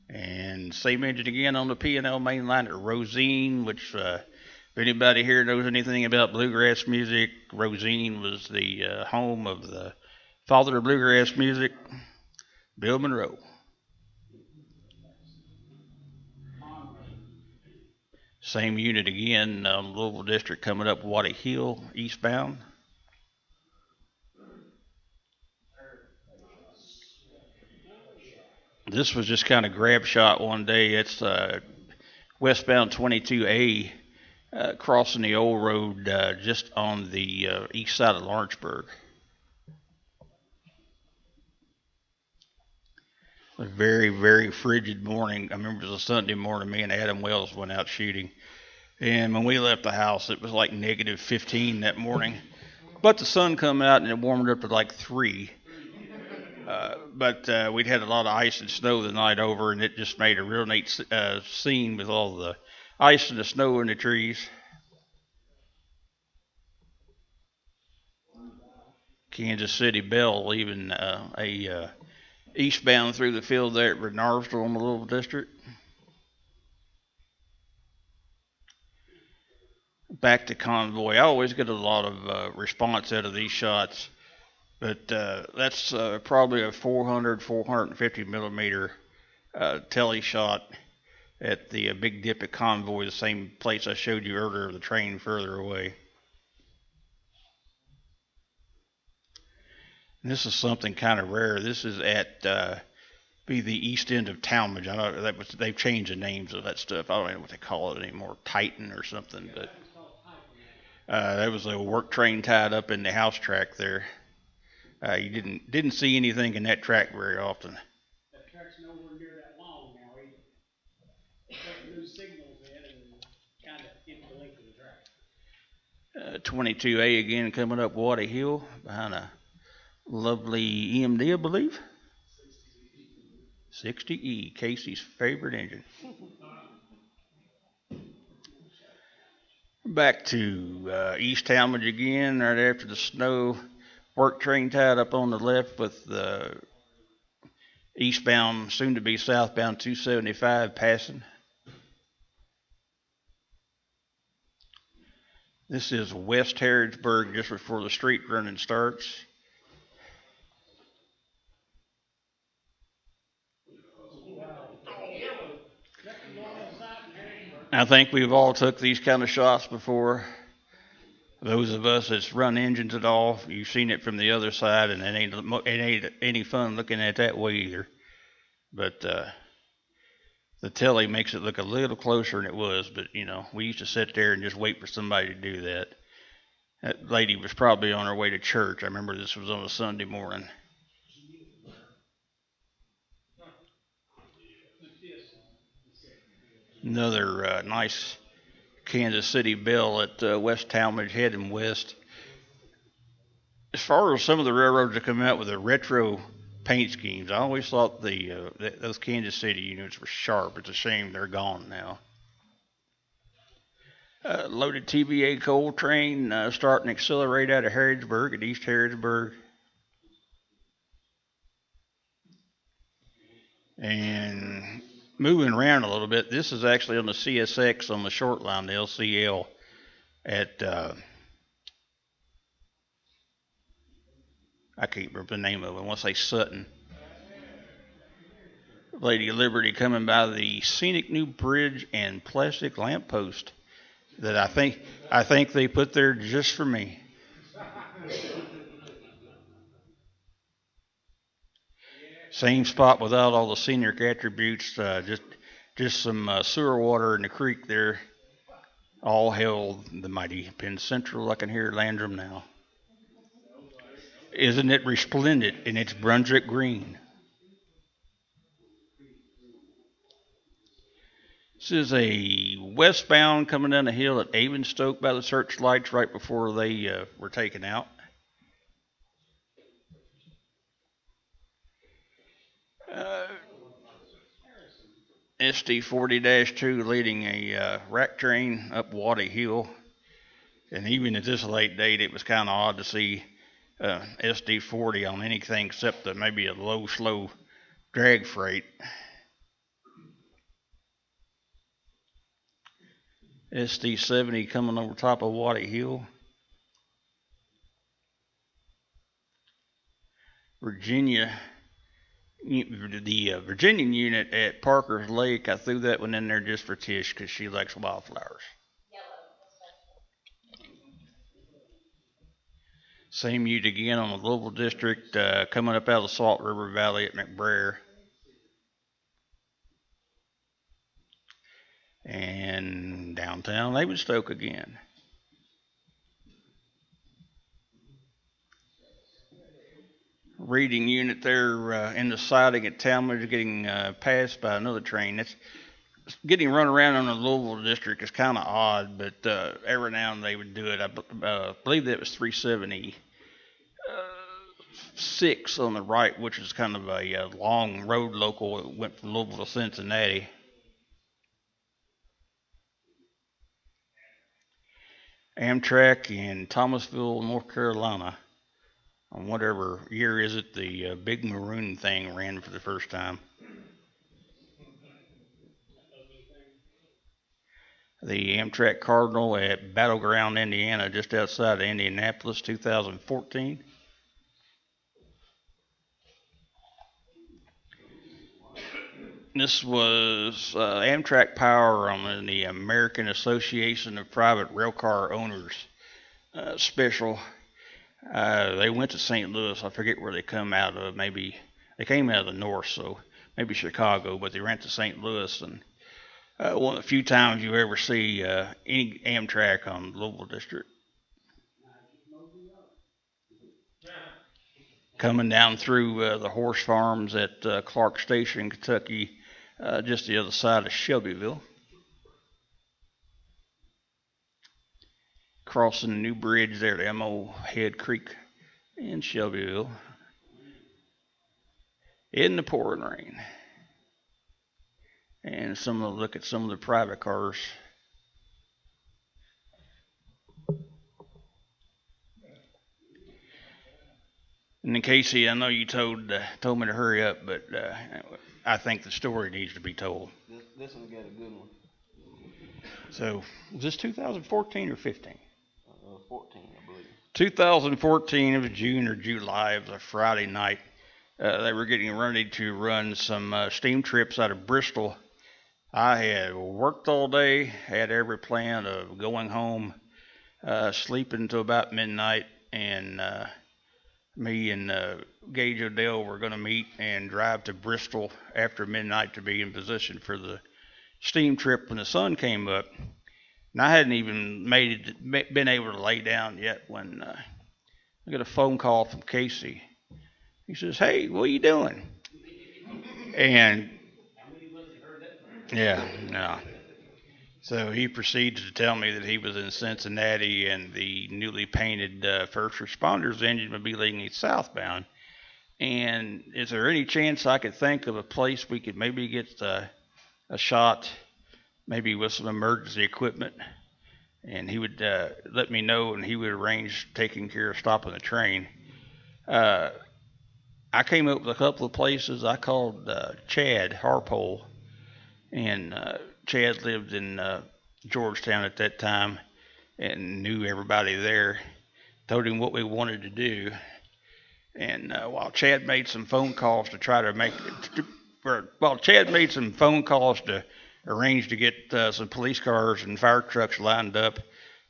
[SPEAKER 1] And same engine again on the P and L main line at Rosine, which uh, if anybody here knows anything about bluegrass music, Rosine was the uh, home of the father of bluegrass music, Bill Monroe. Same unit again, um, Louisville District coming up Waddy Hill eastbound. This was just kind of grab shot one day. It's uh, westbound 22A uh, crossing the old road uh, just on the uh, east side of Lawrenceburg. A very, very frigid morning. I remember it was a Sunday morning. Me and Adam Wells went out shooting. And when we left the house, it was like negative 15 that morning. But the sun come out and it warmed up to like three. Uh, but uh, we'd had a lot of ice and snow the night over, and it just made a real neat uh, scene with all the ice and the snow in the trees. Kansas City Bell leaving uh, a uh, eastbound through the field there at Bernardsville the Louisville District. Back to convoy. I always get a lot of uh, response out of these shots, but uh, that's uh, probably a 400, 450 millimeter uh, tele shot at the uh, Big Dip at Convoy, the same place I showed you earlier, the train further away. And this is something kind of rare. This is at uh, be the east end of Talmage. I know that was they've changed the names of that stuff. I don't know what they call it anymore, Titan or something. But uh, there was a work train tied up in the house track there. Uh, you didn't didn't see anything in that track very often.
[SPEAKER 5] That track's nowhere near that long now either. Put new signals in and kind of empty the length of the track.
[SPEAKER 1] Uh, 22A again coming up Waddy Hill behind a lovely EMD, I believe. 60E, Casey's favorite engine. Back to uh, East Talmage again, right after the snow. Work train tied up on the left with the eastbound, soon to be southbound 275 passing. This is West Harrodsburg, just before the street running starts. I think we've all took these kind of shots before. Those of us that's run engines at all, you've seen it from the other side, and it ain't it ain't any fun looking at that way either. But uh, the telly makes it look a little closer than it was. But you know, we used to sit there and just wait for somebody to do that. That lady was probably on her way to church. I remember this was on a Sunday morning. Another uh, nice Kansas City Bell at uh, West Talmage heading west. As far as some of the railroads that come out with the retro paint schemes, I always thought the uh, th- those Kansas City units were sharp. It's a shame they're gone now. Uh, loaded TVA coal train uh, starting to accelerate out of Harrodsburg at East Harrodsburg. And moving around a little bit, this is actually on the CSX on the short line, the LCL, at uh, I can't remember the name of it. I want to say Sutton. Lady of Liberty coming by the scenic new bridge and plastic lamppost that I think I think they put there just for me. Same spot without all the scenic attributes, uh, just just some uh, sewer water in the creek there. All hail the mighty Penn Central. I can hear Landrum now. Isn't it resplendent in its Brunswick green? This is a westbound coming down the hill at Avonstoke by the searchlights right before they uh, were taken out. SD 40 2 leading a uh, rack train up Waddy Hill. And even at this late date, it was kind of odd to see uh, SD 40 on anything except the, maybe a low, slow drag freight. SD 70 coming over top of Waddy Hill. Virginia the uh, Virginian unit at Parker's Lake, I threw that one in there just for Tish because she likes wildflowers. Same unit again on the Louisville District, uh, coming up out of the Salt River Valley at McBrayer. And downtown they would Stoke again. Reading unit there uh, in the siding at Talmage getting uh, passed by another train. That's getting run around on the Louisville district is kind of odd, but uh, every now and then they would do it. I uh, believe that was 376 uh, on the right, which is kind of a, uh long road local. It went from Louisville to Cincinnati. Amtrak in Thomasville, North Carolina. On whatever year is it, the uh, big maroon thing ran for the first time. The Amtrak Cardinal at Battleground, Indiana, just outside of Indianapolis, 2014. This was uh, Amtrak Power on the American Association of Private Railcar Owners uh, special. Uh, they went to St. Louis. I forget where they come out of. Maybe they came out of the north, so maybe Chicago, but they ran to St. Louis and uh, one of the few times you ever see uh, any Amtrak on the Louisville District. Coming down through uh, the horse farms at uh, Clark Station, Kentucky, uh, just the other side of Shelbyville. Crossing the new bridge there to Mo Head Creek in Shelbyville. In the pouring rain and some of the look at some of the private cars. And then Casey, I know you told uh, told me to hurry up, but uh, I think the story needs to be told.
[SPEAKER 4] This, this one's got a good one.
[SPEAKER 1] So, was this 2014 or 15?
[SPEAKER 4] Uh, 14, I believe.
[SPEAKER 1] 2014, it was June or July. It was a Friday night. Uh, they were getting ready to run some uh, steam trips out of Bristol. I had worked all day, had every plan of going home, uh, sleeping until about midnight, and uh, me and uh, Gage Odell were going to meet and drive to Bristol after midnight to be in position for the steam trip when the sun came up. And I hadn't even made it, been able to lay down yet when uh, I got a phone call from Casey. He says, "Hey, what are you doing?" And yeah, no. So he proceeds to tell me that he was in Cincinnati and the newly painted uh, first responders engine would be leaving southbound. And is there any chance I could think of a place we could maybe get uh, a shot, maybe with some emergency equipment? And he would uh, let me know, and he would arrange taking care of stopping the train. Uh, I came up with a couple of places. I called uh, Chad Harpole and uh, Chad lived in uh, Georgetown at that time and knew everybody there. Told him what we wanted to do, and uh, while Chad made some phone calls to try to make, to, or, while Chad made some phone calls to arrange to get uh, some police cars and fire trucks lined up,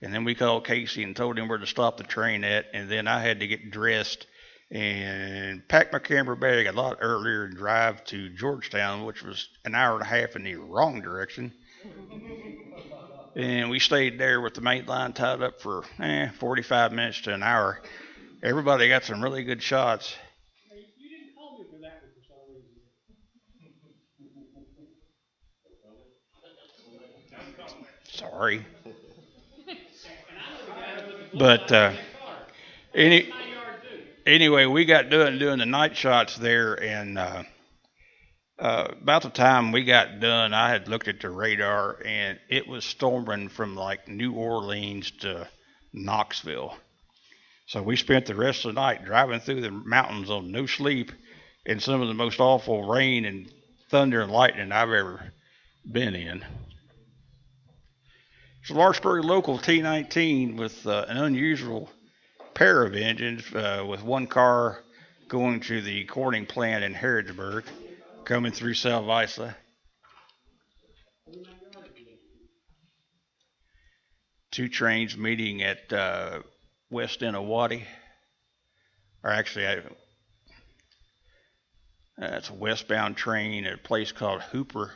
[SPEAKER 1] and then we called Casey and told him where to stop the train at, and then I had to get dressed and pack my camera bag a lot earlier and drive to Georgetown, which was an hour and a half in the wrong direction. And we stayed there with the main line tied up for eh, 45 minutes to an hour. Everybody got some really good shots.
[SPEAKER 5] Hey, You didn't call me for that one for some reason.
[SPEAKER 1] Sorry. But, uh. Any, anyway, we got done doing the night shots there, and uh, uh, about the time we got done, I had looked at the radar, and it was storming from like New Orleans to Knoxville. So we spent the rest of the night driving through the mountains on no sleep in some of the most awful rain and thunder and lightning I've ever been in. It's Larkspur local T19 with uh, an unusual pair of engines uh, with one car going to the Corning plant in Harrodsburg, coming through Salvisa. Two trains meeting at uh, West Inawati, or actually, I, that's a westbound train at a place called Hooper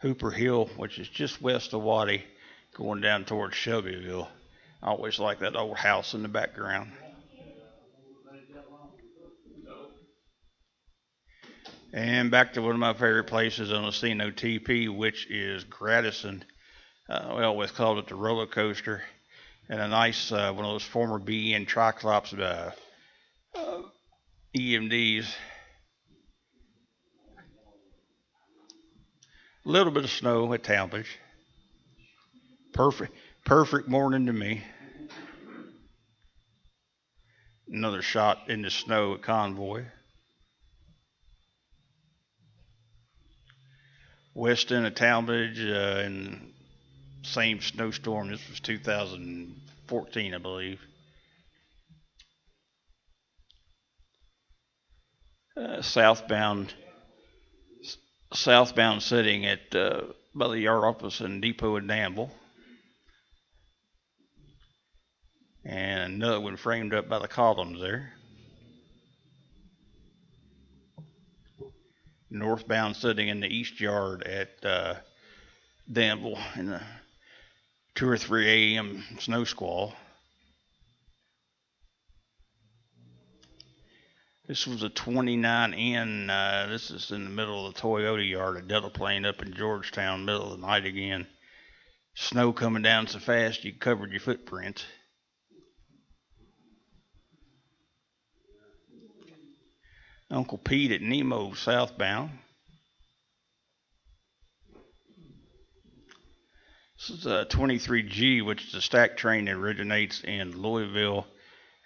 [SPEAKER 1] Hooper Hill, which is just west of Waddy, going down towards Shelbyville. I always like that old house in the background. And back to one of my favorite places on the CNOTP, which is Gradison. Uh, we always called it the roller coaster. And a nice, uh, one of those former BN Triclops uh, uh, EMDs. A little bit of snow at Talmage. Perfect, perfect morning to me. Another shot in the snow at Convoy. West end of Talmage, uh, and same snowstorm. This was 2014, I believe. Uh, southbound, southbound sitting at uh, by the yard office and depot in Danville. And another one framed up by the columns there. Northbound sitting in the east yard at uh, Danville in a 2 or 3 a.m. snow squall. This was a 29N. Uh, this is in the middle of the Toyota yard at Delaplain up in Georgetown, middle of the night again. Snow coming down so fast you covered your footprints. Uncle Pete at Nemo southbound. This is a 23G, which is a stack train that originates in Louisville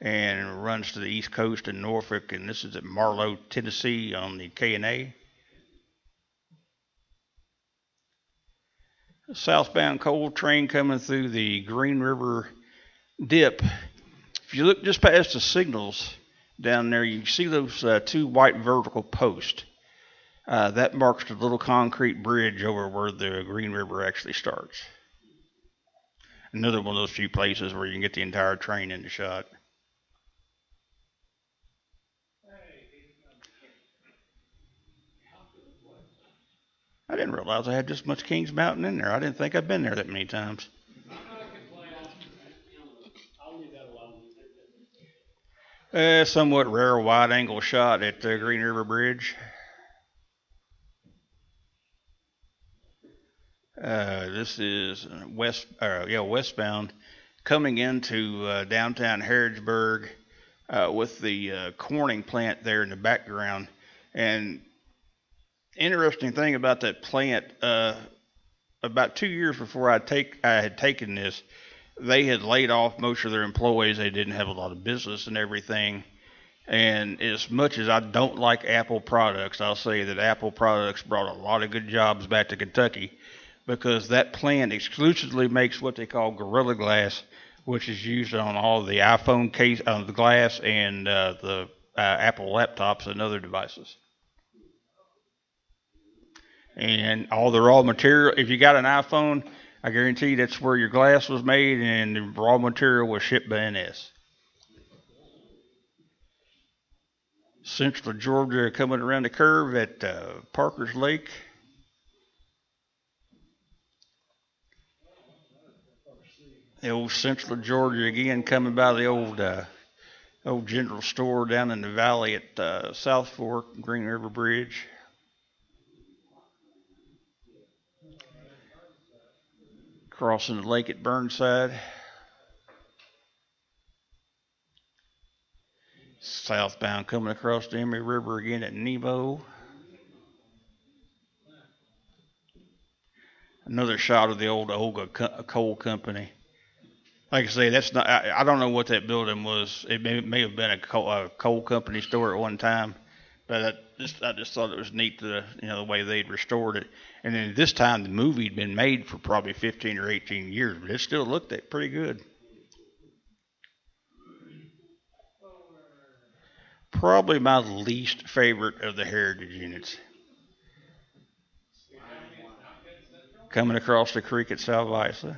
[SPEAKER 1] and runs to the east coast in Norfolk. And this is at Marlow, Tennessee on the K&A. Southbound coal train coming through the Green River dip. If you look just past the signals down there, you see those uh, two white vertical posts. Uh, that marks the little concrete bridge over where the Green River actually starts. Another one of those few places where you can get the entire train into shot. I didn't realize I had this much Kings Mountain in there. I didn't think I'd been there that many times.
[SPEAKER 5] I'm not gonna play off, you know, I'll leave that alone.
[SPEAKER 1] A somewhat rare wide angle shot at the Green River Bridge. Uh, this is west, uh, yeah, westbound, coming into uh, downtown Harrodsburg uh, with the uh, Corning plant there in the background. And interesting thing about that plant, uh, about two years before I take I had taken this, they had laid off most of their employees. They didn't have a lot of business and everything. And as much as I don't like Apple products, I'll say that Apple products brought a lot of good jobs back to Kentucky because that plant exclusively makes what they call Gorilla Glass, which is used on all the iPhone case, on the glass, and uh, the uh, Apple laptops and other devices. And all the raw material, if you got an iPhone, I guarantee that's where your glass was made, and the raw material was shipped by NS. Central Georgia coming around the curve at uh, Parker's Lake. The old Central Georgia again coming by the old uh, old general store down in the valley at uh, South Fork Green River Bridge. Crossing the lake at Burnside. Southbound coming across the Emory River again at Nemo. Another shot of the old Olga uh, coal company. Like I say, that's not. I, I don't know what that building was. It may, may have been a coal, a coal company store at one time, but I just I just thought it was neat the you know the way they'd restored it. And then this time the movie had been made for probably 15 or 18 years, but it still looked at pretty good. Probably my least favorite of the heritage units. Coming across the creek at Salvisa.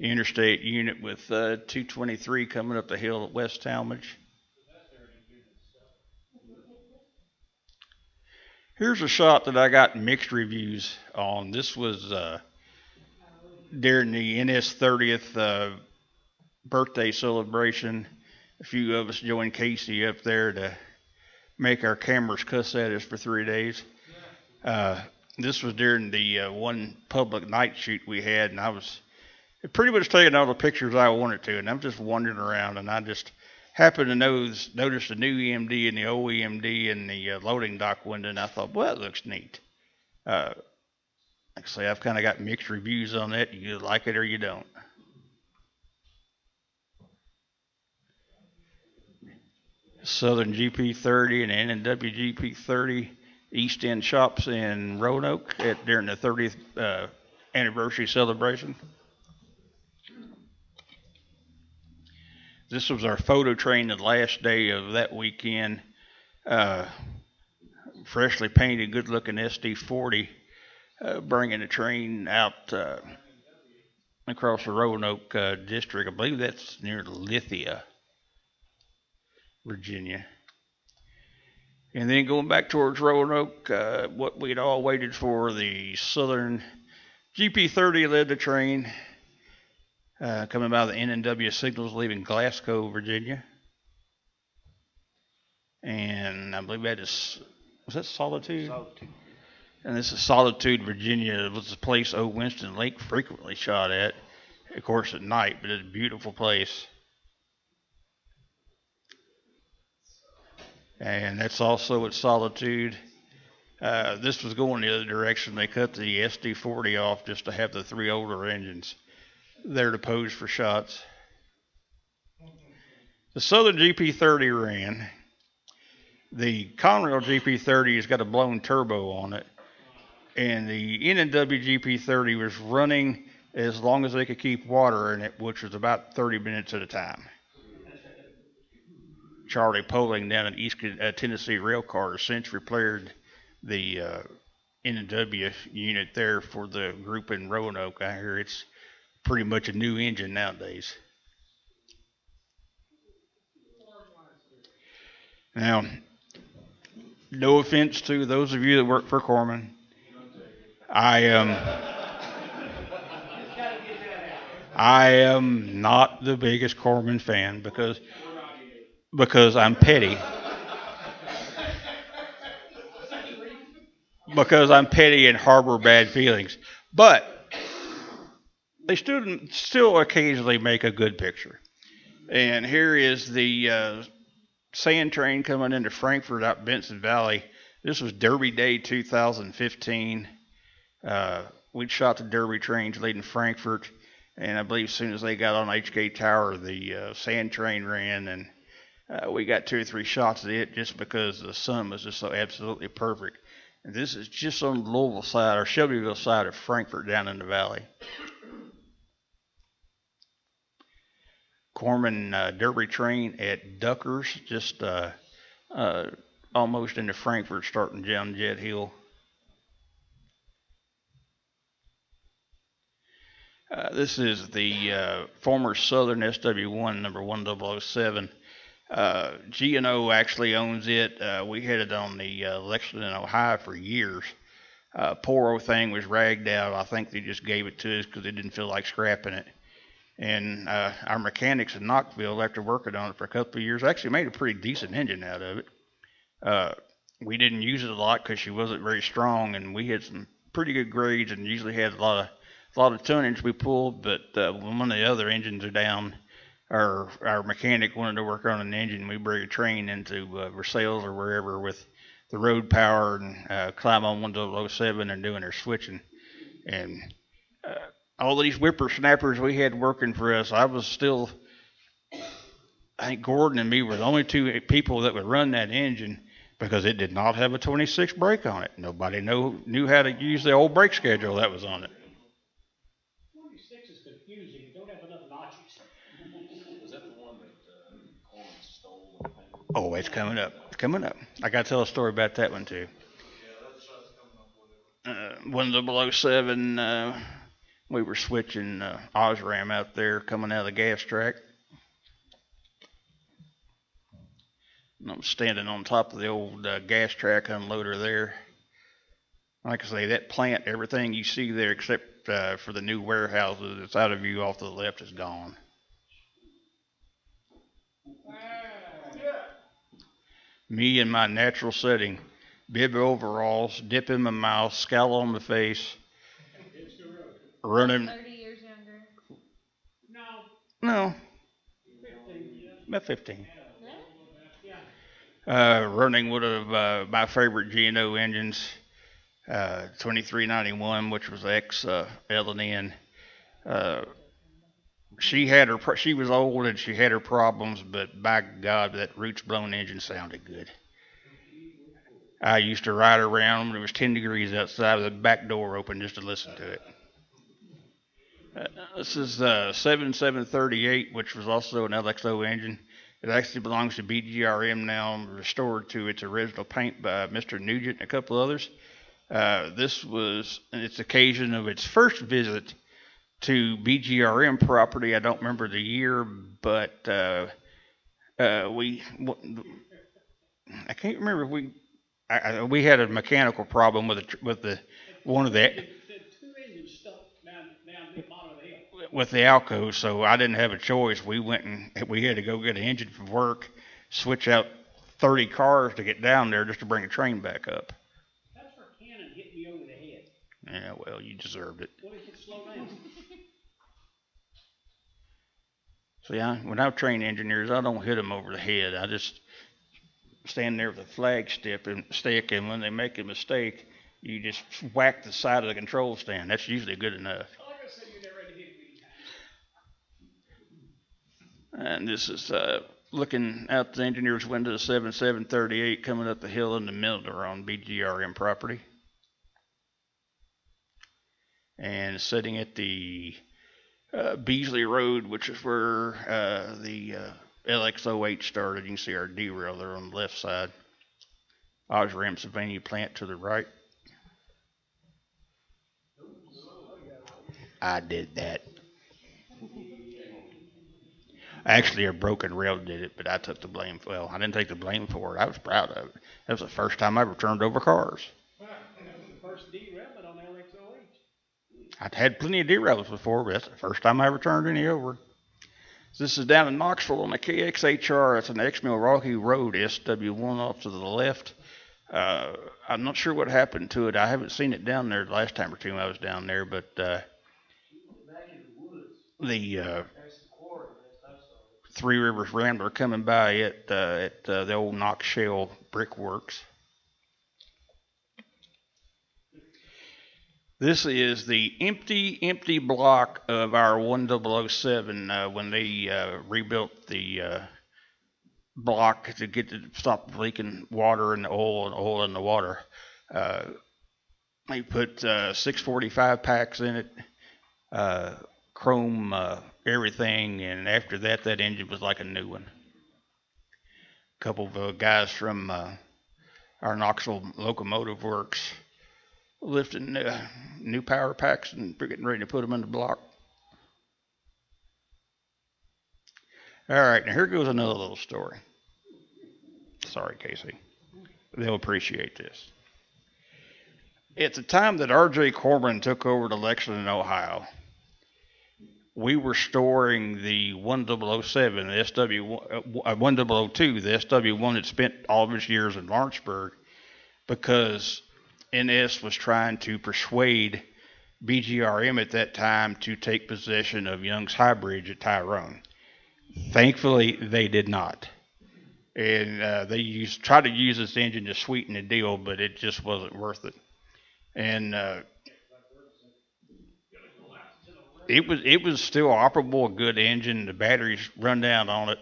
[SPEAKER 1] Interstate unit with uh, 223 coming up the hill at West Talmage. Here's a shot that I got mixed reviews on. This was uh, during the NS 30th uh, birthday celebration a few of us joined Casey up there to make our cameras cuss at us for three days. Uh, this was during the uh, one public night shoot we had, and I was pretty much taking all the pictures I wanted to, and I'm just wandering around, and I just happened to notice, notice the new EMD and the old EMD in the uh, loading dock window, and I thought, well, that looks neat. Uh, I've kind of got mixed reviews on that. You like it or you don't. Southern GP30 and NNW GP30 East End shops in Roanoke at, during the 30th uh, anniversary celebration. This was our photo train the last day of that weekend. Uh, freshly painted, good looking SD40 uh, bringing the train out uh, across the Roanoke uh, district. I believe that's near Lithia, Virginia. And then going back towards Roanoke, uh, what we'd all waited for, the Southern GP30 led the train uh, coming by the NNW signals leaving Glasgow, Virginia. And I believe that is, was that Solitude?
[SPEAKER 4] Solitude.
[SPEAKER 1] And this is Solitude, Virginia. It was the place O. Winston Link frequently shot at, of course, at night, but it's a beautiful place. And that's also at Solitude. Uh, this was going the other direction. They cut the SD 40 off just to have the three older engines there to pose for shots. The Southern GP 30 ran. The Conrail GP 30 has got a blown turbo on it and the NNW GP30 was running as long as they could keep water in it, which was about 30 minutes at a time. Charlie Poling down at East uh, Tennessee Rail Car has since repaired the uh, NNW unit there for the group in Roanoke. I hear it's pretty much a new engine nowadays. Now, no offense to those of you that work for Corman, I am. I am not the biggest Corman fan because because I'm petty. because I'm petty and harbor bad feelings. But they still still occasionally make a good picture. And here is the uh, sand train coming into Frankfort out Benson Valley. This was Derby Day 2015. Uh, we'd shot the Derby trains leading Frankfort, and I believe as soon as they got on HK Tower, the uh, sand train ran, and uh, we got two or three shots of it just because the sun was just so absolutely perfect. And this is just on the Louisville side or Shelbyville side of Frankfort down in the valley. Corman uh, Derby train at Duckers, just uh, uh, almost into Frankfort, starting down Jet Hill. Uh, this is the uh, former Southern SW1 number 1007. Uh, G&O actually owns it. Uh, we had it on the uh, Lexington, Ohio for years. Uh, poor old thing was ragged out. I think they just gave it to us because they didn't feel like scrapping it. And uh, our mechanics in Knoxville, after working on it for a couple of years, actually made a pretty decent engine out of it. Uh, we didn't use it a lot because she wasn't very strong, and we had some pretty good grades and usually had a lot of a lot of tonnage we pulled, but uh, when one of the other engines are down, our our mechanic wanted to work on an engine. We bring a train into uh, Versailles or wherever with the road power and uh, climb on 1007 and doing their switching. And uh, all these whippersnappers we had working for us, I was still, I think Gordon and me were the only two people that would run that engine because it did not have a 26 brake on it. Nobody know, knew how to use the old brake schedule that was on it.
[SPEAKER 5] Twenty-six is confusing, you don't have enough notches.
[SPEAKER 2] Was that the one that, uh, Corman stole?
[SPEAKER 1] Oh, it's coming up. It's coming up. I got to tell a story about that one too. Uh, one below seven, uh, we were switching uh, Osram out there coming out of the gas track. And I'm standing on top of the old uh, gas track unloader there. Like I say, that plant, everything you see there except uh, for the new warehouses that's out of view off to the left is gone. Me in my natural setting, bib overalls, dip in my mouth, scowl on my face, running.
[SPEAKER 6] Thirty years younger.
[SPEAKER 5] No,
[SPEAKER 1] No,
[SPEAKER 5] fifteen,
[SPEAKER 1] about 15.
[SPEAKER 5] yeah.
[SPEAKER 1] Uh, running one of uh, my favorite G&O engines, uh, 2391, which was ex uh, L&N. Uh, she had her, pro- she was old and she had her problems, but by God, that roots blown engine sounded good. I used to ride around when it was 10 degrees outside with the back door open just to listen to it. This is uh, 7738, which was also an LXO engine. It actually belongs to BGRM now, restored to its original paint by Mr. Nugent and a couple others. Uh, this was its occasion of its first visit to BGRM property. I don't remember the year, but uh, uh, we, I can't remember if we, I, I, we had a mechanical problem with with the, one of the,
[SPEAKER 5] The, the two engines stuck down, down the bottom of the hill.
[SPEAKER 1] With the Alco, so I didn't have a choice. We went and we had to go get an engine from work, switch out 30 cars to get down there just to bring a train back up.
[SPEAKER 5] That's where Cannon hit me over the head.
[SPEAKER 1] Yeah, well, you deserved it.
[SPEAKER 5] What if it slowed down?
[SPEAKER 1] See, I, when I train engineers, I don't hit them over the head. I just stand there with a flag stick and stick, and when they make a mistake, you just whack the side of the control stand. That's usually good enough.
[SPEAKER 5] Like I said, you never had to hit me.
[SPEAKER 1] And this is uh, looking out the engineer's window, 7738 coming up the hill in the middle on BGRM property. And sitting at the uh, Beasley Road, which is where uh, the uh, LX08 started. You can see our derail there on the left side. Osram Sylvania plant to the right. I did that. Actually, a broken rail did it, but I took the blame. Well, I didn't take the blame for it. I was proud of it. That was the first time I ever turned over cars.
[SPEAKER 5] That was the first derailment on LXOH.
[SPEAKER 1] I'd had plenty of derails before, but that's the first time I ever turned any over. This is down in Knoxville on the KXHR. It's an ex Milwaukee Road, SW1 off to the left. Uh, I'm not sure what happened to it. I haven't seen it down there the last time or two I was down there, but uh, the uh, Three Rivers Rambler coming by it uh, at uh, the old Knox Shell Brickworks. This is the empty, empty block of our 1007 uh, when they uh, rebuilt the uh, block to get to stop leaking water and oil and oil in the water. Uh, they put uh, 645 packs in it, uh, chrome uh, everything, and after that, that engine was like a new one. A couple of uh, guys from uh, our Knoxville Locomotive Works lifting uh, new power packs and getting ready to put them in the block. All right, now here goes another little story. Sorry, Casey. They'll appreciate this. At the time that R.J. Corman took over the Lexington, Ohio, we were storing the 1007, the SW, uh, 1002, the SW1 that spent all of its years in Lawrenceburg because NS was trying to persuade BGRM at that time to take possession of Young's High Bridge at Tyrone. Thankfully, they did not. And uh, they used tried to use this engine to sweeten the deal, but it just wasn't worth it. And uh, it was it was still operable, a good engine. The batteries run down on it,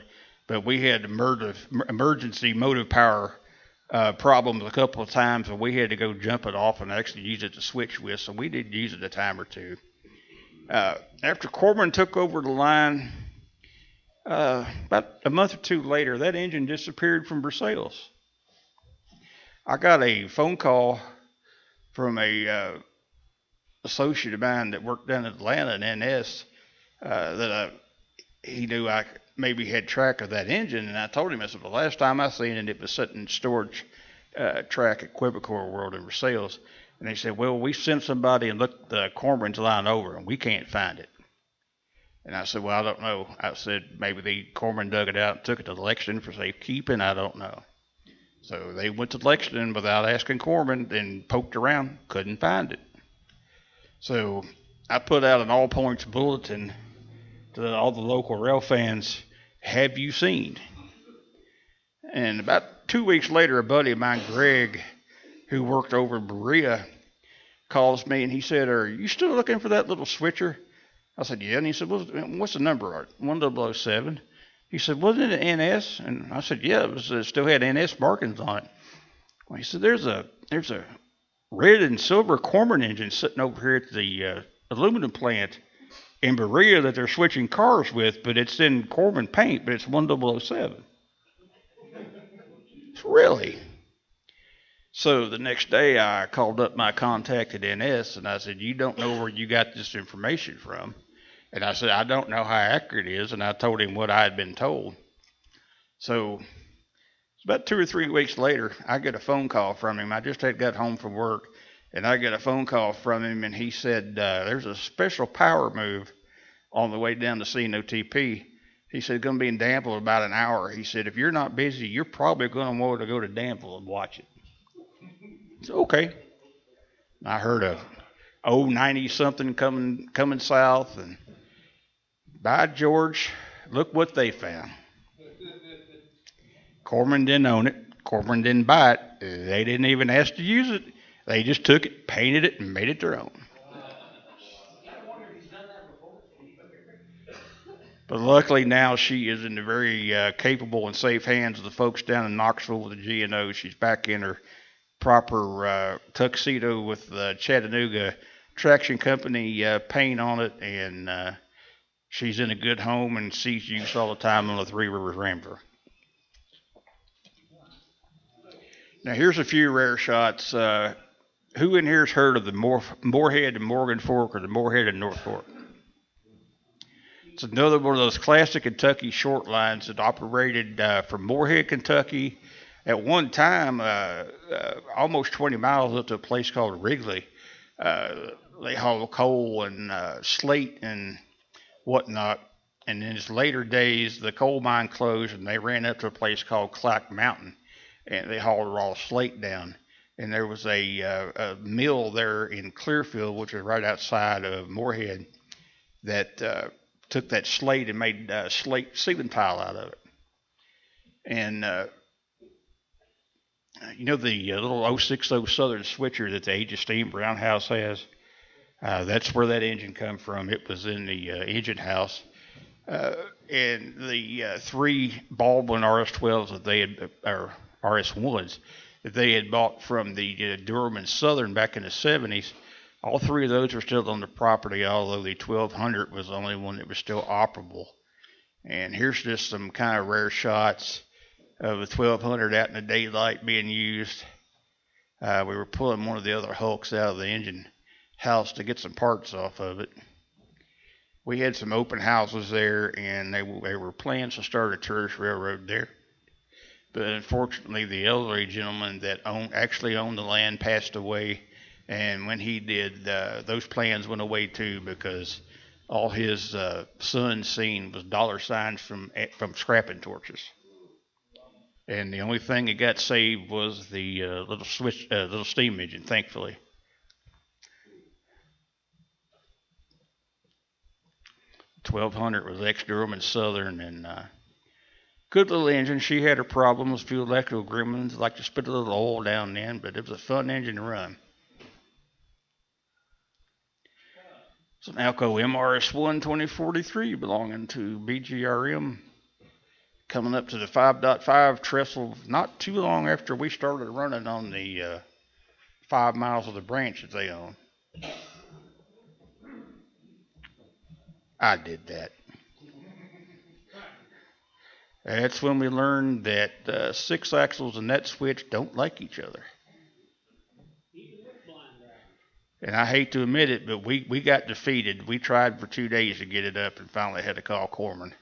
[SPEAKER 1] but we had emerg- emergency motive power uh, problems a couple of times, and we had to go jump it off and actually use it to switch with. So we did use it a time or two. Uh, after Corman took over the line, uh, about a month or two later, that engine disappeared from Versailles. I got a phone call from a uh, associate of mine that worked down in Atlanta in NS uh, that I, he knew I maybe had track of that engine, and I told him I said the last time I seen it, it was sitting in storage uh, track at Quebecor World in Versailles. And they said, well, we sent somebody and looked the Corman's line over, and we can't find it. And I said, well, I don't know. I said maybe the Cormoran dug it out and took it to Lexington for safekeeping. I don't know. So they went to Lexington without asking Corman and poked around, couldn't find it. So I put out an all points bulletin to all the local rail fans. Have you seen? And about two weeks later, a buddy of mine, Greg, who worked over in Berea, calls me and he said, "Are you still looking for that little switcher?" I said, "Yeah." And he said, "What's, what's the number? Double oh seven. He said, "Wasn't it an NS?" And I said, "Yeah, it, was, it still had NS markings on it." Well, he said, "There's a there's a red and silver Corman engine sitting over here at the uh, aluminum plant in Berea that they're switching cars with, but it's in Corman paint, but it's 1007. It's really? So the next day I called up my contact at NS and I said, You don't know where you got this information from. And I said, I don't know how accurate it is. And I told him what I had been told. So about two or three weeks later, I get a phone call from him. I just had got home from work and I get a phone call from him, and he said, uh, There's a special power move on the way down to CNOTP. He said, Going to be in Danville about an hour. He said, If you're not busy, you're probably going to want to go to Danville and watch it. said, okay. I heard a oh ninety something coming coming south, and by George, look what they found. Corman didn't own it. Corman didn't buy it. They didn't even ask to use it. They just took it, painted it, and made it their own. But luckily now she is in the very uh, capable and safe hands of the folks down in Knoxville with the G&O. She's back in her proper uh, tuxedo with the Chattanooga Traction Company uh, paint on it, and uh, she's in a good home and sees use all the time on the Three Rivers Rambler. Now here's a few rare shots. Uh, who in here's heard of the Moor, Morehead and Morgan Fork or the Morehead and North Fork? It's another one of those classic Kentucky short lines that operated uh, from Morehead, Kentucky, at one time uh, uh, almost 20 miles up to a place called Wrigley. Uh, they hauled coal and uh, slate and whatnot. And in its later days, the coal mine closed and they ran up to a place called Clack Mountain and they hauled raw slate down and there was a, uh, a mill there in Clearfield, which is right outside of Morehead, that uh, took that slate and made uh, slate ceiling tile out of it. And uh, you know the uh, little 060 Southern switcher that the Age of Steam Roundhouse has. Uh, that's where that engine come from. It was in the engine house. and the three Baldwin RS12s that they had, or RS1s, that they had bought from the uh, Durham and Southern back in the 70s. All three of those are still on the property, although the 1200 was the only one that was still operable. And here's just some kind of rare shots of the 1200 out in the daylight being used. Uh, we were pulling one of the other hulks out of the engine house to get some parts off of it. We had some open houses there, and they, they were plans to start a tourist railroad there. But unfortunately, the elderly gentleman that actually owned the land passed away. And when he did, uh, those plans went away too because all his uh, son seen was dollar signs from eh, from scrapping torches. And the only thing that got saved was the uh, little switch, uh, little steam engine, thankfully. Twelve hundred was ex Durham and Southern, and uh, Good little engine. She had her problems, a few electrical gremlins, like to spit a little oil down then, but it was a fun engine to run. It's an Alco MRS1 2043 belonging to BGRM. Coming up to the 5.5 trestle not too long after we started running on the uh, five miles of the branch that they own. I did that. That's when we learned that uh, six axles and that switch don't like each other. And I hate to admit it, but we, we got defeated. We tried for two days to get it up and finally had to call Corman.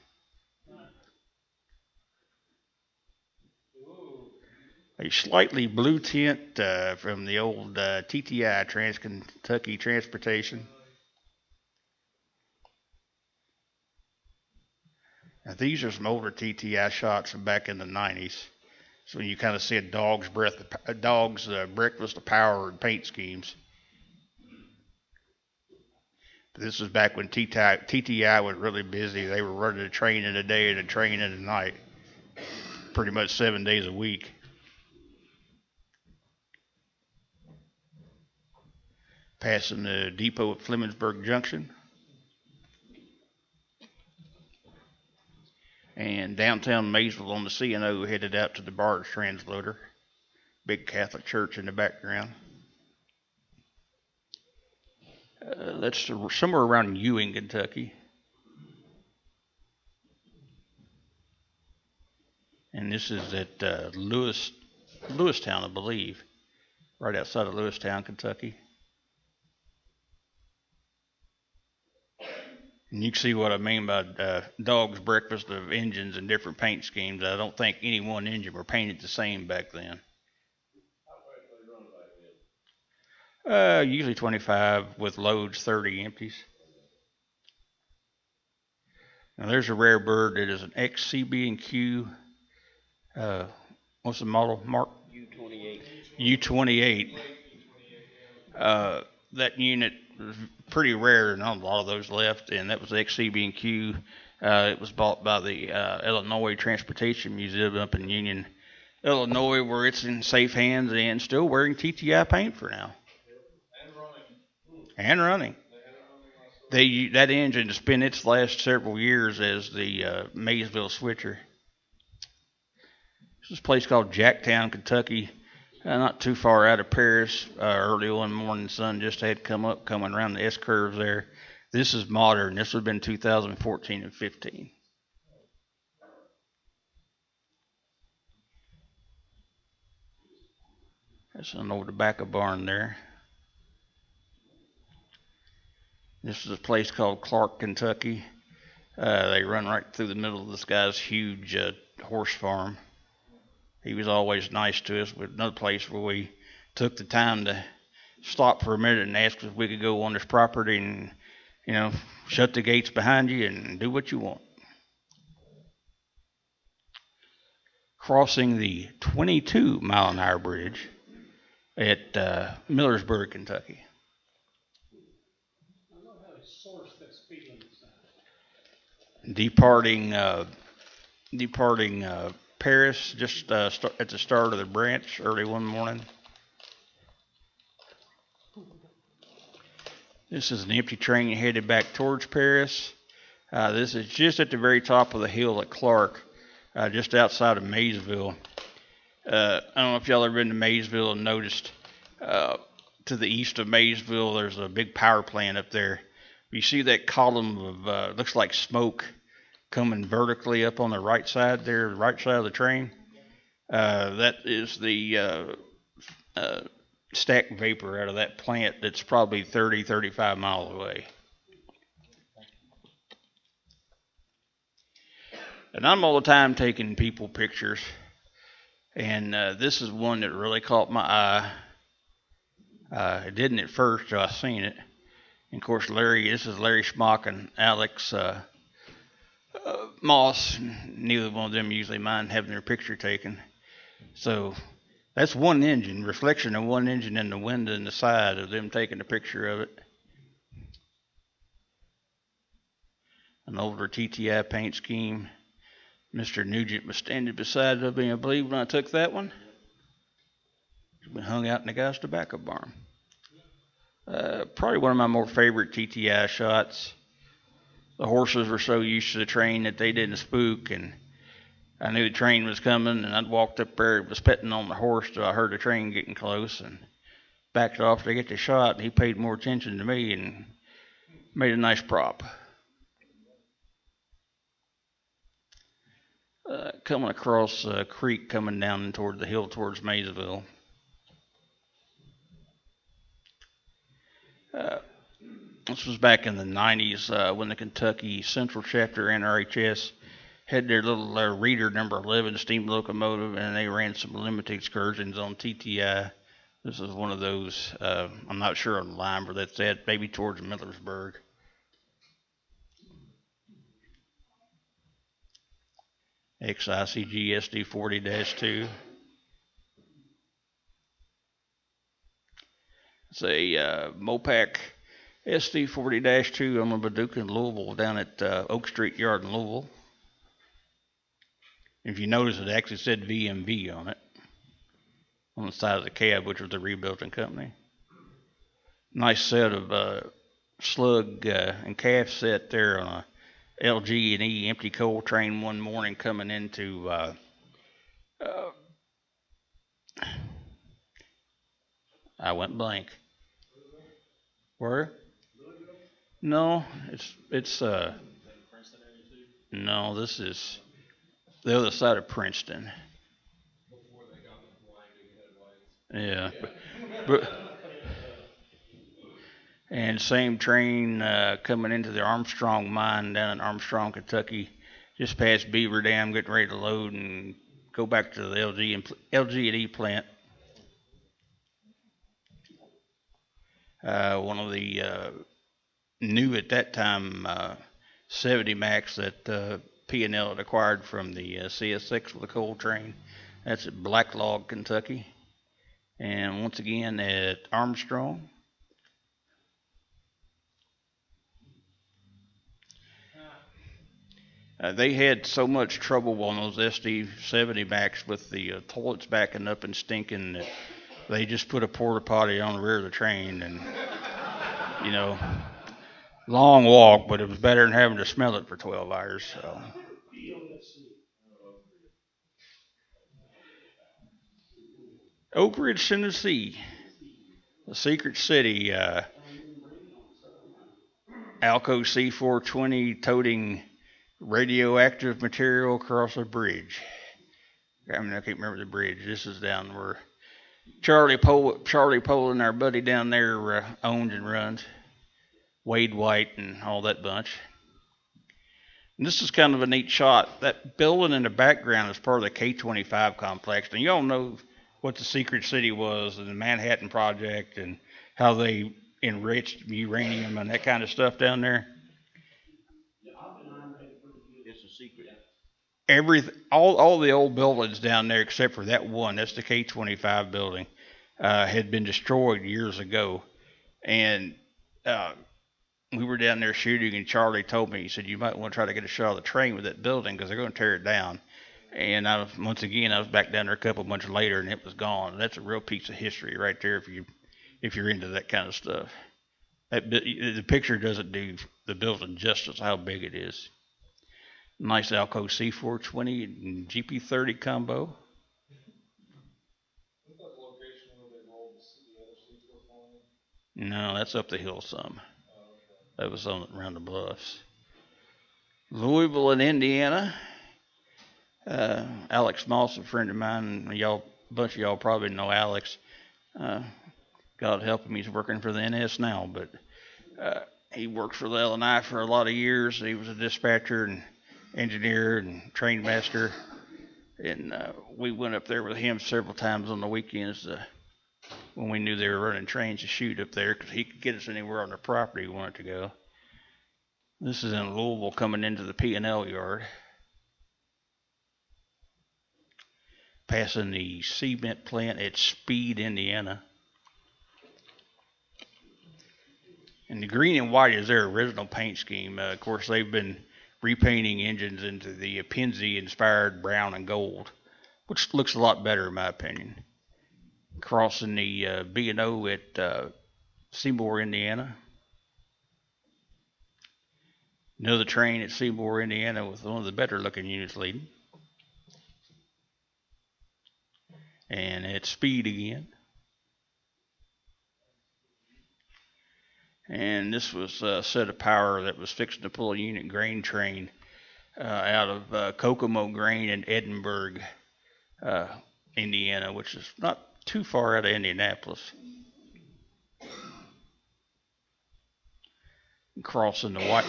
[SPEAKER 1] A slightly blue tint uh, from the old uh, TTI Trans Kentucky Transportation. Now, these are some older TTI shots from back in the 90s. So you kind of see a dog's breath, a dog's uh, breakfast of power and paint schemes. This was back when TTI, TTI was really busy. They were running a train in a day and a train in a night, pretty much seven days a week. Passing the depot at Flemingsburg Junction. And downtown Maysville on the CNO headed out to the barge transloader. Big Catholic church in the background. Uh, that's somewhere around Ewing, Kentucky. And this is at uh, Lewis, Lewistown, I believe, right outside of Lewistown, Kentucky. And you can see what I mean by uh, dog's breakfast of engines and different paint schemes. I don't think any one engine were painted the same back then. Uh, usually 25 with loads, 30 empties. Now there's a rare bird that is an XCB and Q. Uh, what's the model, Mark?
[SPEAKER 4] U-28.
[SPEAKER 1] U28. Uh, that unit was pretty rare, not a lot of those left, and that was the XCB and Q. Uh, it was bought by the uh, Illinois Transportation Museum up in Union, Illinois, where it's in safe hands and still wearing TTI paint for now and running. They that engine has spent its last several years as the uh, Maysville switcher. This is a place called Jacktown, Kentucky, uh, not too far out of Paris. Uh, early one morning, sun just had come up, coming around the S curves there. This is modern. This would have been 2014 and 15. That's an old tobacco barn there. This is a place called Clark, Kentucky. Uh, they run right through the middle of this guy's huge uh, horse farm. He was always nice to us. With another place where we took the time to stop for a minute and ask if we could go on his property and, you know, shut the gates behind you and do what you want. Crossing the 22 mile an hour bridge at uh, Millersburg, Kentucky. Departing uh, departing uh, Paris just uh, st- at the start of the branch early one morning. This is an empty train headed back towards Paris. Uh, this is just at the very top of the hill at Clark, uh, just outside of Maysville. Uh, I don't know if y'all ever been to Maysville and noticed uh, to the east of Maysville, there's a big power plant up there. You see that column of uh, looks like smoke coming vertically up on the right side there, the right side of the train. Uh, that is the uh, uh, stack vapor out of that plant that's probably 30, 35 miles away. And I'm all the time taking people pictures, and uh, this is one that really caught my eye. Uh, it didn't at first till I seen it. And of course, Larry, this is Larry Schmock and Alex uh, Moss. Neither one of them usually mind having their picture taken. So that's one engine, reflection of one engine in the window and the side of them taking a picture of it. An older TTI paint scheme. Mr. Nugent was standing beside of me, I believe, when I took that one. Been hung out in the guy's tobacco barn. Uh, probably one of my more favorite TTI shots. The horses were so used to the train that they didn't spook, and I knew the train was coming, and I'd walked up there, and was petting on the horse till I heard the train getting close, and backed off to get the shot. And he paid more attention to me and made a nice prop. Uh, coming across a creek coming down toward the hill towards Maysville. Uh, this was back in the 90s uh, when the Kentucky Central Chapter NRHS had their little uh, reader number 11 steam locomotive and they ran some limited excursions on TTI. This is one of those, uh, I'm not sure on the line where that's at, maybe towards Millersburg. XICG SD 40 2. It's a uh, Mopac SD 40 2 on a Paducah in Louisville down at uh, Oak Street Yard in Louisville. If you notice, it actually said VMV on it on the side of the cab, which was the rebuilding company. Nice set of uh, slug uh, and calf set there on a LG and E empty coal train one morning coming into uh, uh, I went blank. Where? No, it's it's uh no, this is the other side of Princeton. Yeah, but, but and same train uh, coming into the Armstrong mine down in Armstrong, Kentucky, just past Beaver Dam, getting ready to load and go back to the LG and LG and E plant. Uh, one of the uh, new at that time uh, 70 MACs that uh, P&L had acquired from the uh, CSX with a coal train. That's at Black Log, Kentucky. And once again at Armstrong. Uh, they had so much trouble on those SD 70 MACs with the uh, toilets backing up and stinking that they just put a porta potty on the rear of the train and, you know, long walk, but it was better than having to smell it for 12 hours. So. Oak Ridge, Tennessee, the secret city. Uh, Alco C420 toting radioactive material across a bridge. I mean, I can't remember the bridge. This is down where Charlie Pol, Charlie Poland, our buddy down there, uh, owns and runs. Wade White and all that bunch. And this is kind of a neat shot. That building in the background is part of the K25 complex. And you all know what the secret city was and the Manhattan Project and how they enriched uranium and that kind of stuff down there.
[SPEAKER 4] It's a secret.
[SPEAKER 1] Every all all the old buildings down there except for that one, that's the K25 building, uh, had been destroyed years ago, and uh, we were down there shooting, and Charlie told me he said you might want to try to get a shot of the train with that building because they're going to tear it down. And I was once again I was back down there a couple months later, and it was gone. That's a real piece of history right there if you if you're into that kind of stuff. That the picture doesn't do the building justice how big it is. Nice Alco C420 and GP30 combo.
[SPEAKER 7] What's that location where they rolled the, c- the other seats were falling?
[SPEAKER 1] No, that's up the hill some. That was on around the bluffs. Louisville and Indiana. Uh, Alex Moss, a friend of mine, y'all, a bunch of y'all probably know Alex. Uh, God help him, he's working for the NS now, but uh, he worked for the LNI for a lot of years. He was a dispatcher and engineer and train master, and uh, we went up there with him several times on the weekends uh, when we knew they were running trains to shoot up there because he could get us anywhere on the property we wanted to go. This is in Louisville coming into the P and L yard. Passing the cement plant at Speed, Indiana. And the green and white is their original paint scheme. Uh, of course, they've been repainting engines into the Pennsy inspired brown and gold, which looks a lot better in my opinion. Crossing the uh, B&O at uh, Seymour, Indiana. Another train at Seymour, Indiana with one of the better looking units leading. And at speed again. And this was a set of power that was fixing to pull a unit grain train uh, out of uh, Kokomo Grain in Edinburgh, uh, Indiana, which is not too far out of Indianapolis. Crossing the White,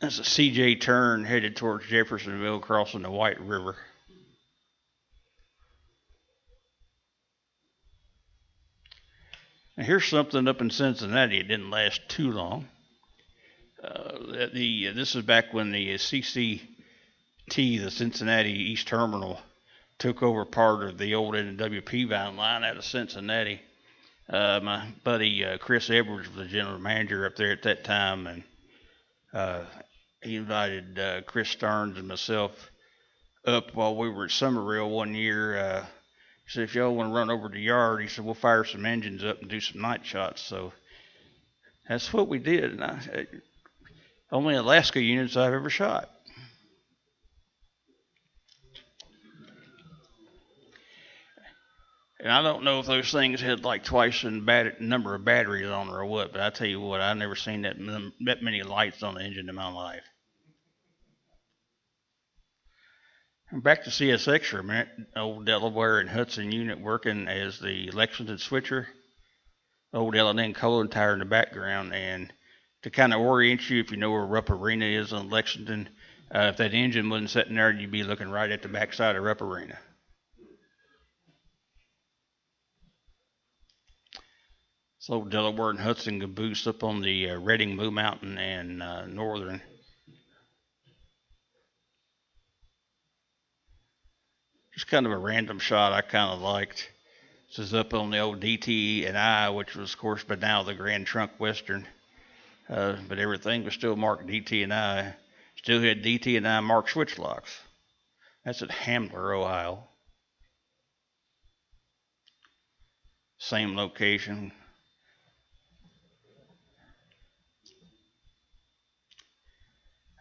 [SPEAKER 1] that's a CJ turn headed towards Jeffersonville, crossing the White River. Now here's something up in Cincinnati. It didn't last too long. Uh, the this is back when the CCT, the Cincinnati East Terminal, took over part of the old NWP bound line out of Cincinnati. Uh, my buddy uh, Chris Edwards was the general manager up there at that time, and uh, he invited uh, Chris Stearns and myself up while we were at Summerville one year. Uh, he said, if y'all want to run over to the yard, he said, we'll fire some engines up and do some night shots. So that's what we did. And I, uh, only Alaska units I've ever shot. And I don't know if those things had like twice the bat- number of batteries on or what, but I tell you what, I've never seen that, num- that many lights on the engine in my life. And Back to CSX for a minute. Old Delaware and Hudson unit working as the Lexington switcher. Old L&N coaling tower in the background. And to kind of orient you, if you know where Rupp Arena is on Lexington, uh, if that engine wasn't sitting there, you'd be looking right at the backside of Rupp Arena. So Delaware and Hudson caboose up on the uh, Reading Blue Mountain and uh, Northern. Just kind of a random shot I kind of liked. This is up on the old DT and I, which was of course by now the Grand Trunk Western. Uh, but everything was still marked DT and I. Still had DT and I marked switch locks. That's at Hamler, Ohio. Same location.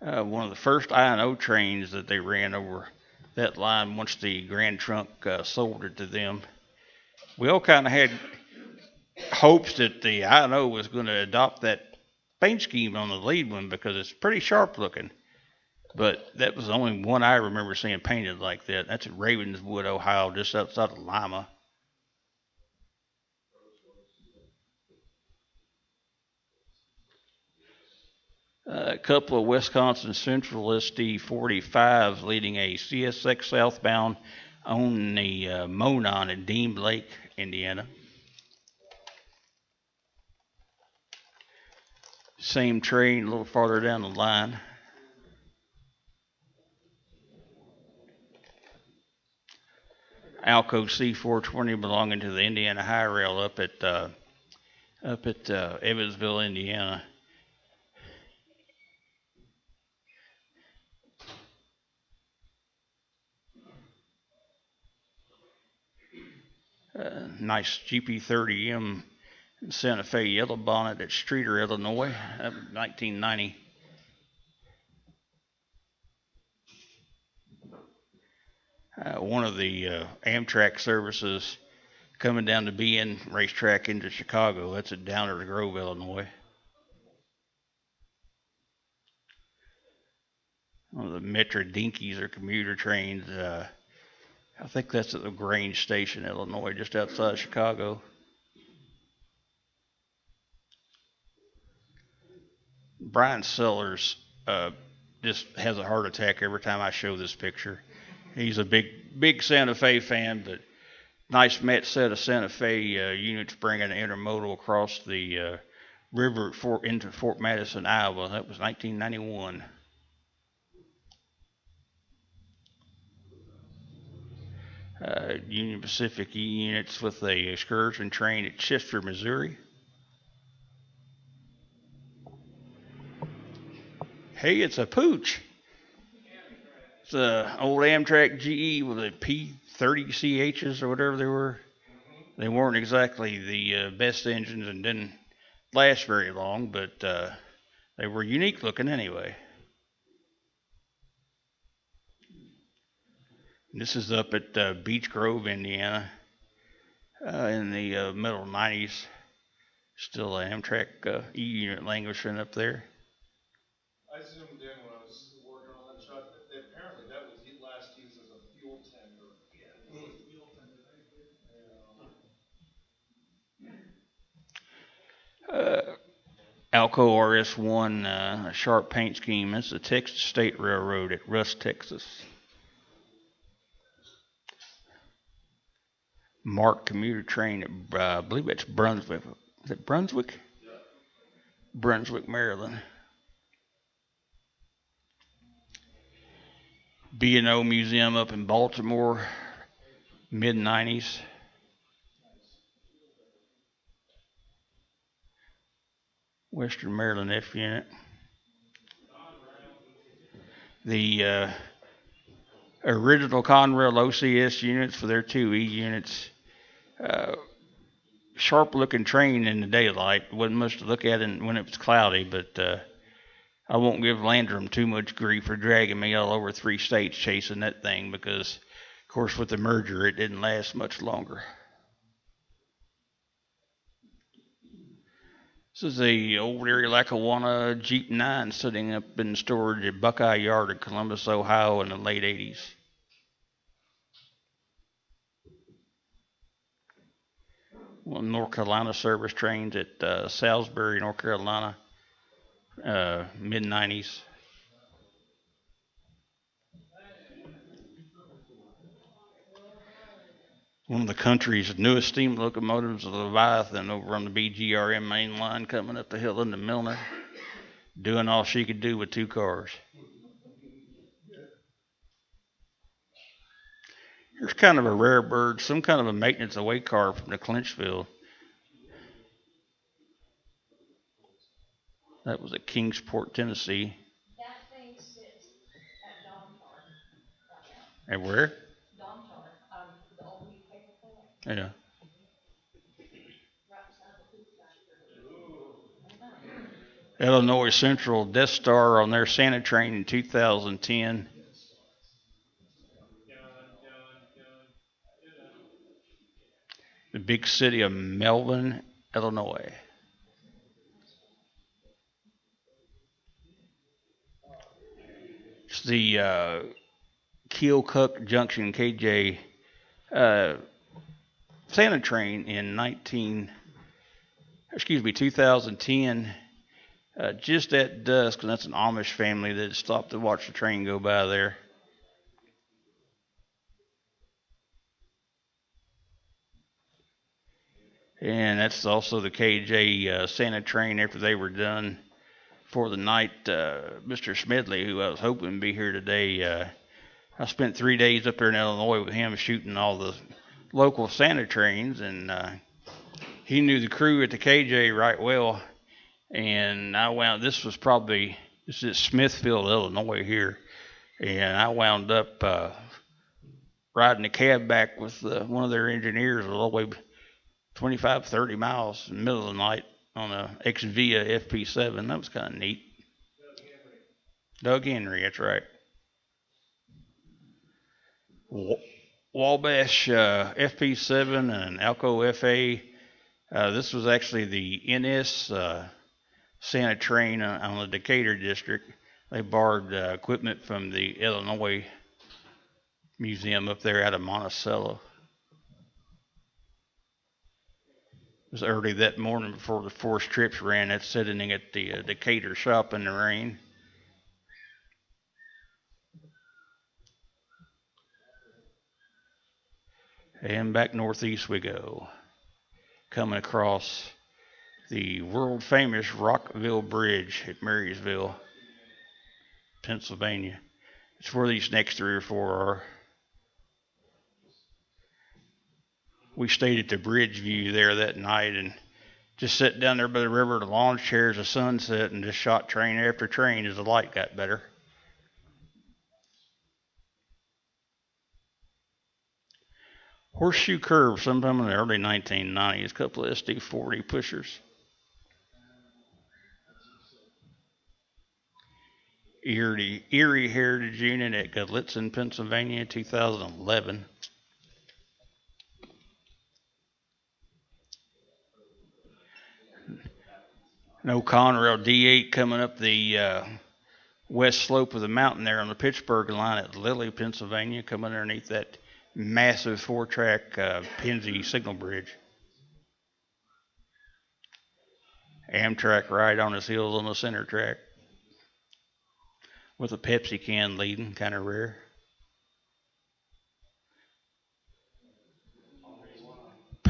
[SPEAKER 1] Uh, one of the first I&O trains that they ran over that line once the Grand Trunk uh, sold it to them. We all kind of had hopes that the I&O was going to adopt that paint scheme on the lead one because it's pretty sharp looking. But that was the only one I remember seeing painted like that. That's at Ravenswood, Ohio, just outside of Lima. A couple of Wisconsin Central SD45s leading a CSX southbound on the uh, Monon at Dean Lake, Indiana. Same train a little farther down the line. Alco C420 belonging to the Indiana High Rail up at uh, up at uh, Evansville, Indiana. Uh, nice GP30M Santa Fe yellow bonnet at Streator, Illinois, uh, 1990. Uh, one of the uh, Amtrak services coming down to BN racetrack into Chicago. That's at Downers Grove, Illinois. One of the Metra Dinkies or commuter trains. Uh, I think that's at the Grange Station, Illinois, just outside Chicago. Brian Sellers uh, just has a heart attack every time I show this picture. He's a big, big Santa Fe fan, but nice met set of Santa Fe uh, units bringing intermodal across the uh, river at Fort, into Fort Madison, Iowa. That was 1991. Uh, Union Pacific units with a excursion train at Chester, Missouri. Hey, it's a pooch. It's a old Amtrak GE with a P30CHs or whatever they were. They weren't exactly the uh, best engines and didn't last very long, but uh, they were unique looking anyway. This is up at uh, Beech Grove, Indiana, uh, in the uh, middle 90s. Still an Amtrak uh, E unit languishing up there.
[SPEAKER 7] I zoomed in when I was working on that shot, that apparently that was last used as a fuel tender.
[SPEAKER 1] Uh, Alco RS1 uh, sharp paint scheme. It's the Texas State Railroad at Rusk, Texas. MARC commuter train at, uh, I believe it's Brunswick. Is it Brunswick? Yeah. Brunswick, Maryland. B&O Museum up in Baltimore, mid 90s. Western Maryland F unit. The uh, original Conrail OCS units for their two E units. Uh, sharp looking train in the daylight. Wasn't much to look at when it was cloudy, but uh, I won't give Landrum too much grief for dragging me all over three states chasing that thing because, of course, with the merger, it didn't last much longer. This is a old Erie Lackawanna GP9 sitting up in storage at Buckeye Yard in Columbus, Ohio in the late 80s. North Carolina service trains at uh, Salisbury, North Carolina, uh, mid 90s. One of the country's newest steam locomotives, the Leviathan, over on the BGRM main line coming up the hill into Milner, doing all she could do with two cars. Here's kind of a rare bird, some kind of a maintenance away car from the Clinchfield. That was at Kingsport, Tennessee.
[SPEAKER 8] That thing sits at Don Domtar
[SPEAKER 1] And where?
[SPEAKER 8] Don Domtar, um, the old Mead paper plant,
[SPEAKER 1] Yeah. Illinois Central Death Star on their Santa train in 2010. The big city of Melvin, Illinois. It's the uh, Keokuk Junction KJ uh, Santa train in 19, excuse me, 2010 uh, just at dusk, and that's an Amish family that stopped to watch the train go by there. And that's also the KJ uh, Santa train after they were done for the night. Uh, Mr. Smedley, who I was hoping to be here today, uh, I spent three days up there in Illinois with him shooting all the local Santa trains, and uh, he knew the crew at the KJ right well and I wound. This was probably this is Smithfield, Illinois here, and I wound up uh, riding a cab back with uh, one of their engineers all the way 25, 30 miles in the middle of the night on a Xvia FP7. That was kind of neat. Doug Henry, that's right. Wabash uh, FP7 and Alco FA. Uh, this was actually the NS uh, Santa train on, the Decatur district. They borrowed uh, equipment from the Illinois Museum up there out of Monticello. It was early that morning before the forced trips ran. That's sitting at the uh, Decatur shop in the rain. And back northeast we go, coming across the world famous Rockville Bridge at Marysville, Pennsylvania. It's where these next three or four are. We stayed at the Bridge View there that night and just sat down there by the river to lawn chairs the sunset and just shot train after train as the light got better. Horseshoe Curve, sometime in the early 1990s, a couple of SD40 pushers. Erie, Erie Heritage Unit at Gallitzin, Pennsylvania, 2011. No Conrail D8 coming up the uh, west slope of the mountain there on the Pittsburgh line at Lilly, Pennsylvania, coming underneath that massive four-track uh, Pennsy signal bridge. Amtrak right on his heels on the center track with a Pepsi can leading, kind of rare.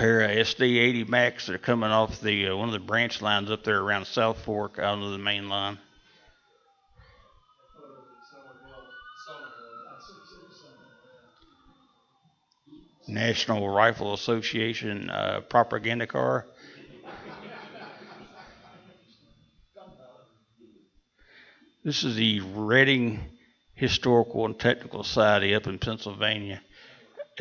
[SPEAKER 1] Pair of SD80 MACs that are coming off the uh, one of the branch lines up there around South Fork out of the main line. National Rifle Association uh, propaganda car. This is the Reading Historical and Technical Society up in Pennsylvania.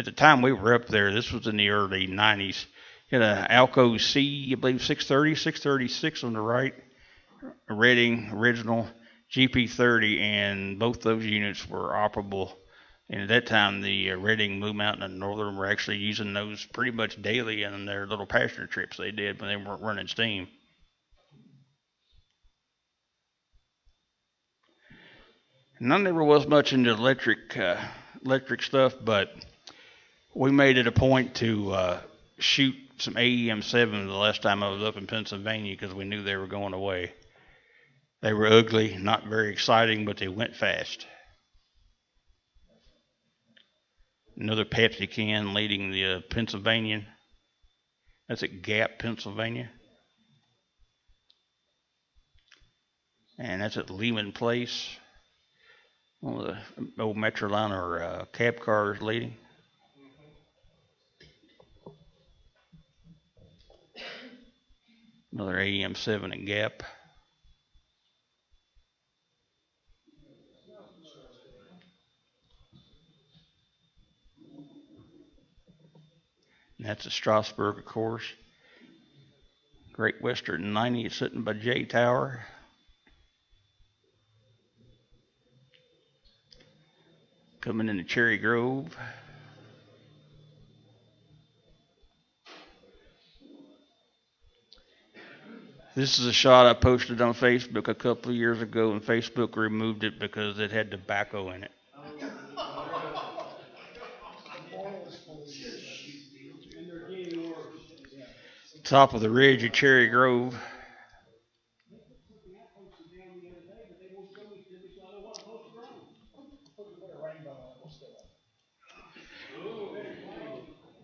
[SPEAKER 1] At the time we were up there, this was in the early 90s. Had an Alco C, I believe 630, 636 on the right, Reading original GP30, and both those units were operable. And at that time, the uh, Reading Blue Mountain and Northern were actually using those pretty much daily in their little passenger trips they did when they weren't running steam. And I never was much into electric uh, electric stuff, but we made it a point to uh, shoot some AEM sevens the last time I was up in Pennsylvania because we knew they were going away. They were ugly, not very exciting, but they went fast. Another Pepsi can leading the uh, Pennsylvanian. That's at Gap, Pennsylvania. And that's at Leaman Place. One of the old Metroliner uh, cab cars leading. Another AEM seven at Gap. And that's a Strasburg, of course. Great Western 90 is sitting by J Tower. Coming into Cherry Grove. This is a shot I posted on Facebook a couple of years ago, and Facebook removed it because it had tobacco in it. Top of the ridge of Cherry Grove.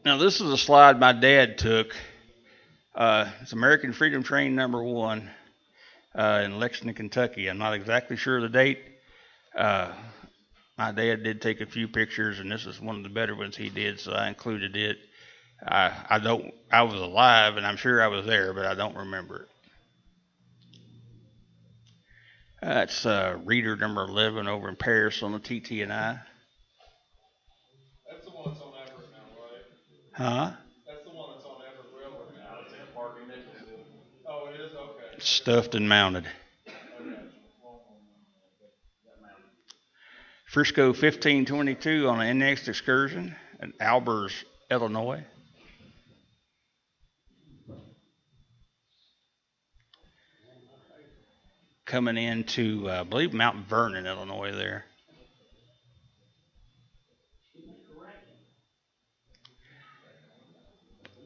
[SPEAKER 1] Now, this is a slide my dad took. Uh, it's American Freedom Train number one uh, in Lexington, Kentucky. I'm not exactly sure of the date. Uh, my dad did take a few pictures, and this is one of the better ones he did, so I included it. I, I don't. I was alive, and I'm sure I was there, but I don't remember it. That's uh, reader number 11 over in Paris on the TT&I.
[SPEAKER 7] That's the one that's on Everett now, right?
[SPEAKER 1] Huh?
[SPEAKER 7] That's the one that's on Everett Railroad now.
[SPEAKER 2] Now it's in a park in Nicholasville.
[SPEAKER 7] Oh, it is, okay.
[SPEAKER 1] Stuffed and mounted. Frisco 1522 on an next excursion at Albers, Illinois. Coming into, uh, I believe, Mount Vernon, Illinois, there.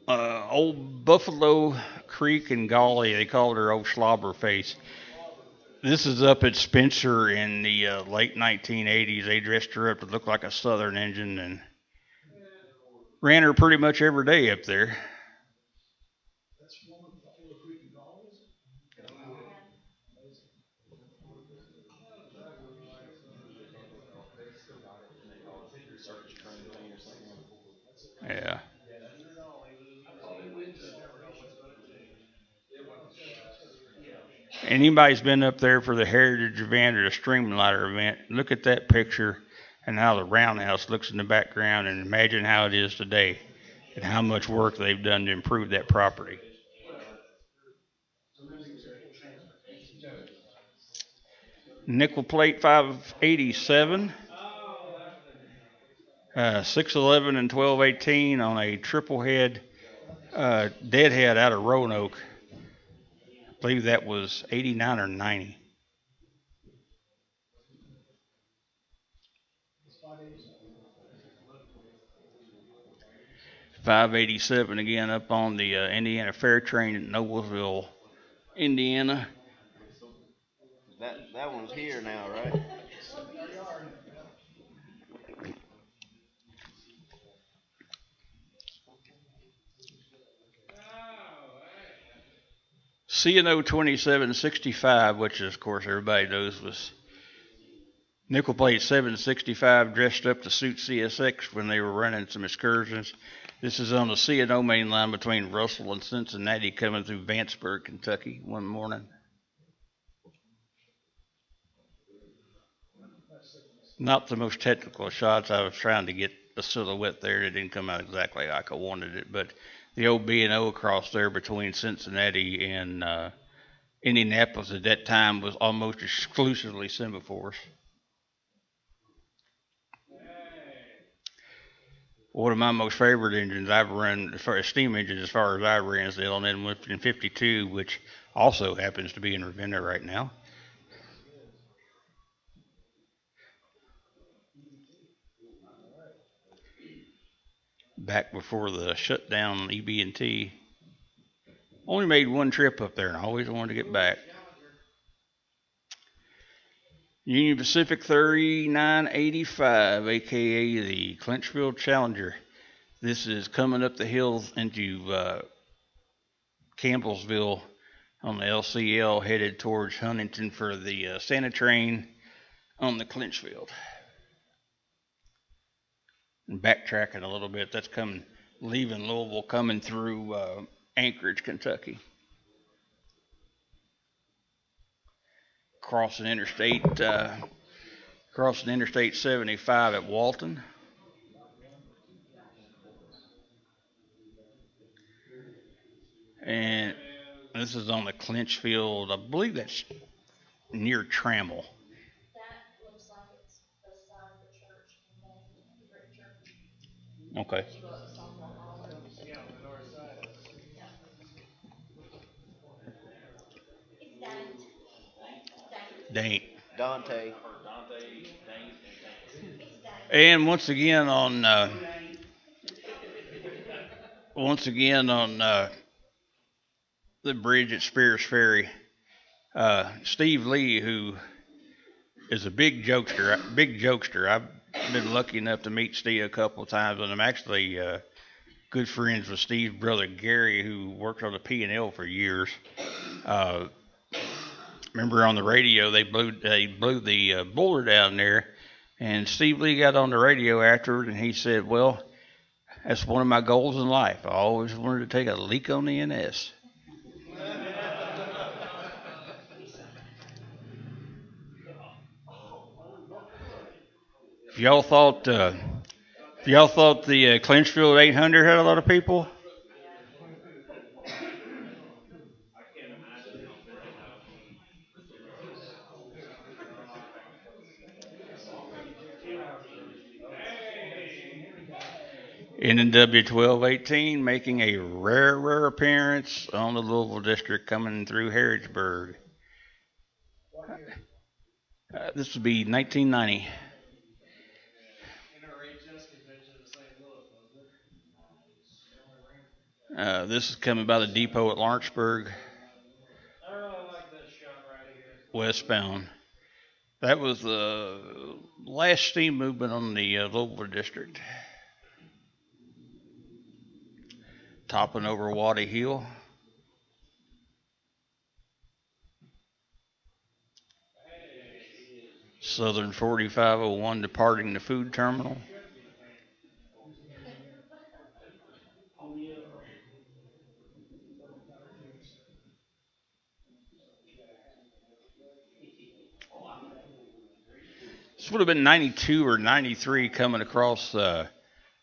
[SPEAKER 1] Uh, old Buffalo Creek and Gauley, they called her Old Slobber Face. This is up at Spencer in the uh, late 1980s. They dressed her up to look like a Southern engine and ran her pretty much every day up there. Yeah. Anybody's been up there for the Heritage event or the Streamliner event, look at that picture and how the roundhouse looks in the background and imagine how it is today and how much work they've done to improve that property. Nickel plate 587. Uh, 611 and 1218 on a triple head uh, deadhead out of Roanoke. Believe that was 89 or 90. Five eighty seven again up on the uh, Indiana Fair Train in Noblesville, Indiana.
[SPEAKER 4] That, that one's here now, right?
[SPEAKER 1] CNO twenty seven sixty five, which is, of course everybody knows was nickel plate seven sixty five dressed up to suit CSX when they were running some excursions. This is on the CNO main line between Russell and Cincinnati coming through Vanceburg, Kentucky one morning. Not the most technical shots. I was trying to get a silhouette there. It didn't come out exactly like I wanted it, but the old B and O across there between Cincinnati and uh, Indianapolis at that time was almost exclusively semaphores. One of my most favorite engines I've run, as far as steam engines, as far as I ran, is the L.N. Winston 52, which also happens to be in Ravenna right now. Back before the shutdown on EB&T, only made one trip up there, and I always wanted to get back. Union Pacific 3985, aka the Clinchfield Challenger. This is coming up the hill into uh, Campbellsville on the LCL, headed towards Huntington for the uh, Santa train on the Clinchfield. And backtracking a little bit, that's coming, leaving Louisville, coming through uh, Anchorage, Kentucky. crossing Interstate, uh, crossing Interstate 75 at Walton. And this is on the Clinchfield. I believe that's near Trammell.
[SPEAKER 8] That looks like it's the side of the church, the brick church.
[SPEAKER 1] Okay.
[SPEAKER 8] It's on the hollow. It's Dante. Dante.
[SPEAKER 1] Dang.
[SPEAKER 4] Dante.
[SPEAKER 2] Or Dante, Dane, and
[SPEAKER 8] Dante.
[SPEAKER 1] And once again on, uh, once again on uh, the bridge at Speers Ferry, uh, Steve Lee, who is a big jokester, big jokester. I've been lucky enough to meet Steve a couple of times, and I'm actually uh, good friends with Steve's brother Gary, who worked on the P and L for years. Uh, remember on the radio they blew they blew the uh, boiler down there, and Steve Lee got on the radio afterward, and he said, "Well, that's one of my goals in life. I always wanted to take a leak on the NS." If y'all thought, uh, if y'all thought the uh, Clinchfield 800 had a lot of people, NW 1218 making a rare, rare appearance on the Louisville District coming through Harrodsburg. Uh, this would be 1990. Uh, this is coming by the depot at Lawrenceburg,
[SPEAKER 3] I really like this shot right here.
[SPEAKER 1] westbound. That was the last steam movement on the uh, Louisville District. Topping over Waddy Hill. Southern 4501 departing the food terminal. Would have been 92 or 93 coming across uh,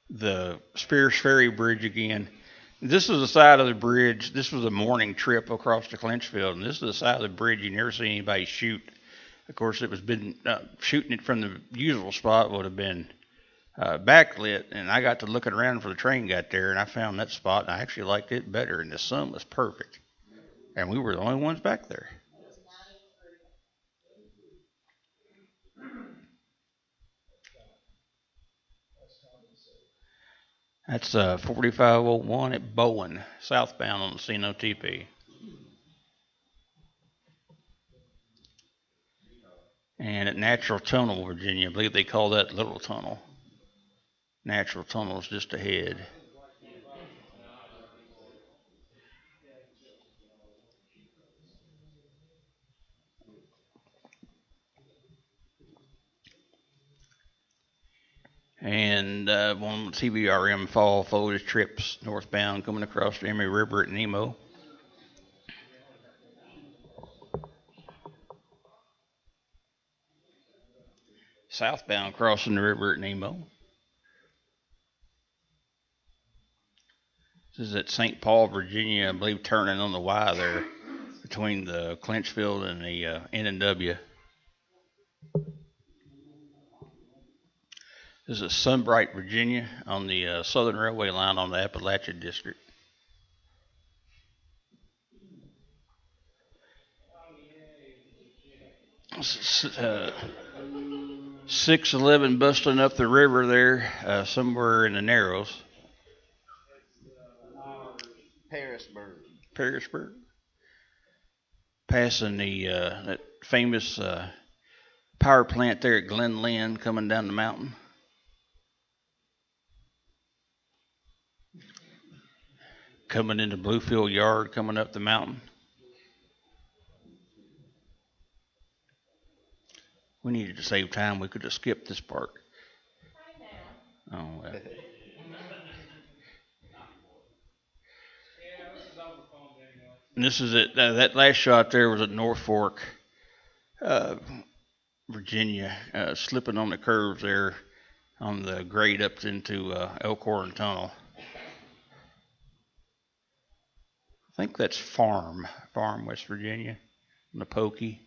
[SPEAKER 1] the Speers Ferry Bridge again. This is the side of the bridge. This was a morning trip across the Clinchfield, and this is the side of the bridge you never see anybody shoot. Of course, it was been uh, shooting it from the usual spot would have been uh, backlit, and I got to looking around for the train got there, and I found that spot, and I actually liked it better, and the sun was perfect, and we were the only ones back there. That's uh, 4501 at Bowen, southbound on the CNOTP. And at Natural Tunnel, Virginia, I believe they call that Little Tunnel. Natural Tunnel is just ahead. And uh, one TVRM fall foliage trips northbound coming across the Emory River at Nemo. southbound crossing the river at Nemo. This is at St. Paul, Virginia, I believe, turning on the Y there between the Clinchfield and the uh, N and W. This is Sunbright, Virginia, on the uh, Southern Railway line on the Appalachian District. Uh, 611 busting up the river there, uh, somewhere in the Narrows,
[SPEAKER 4] Harrisburg.
[SPEAKER 1] Pearisburg. Passing the uh, that famous uh, power plant there at Glen Lyn coming down the mountain. Coming into Bluefield Yard, coming up the mountain. We needed to save time. We could have skipped this part. Oh, well.
[SPEAKER 5] This is over phone, Daniel.
[SPEAKER 1] And this is it. Uh, that last shot there was at North Fork, uh, Virginia, uh, slipping on the curves there on the grade up into uh, Elkhorn Tunnel. I think that's Farm, Farm, West Virginia, on the Pokey.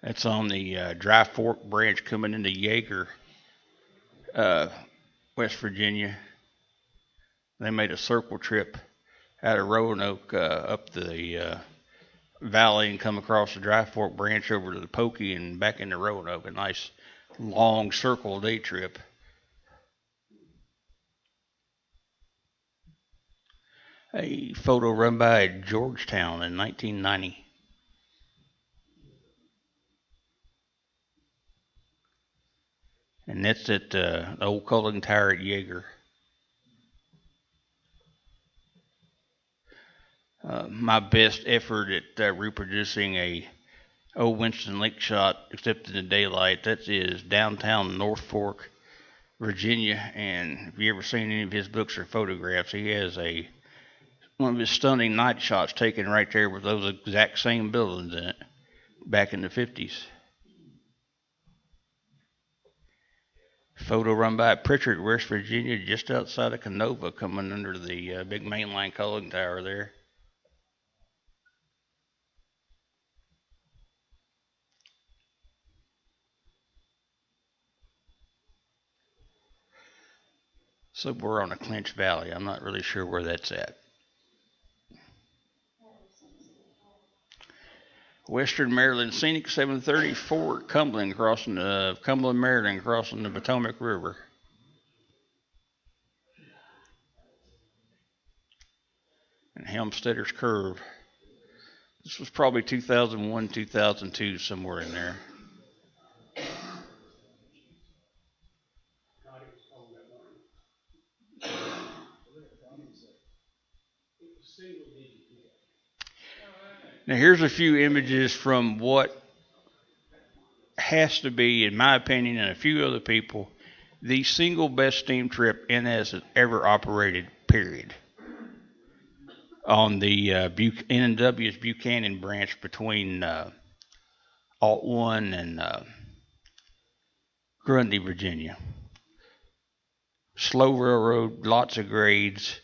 [SPEAKER 1] That's on the uh, Dry Fork branch coming into Iaeger uh, West Virginia. They made a circle trip out of Roanoke uh, up the uh, valley and come across the Dry Fork branch over to the Pokey and back into Roanoke. A nice long circle day trip. A photo run by Georgetown in 1990. And that's at uh, the old Coaling Tower at Iaeger. Uh, my best effort at uh, reproducing a old Winston Link shot, except in the daylight, that is downtown North Fork, Virginia. And if you ever seen any of his books or photographs, he has a one of his stunning night shots taken right there with those exact same buildings in it back in the 50s. Photo run by Pritchard, West Virginia, just outside of Kenova, coming under the uh, big mainline coaling tower there. Somewhere on a Clinch Valley. I'm not really sure where that's at. Western Maryland Scenic 734 Cumberland crossing the Cumberland, Maryland crossing the Potomac River. And Helmstetter's Curve. This was probably 2001, 2002, somewhere in there.
[SPEAKER 5] God, it was cold that morning. It was single digit, yeah.
[SPEAKER 1] Now, here's a few images from what has to be, in my opinion, and a few other people, the single best steam trip NS has ever operated, period. On the uh, N&W's Buchanan branch between uh, Alt 1 and uh, Grundy, Virginia. Slow railroad, lots of grades.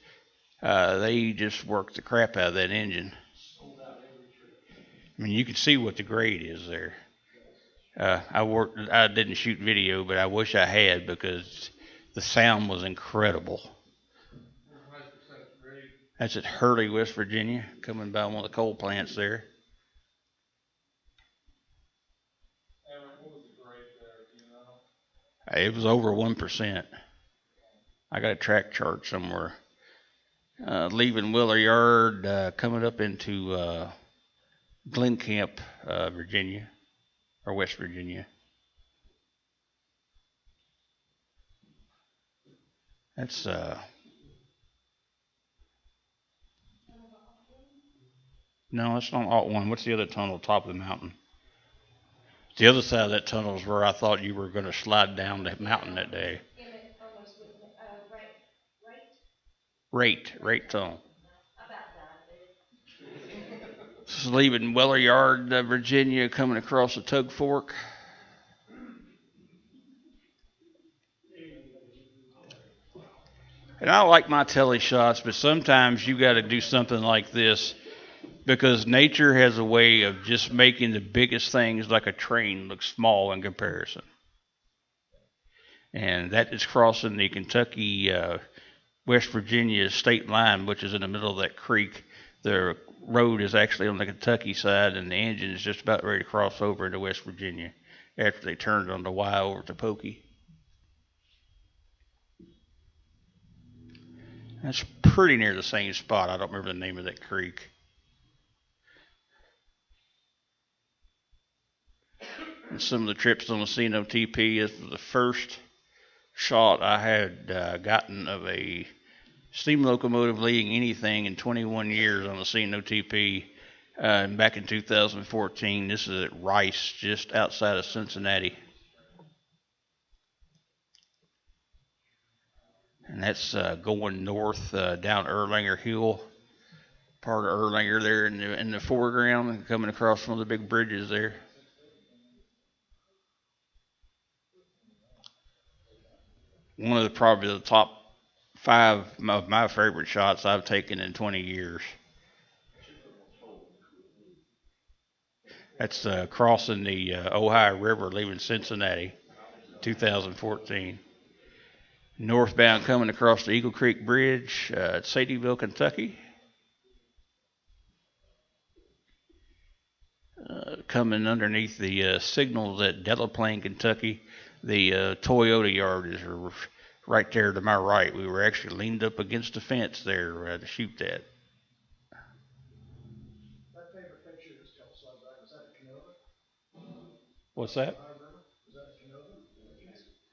[SPEAKER 1] Uh, they just worked the crap out of that engine. I mean, you can see what the grade is there. Uh, I worked. I didn't shoot video, but I wish I had because the sound was incredible. That's at Hurley, West Virginia, coming by one of the coal plants there. It was over one percent. I got a track chart somewhere. Uh, leaving Weller Yard, uh, coming up into uh, Glencamp, uh, Virginia, or West Virginia. That's uh. No, that's not Alt One. What's the other tunnel top of the mountain? The other side of that tunnel is where I thought you were going to slide down the mountain that day.
[SPEAKER 8] Emmett almost with, uh, right, right,
[SPEAKER 1] Rate, rate tunnel.
[SPEAKER 8] about that,
[SPEAKER 1] Is leaving Weller Yard, uh, Virginia, coming across the Tug Fork. And I like my telly shots, but sometimes you got to do something like this because nature has a way of just making the biggest things like a train look small in comparison. And that is crossing the Kentucky uh, West Virginia state line, which is in the middle of that creek. The road is actually on the Kentucky side, and the engine is just about ready to cross over into West Virginia after they turned on the Y over to Pokey. That's pretty near the same spot. I don't remember the name of that creek. And some of the trips on the CNOTP is the first shot I had uh, gotten of a steam locomotive leading anything in 21 years on the CNOTP. Uh, back in 2014, this is at Rice, just outside of Cincinnati. and that's uh, going north uh, down Erlanger Hill, part of Erlanger there in the in the foreground, coming across one of the big bridges there. One of the probably the top five of my favorite shots I've taken in 20 years. That's uh, crossing the uh, Ohio River, leaving Cincinnati, 2014 northbound coming across the Eagle Creek Bridge uh, at Sadieville, Kentucky. Uh, coming underneath the uh, signals at Delaplain, Kentucky, the uh, Toyota yard is right there to my right. We were actually leaned up against the fence there uh, to shoot that.
[SPEAKER 3] That picture is still so bright. Was that?
[SPEAKER 1] What's that?
[SPEAKER 3] Ohio River? Was that a Kenova?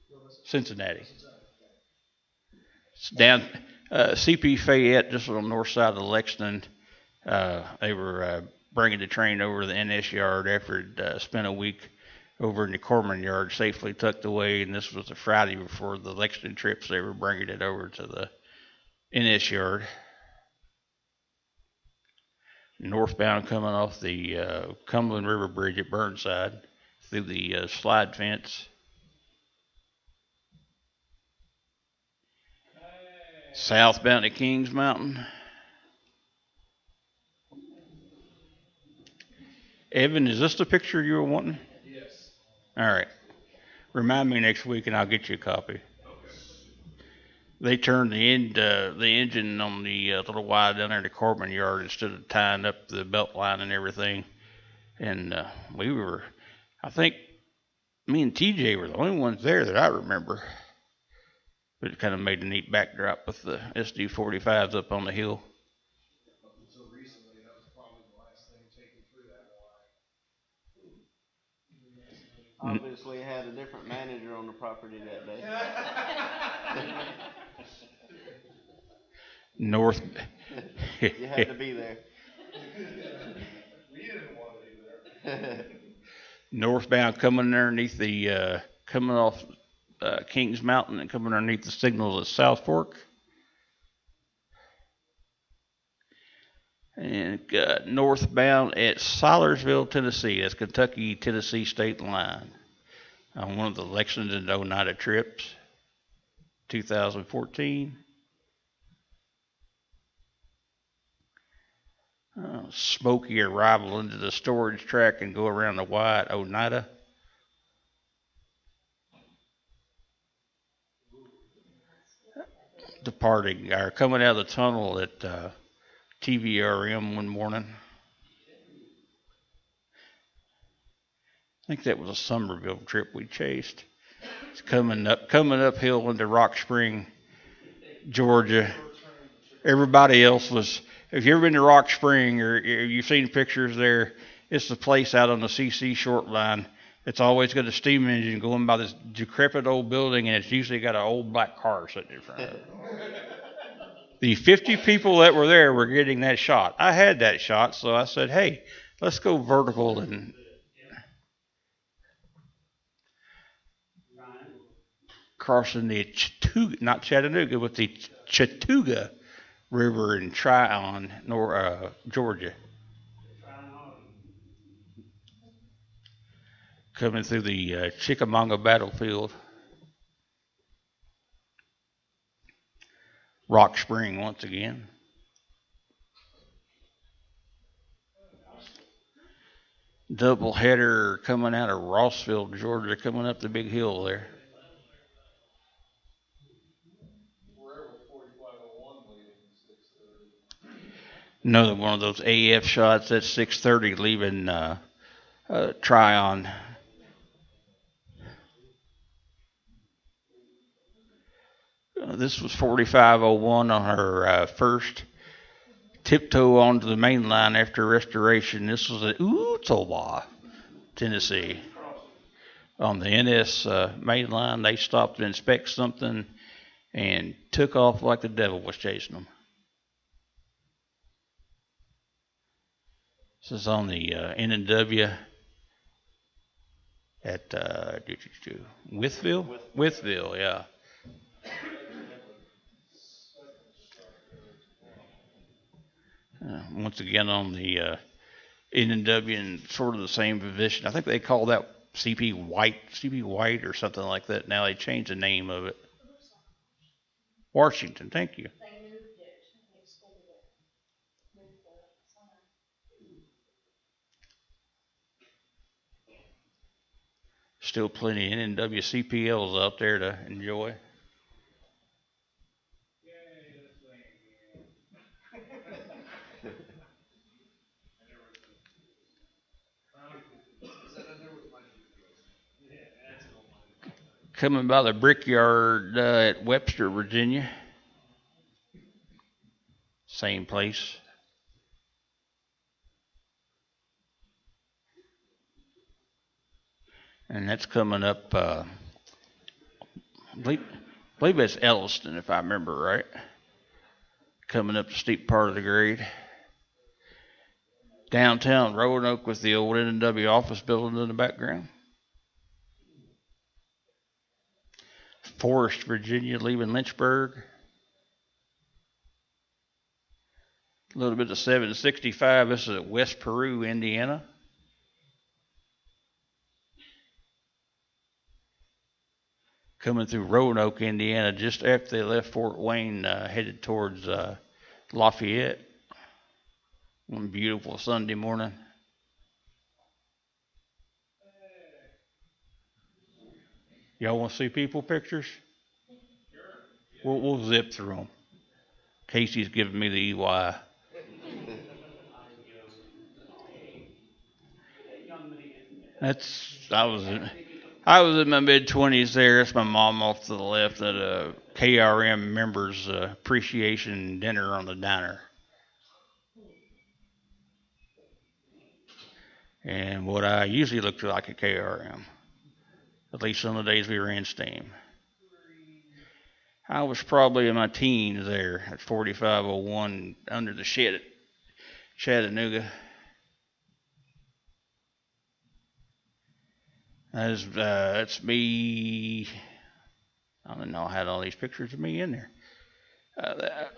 [SPEAKER 3] Where was it?
[SPEAKER 1] Cincinnati.
[SPEAKER 3] Was that- okay.
[SPEAKER 1] It's down uh, CP Fayette, just on the north side of Lexington. Uh, they were uh, bringing the train over to the NS yard after it uh, spent a week over in the Corman yard, safely tucked away. And this was the Friday before the Lexington trips. They were bringing it over to the NS yard. Northbound coming off the uh, Cumberland River Bridge at Burnside through the uh, slide fence. Southbound to Kings Mountain. Evan, is this the picture you were wanting? All right. Remind me next week and I'll get you a copy. They turned the end, uh, the engine on the uh, little Y down there in the Corbin yard instead of tying up the belt line and everything. And uh, we were, I think, me and TJ were the only ones there that I remember. But it kind of made a neat backdrop with the SD 45s up on the hill.
[SPEAKER 7] Up until recently, that was probably the last thing taken through that line.
[SPEAKER 4] Obviously had a different manager on the property that day.
[SPEAKER 1] North.
[SPEAKER 4] You had to be there.
[SPEAKER 7] We didn't want to be there.
[SPEAKER 1] northbound coming underneath the uh, coming off uh, Kings Mountain and coming underneath the signals at South Fork. And uh, northbound at Silersville, Tennessee. That's Kentucky Tennessee state line. On one of the Lexington Oneida trips, 2014. Uh, smoky arrival into the storage track and go around the at Oneida. Departing or coming out of the tunnel at uh, TVRM one morning. I think that was a Summerville trip we chased. It's coming up, coming uphill into Rock Spring, Georgia. Everybody else was. If you've ever been to Rock Spring or you've seen pictures there, it's the place out on the CC short line. It's always got a steam engine going by this decrepit old building, and it's usually got an old black car sitting in front of it the 50 people that were there were getting that shot. I had that shot, so I said, hey, let's go vertical and. Crossing the Chattooga, not Chattanooga, but the Chattooga River in Trion, North uh, Georgia. Coming through the uh, Chickamauga battlefield. Rock Spring once again. Double header coming out of Rossville, Georgia, coming up the big hill there. Another one of those AF shots at 6:30, leaving uh, uh, Trion. Uh, this was 4501 on her uh, first tiptoe onto the main line after restoration. This was at Ooltewah, Tennessee. On the NS uh, main line, they stopped to inspect something and took off like the devil was chasing them. This is on the uh, N&W at uh, Wytheville? Wytheville, yeah. Uh, once again on the uh, N&W in sort of the same position. I think they call that CP White, CP White or something like that. Now they changed the name of it. Washington, thank you.
[SPEAKER 8] They moved it, they extended it, moved the sign.
[SPEAKER 1] Still plenty of N&W CPLs out there to enjoy. Coming by the brickyard uh, at Webster, Virginia. Same place. And that's coming up, uh, I believe, I believe it's Elliston, if I remember right. Coming up the steep part of the grade. Downtown Roanoke with the old N&W office building in the background. Forest, Virginia, leaving Lynchburg. A little bit of 765. This is at West Peru, Indiana. Coming through Roanoke, Indiana, just after they left Fort Wayne, uh, headed towards uh, Lafayette. One beautiful Sunday morning. Y'all want to see people pictures? We'll, we'll zip through them. Casey's giving me the EY. That's I was I was in my mid twenties there. That's my mom off to the left at a KRM members uh, appreciation dinner on the diner. And what I usually looked like a KRM, at least on the days we ran steam. I was probably in my teens there at 4501 under the shed at Chattanooga. That's, uh, that's me. I don't know. I had all these pictures of me in there. Uh, that,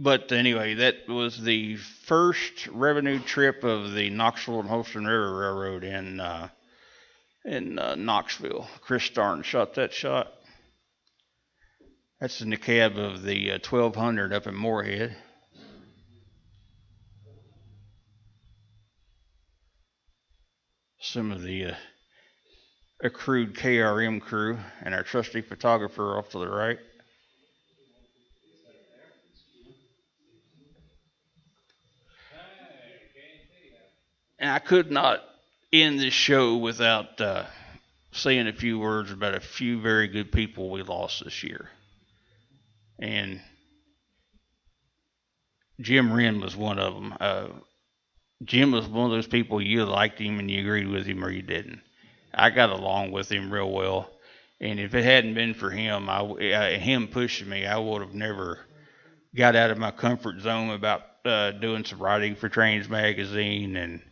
[SPEAKER 1] but anyway, that was the first revenue trip of the Knoxville and Holston River Railroad in uh, in uh, Knoxville. Chris Starn shot that shot. That's in the cab of the uh, 1200 up in Morehead. Some of the uh, accrued KRM crew and our trusty photographer off to the right. And I could not end this show without uh, saying a few words about a few very good people we lost this year. And Jim Wren was one of them. Uh, Jim was one of those people you liked him and you agreed with him or you didn't. I got along with him real well, and if it hadn't been for him, I, uh, him pushing me, I would have never got out of my comfort zone about uh, doing some writing for Trains Magazine and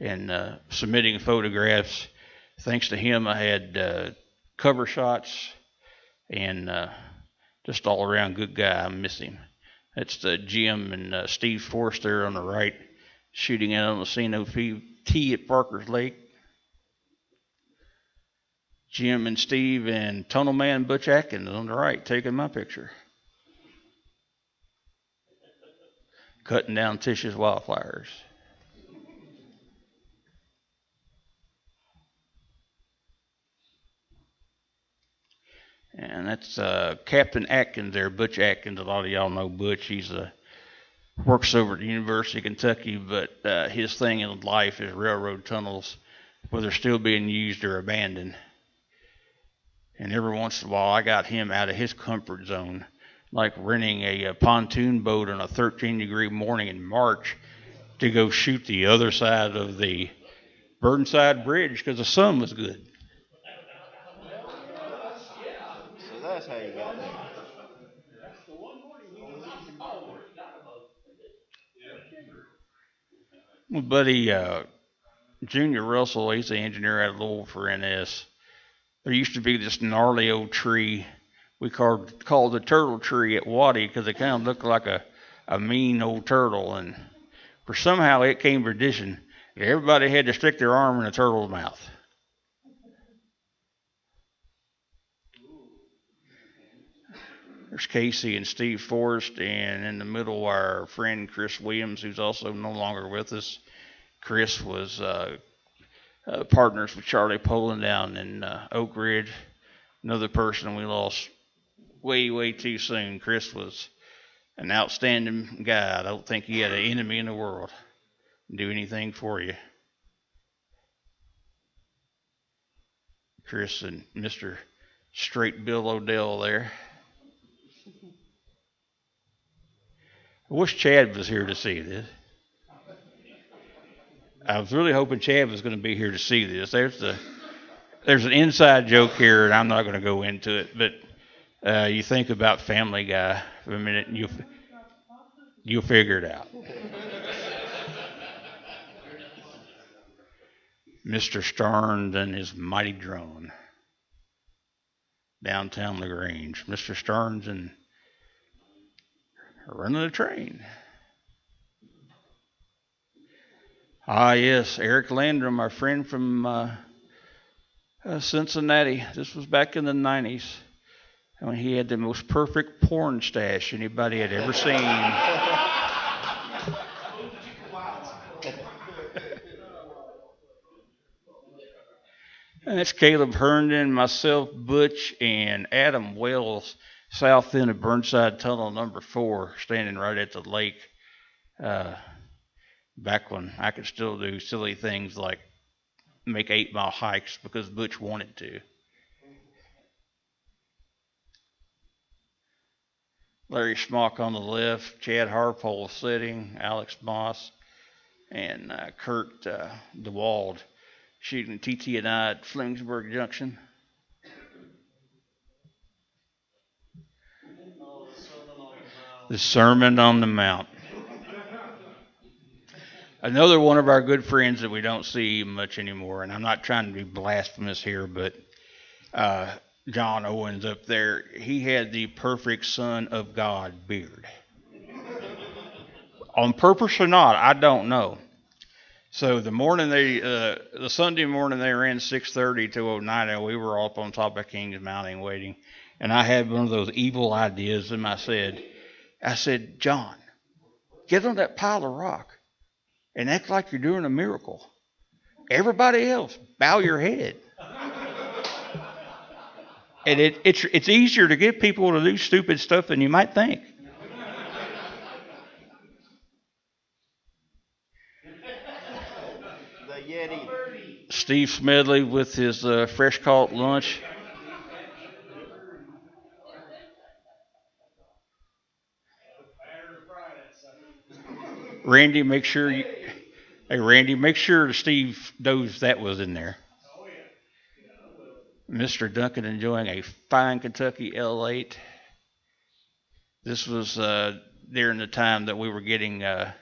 [SPEAKER 1] and uh, submitting photographs. Thanks to him, I had uh, cover shots and uh, just all around good guy. I miss him. That's Jim and uh, Steve Forster on the right, shooting out on the T at Parker's Lake. Jim and Steve and Tunnel Man Butch Atkins on the right taking my picture. Cutting down Tish's wildflowers. And that's uh, Captain Atkins there, Butch Atkins. A lot of y'all know Butch. He's a works over at the University of Kentucky, but uh, his thing in life is railroad tunnels, whether still being used or abandoned. And every once in a while, I got him out of his comfort zone, like renting a, a pontoon boat on a 13 degree morning in March to go shoot the other side of the Burnside Bridge because the sun was good.
[SPEAKER 4] So that's how you got there.
[SPEAKER 1] My buddy uh, Junior Russell, he's the engineer of Louisville for NS. There used to be this gnarly old tree we called called the turtle tree at Waddy because it kind of looked like a a mean old turtle, and for somehow it came tradition that everybody had to stick their arm in a turtle's mouth. There's Casey and Steve Forrest, and in the middle, our friend Chris Williams, who's also no longer with us. Chris was uh, uh, partners with Charlie Poland down in uh, Oak Ridge. Another person we lost way, way too soon. Chris was an outstanding guy. I don't think he had an enemy in the world do anything for you. Chris and Mr. Straight Bill Odell there. I wish Chad was here to see this. I was really hoping Chad was going to be here to see this. There's the there's an inside joke here, and I'm not going to go into it. But uh, you think about Family Guy for a minute, and you you'll figure it out. Mr. Stearns and his mighty drone downtown Lagrange. Mr. Stearns and running a train. Ah, yes, Eric Landrum, our friend from uh, uh, Cincinnati. This was back in the 90s when he had the most perfect porn stash anybody had ever seen. and that's Caleb Herndon, myself, Butch, and Adam Wells, south end of Burnside Tunnel number four, standing right at the lake. Uh, back when I could still do silly things like make eight mile hikes because Butch wanted to. Larry Schmock on the left, Chad Harpole sitting, Alex Moss, and uh, Kurt uh, DeWald shooting TT and I at Flemingburg Junction. The Sermon on the Mount. Another one of our good friends that we don't see much anymore, and I'm not trying to be blasphemous here, but uh, John Owens up there, he had the perfect Son of God beard. On purpose or not, I don't know. So the morning they, uh, the Sunday morning they ran 6:30 to 09, and we were up on top of Kings Mountain waiting, and I had one of those evil ideas, and I said, I said, John, get on that pile of rock and act like you're doing a miracle. Everybody else, bow your head. and it, it's it's easier to get people to do stupid stuff than you might think. Steve Smedley with his uh, fresh caught lunch. Randy, make sure you. Hey, Randy, make sure Steve knows that was in there. Mr. Duncan enjoying a fine Kentucky L8. This was uh, during the time that we were getting uh,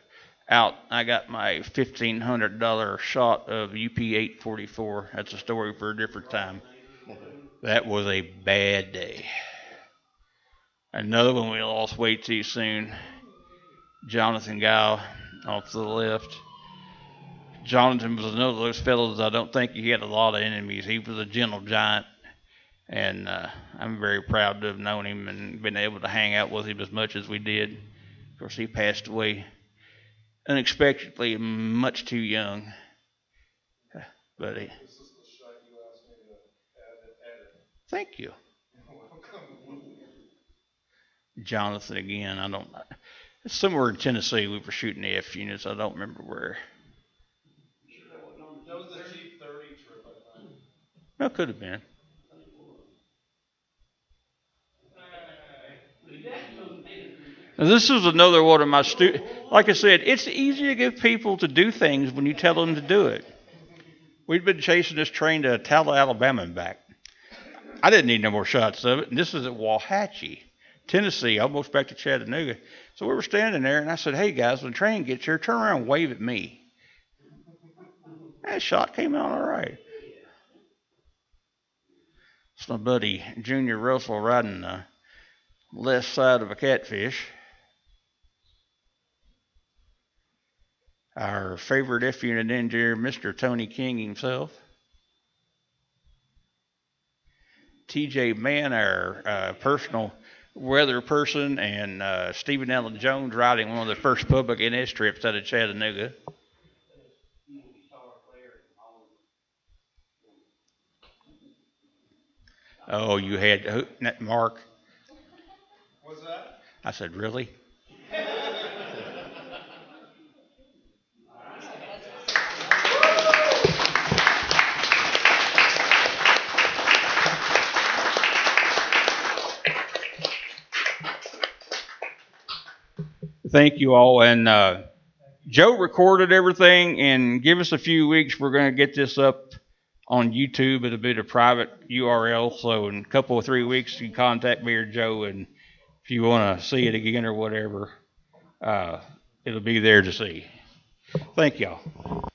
[SPEAKER 1] out. I got my $1,500 shot of UP 844. That's a story for a different time. That was a bad day. Another one we lost way too soon. Jonathan Gow off to the left. Jonathan was another of those fellows I don't think he had a lot of enemies. He was a gentle giant. And uh, I'm very proud to have known him and been able to hang out with him as much as we did. Of course, he passed away unexpectedly, much too young. But thank you, Jonathan. Again, I don't. It's somewhere in Tennessee. We were shooting the F units. I don't remember where.
[SPEAKER 7] That was the G thirty trip, I think.
[SPEAKER 1] Could have been. Now, this is another one of my students. Like I said, it's easy to get people to do things when you tell them to do it. We've been chasing this train to Talla, Alabama and back. I didn't need no more shots of it. And this is at Wauhatchie, Tennessee, almost back to Chattanooga. So we were standing there, and I said, "Hey guys, when the train gets here, turn around and wave at me." That shot came out all right. It's my buddy Junior Russell riding the left side of a catfish. Our favorite F unit engineer, Mr. Tony King himself. TJ Mann, our uh, personal weather person, and uh, Stephen Allen Jones riding one of the first public NS trips out of Chattanooga. Oh, you had who- Mark.
[SPEAKER 7] What's that?
[SPEAKER 1] I said, really? Thank you all. And uh, Joe recorded everything, and give us a few weeks. We're going to get this up on YouTube. It'll be a private URL. So in a couple of three weeks, you contact me or Joe, and if you want to see it again or whatever, uh, it'll be there to see. Thank y'all.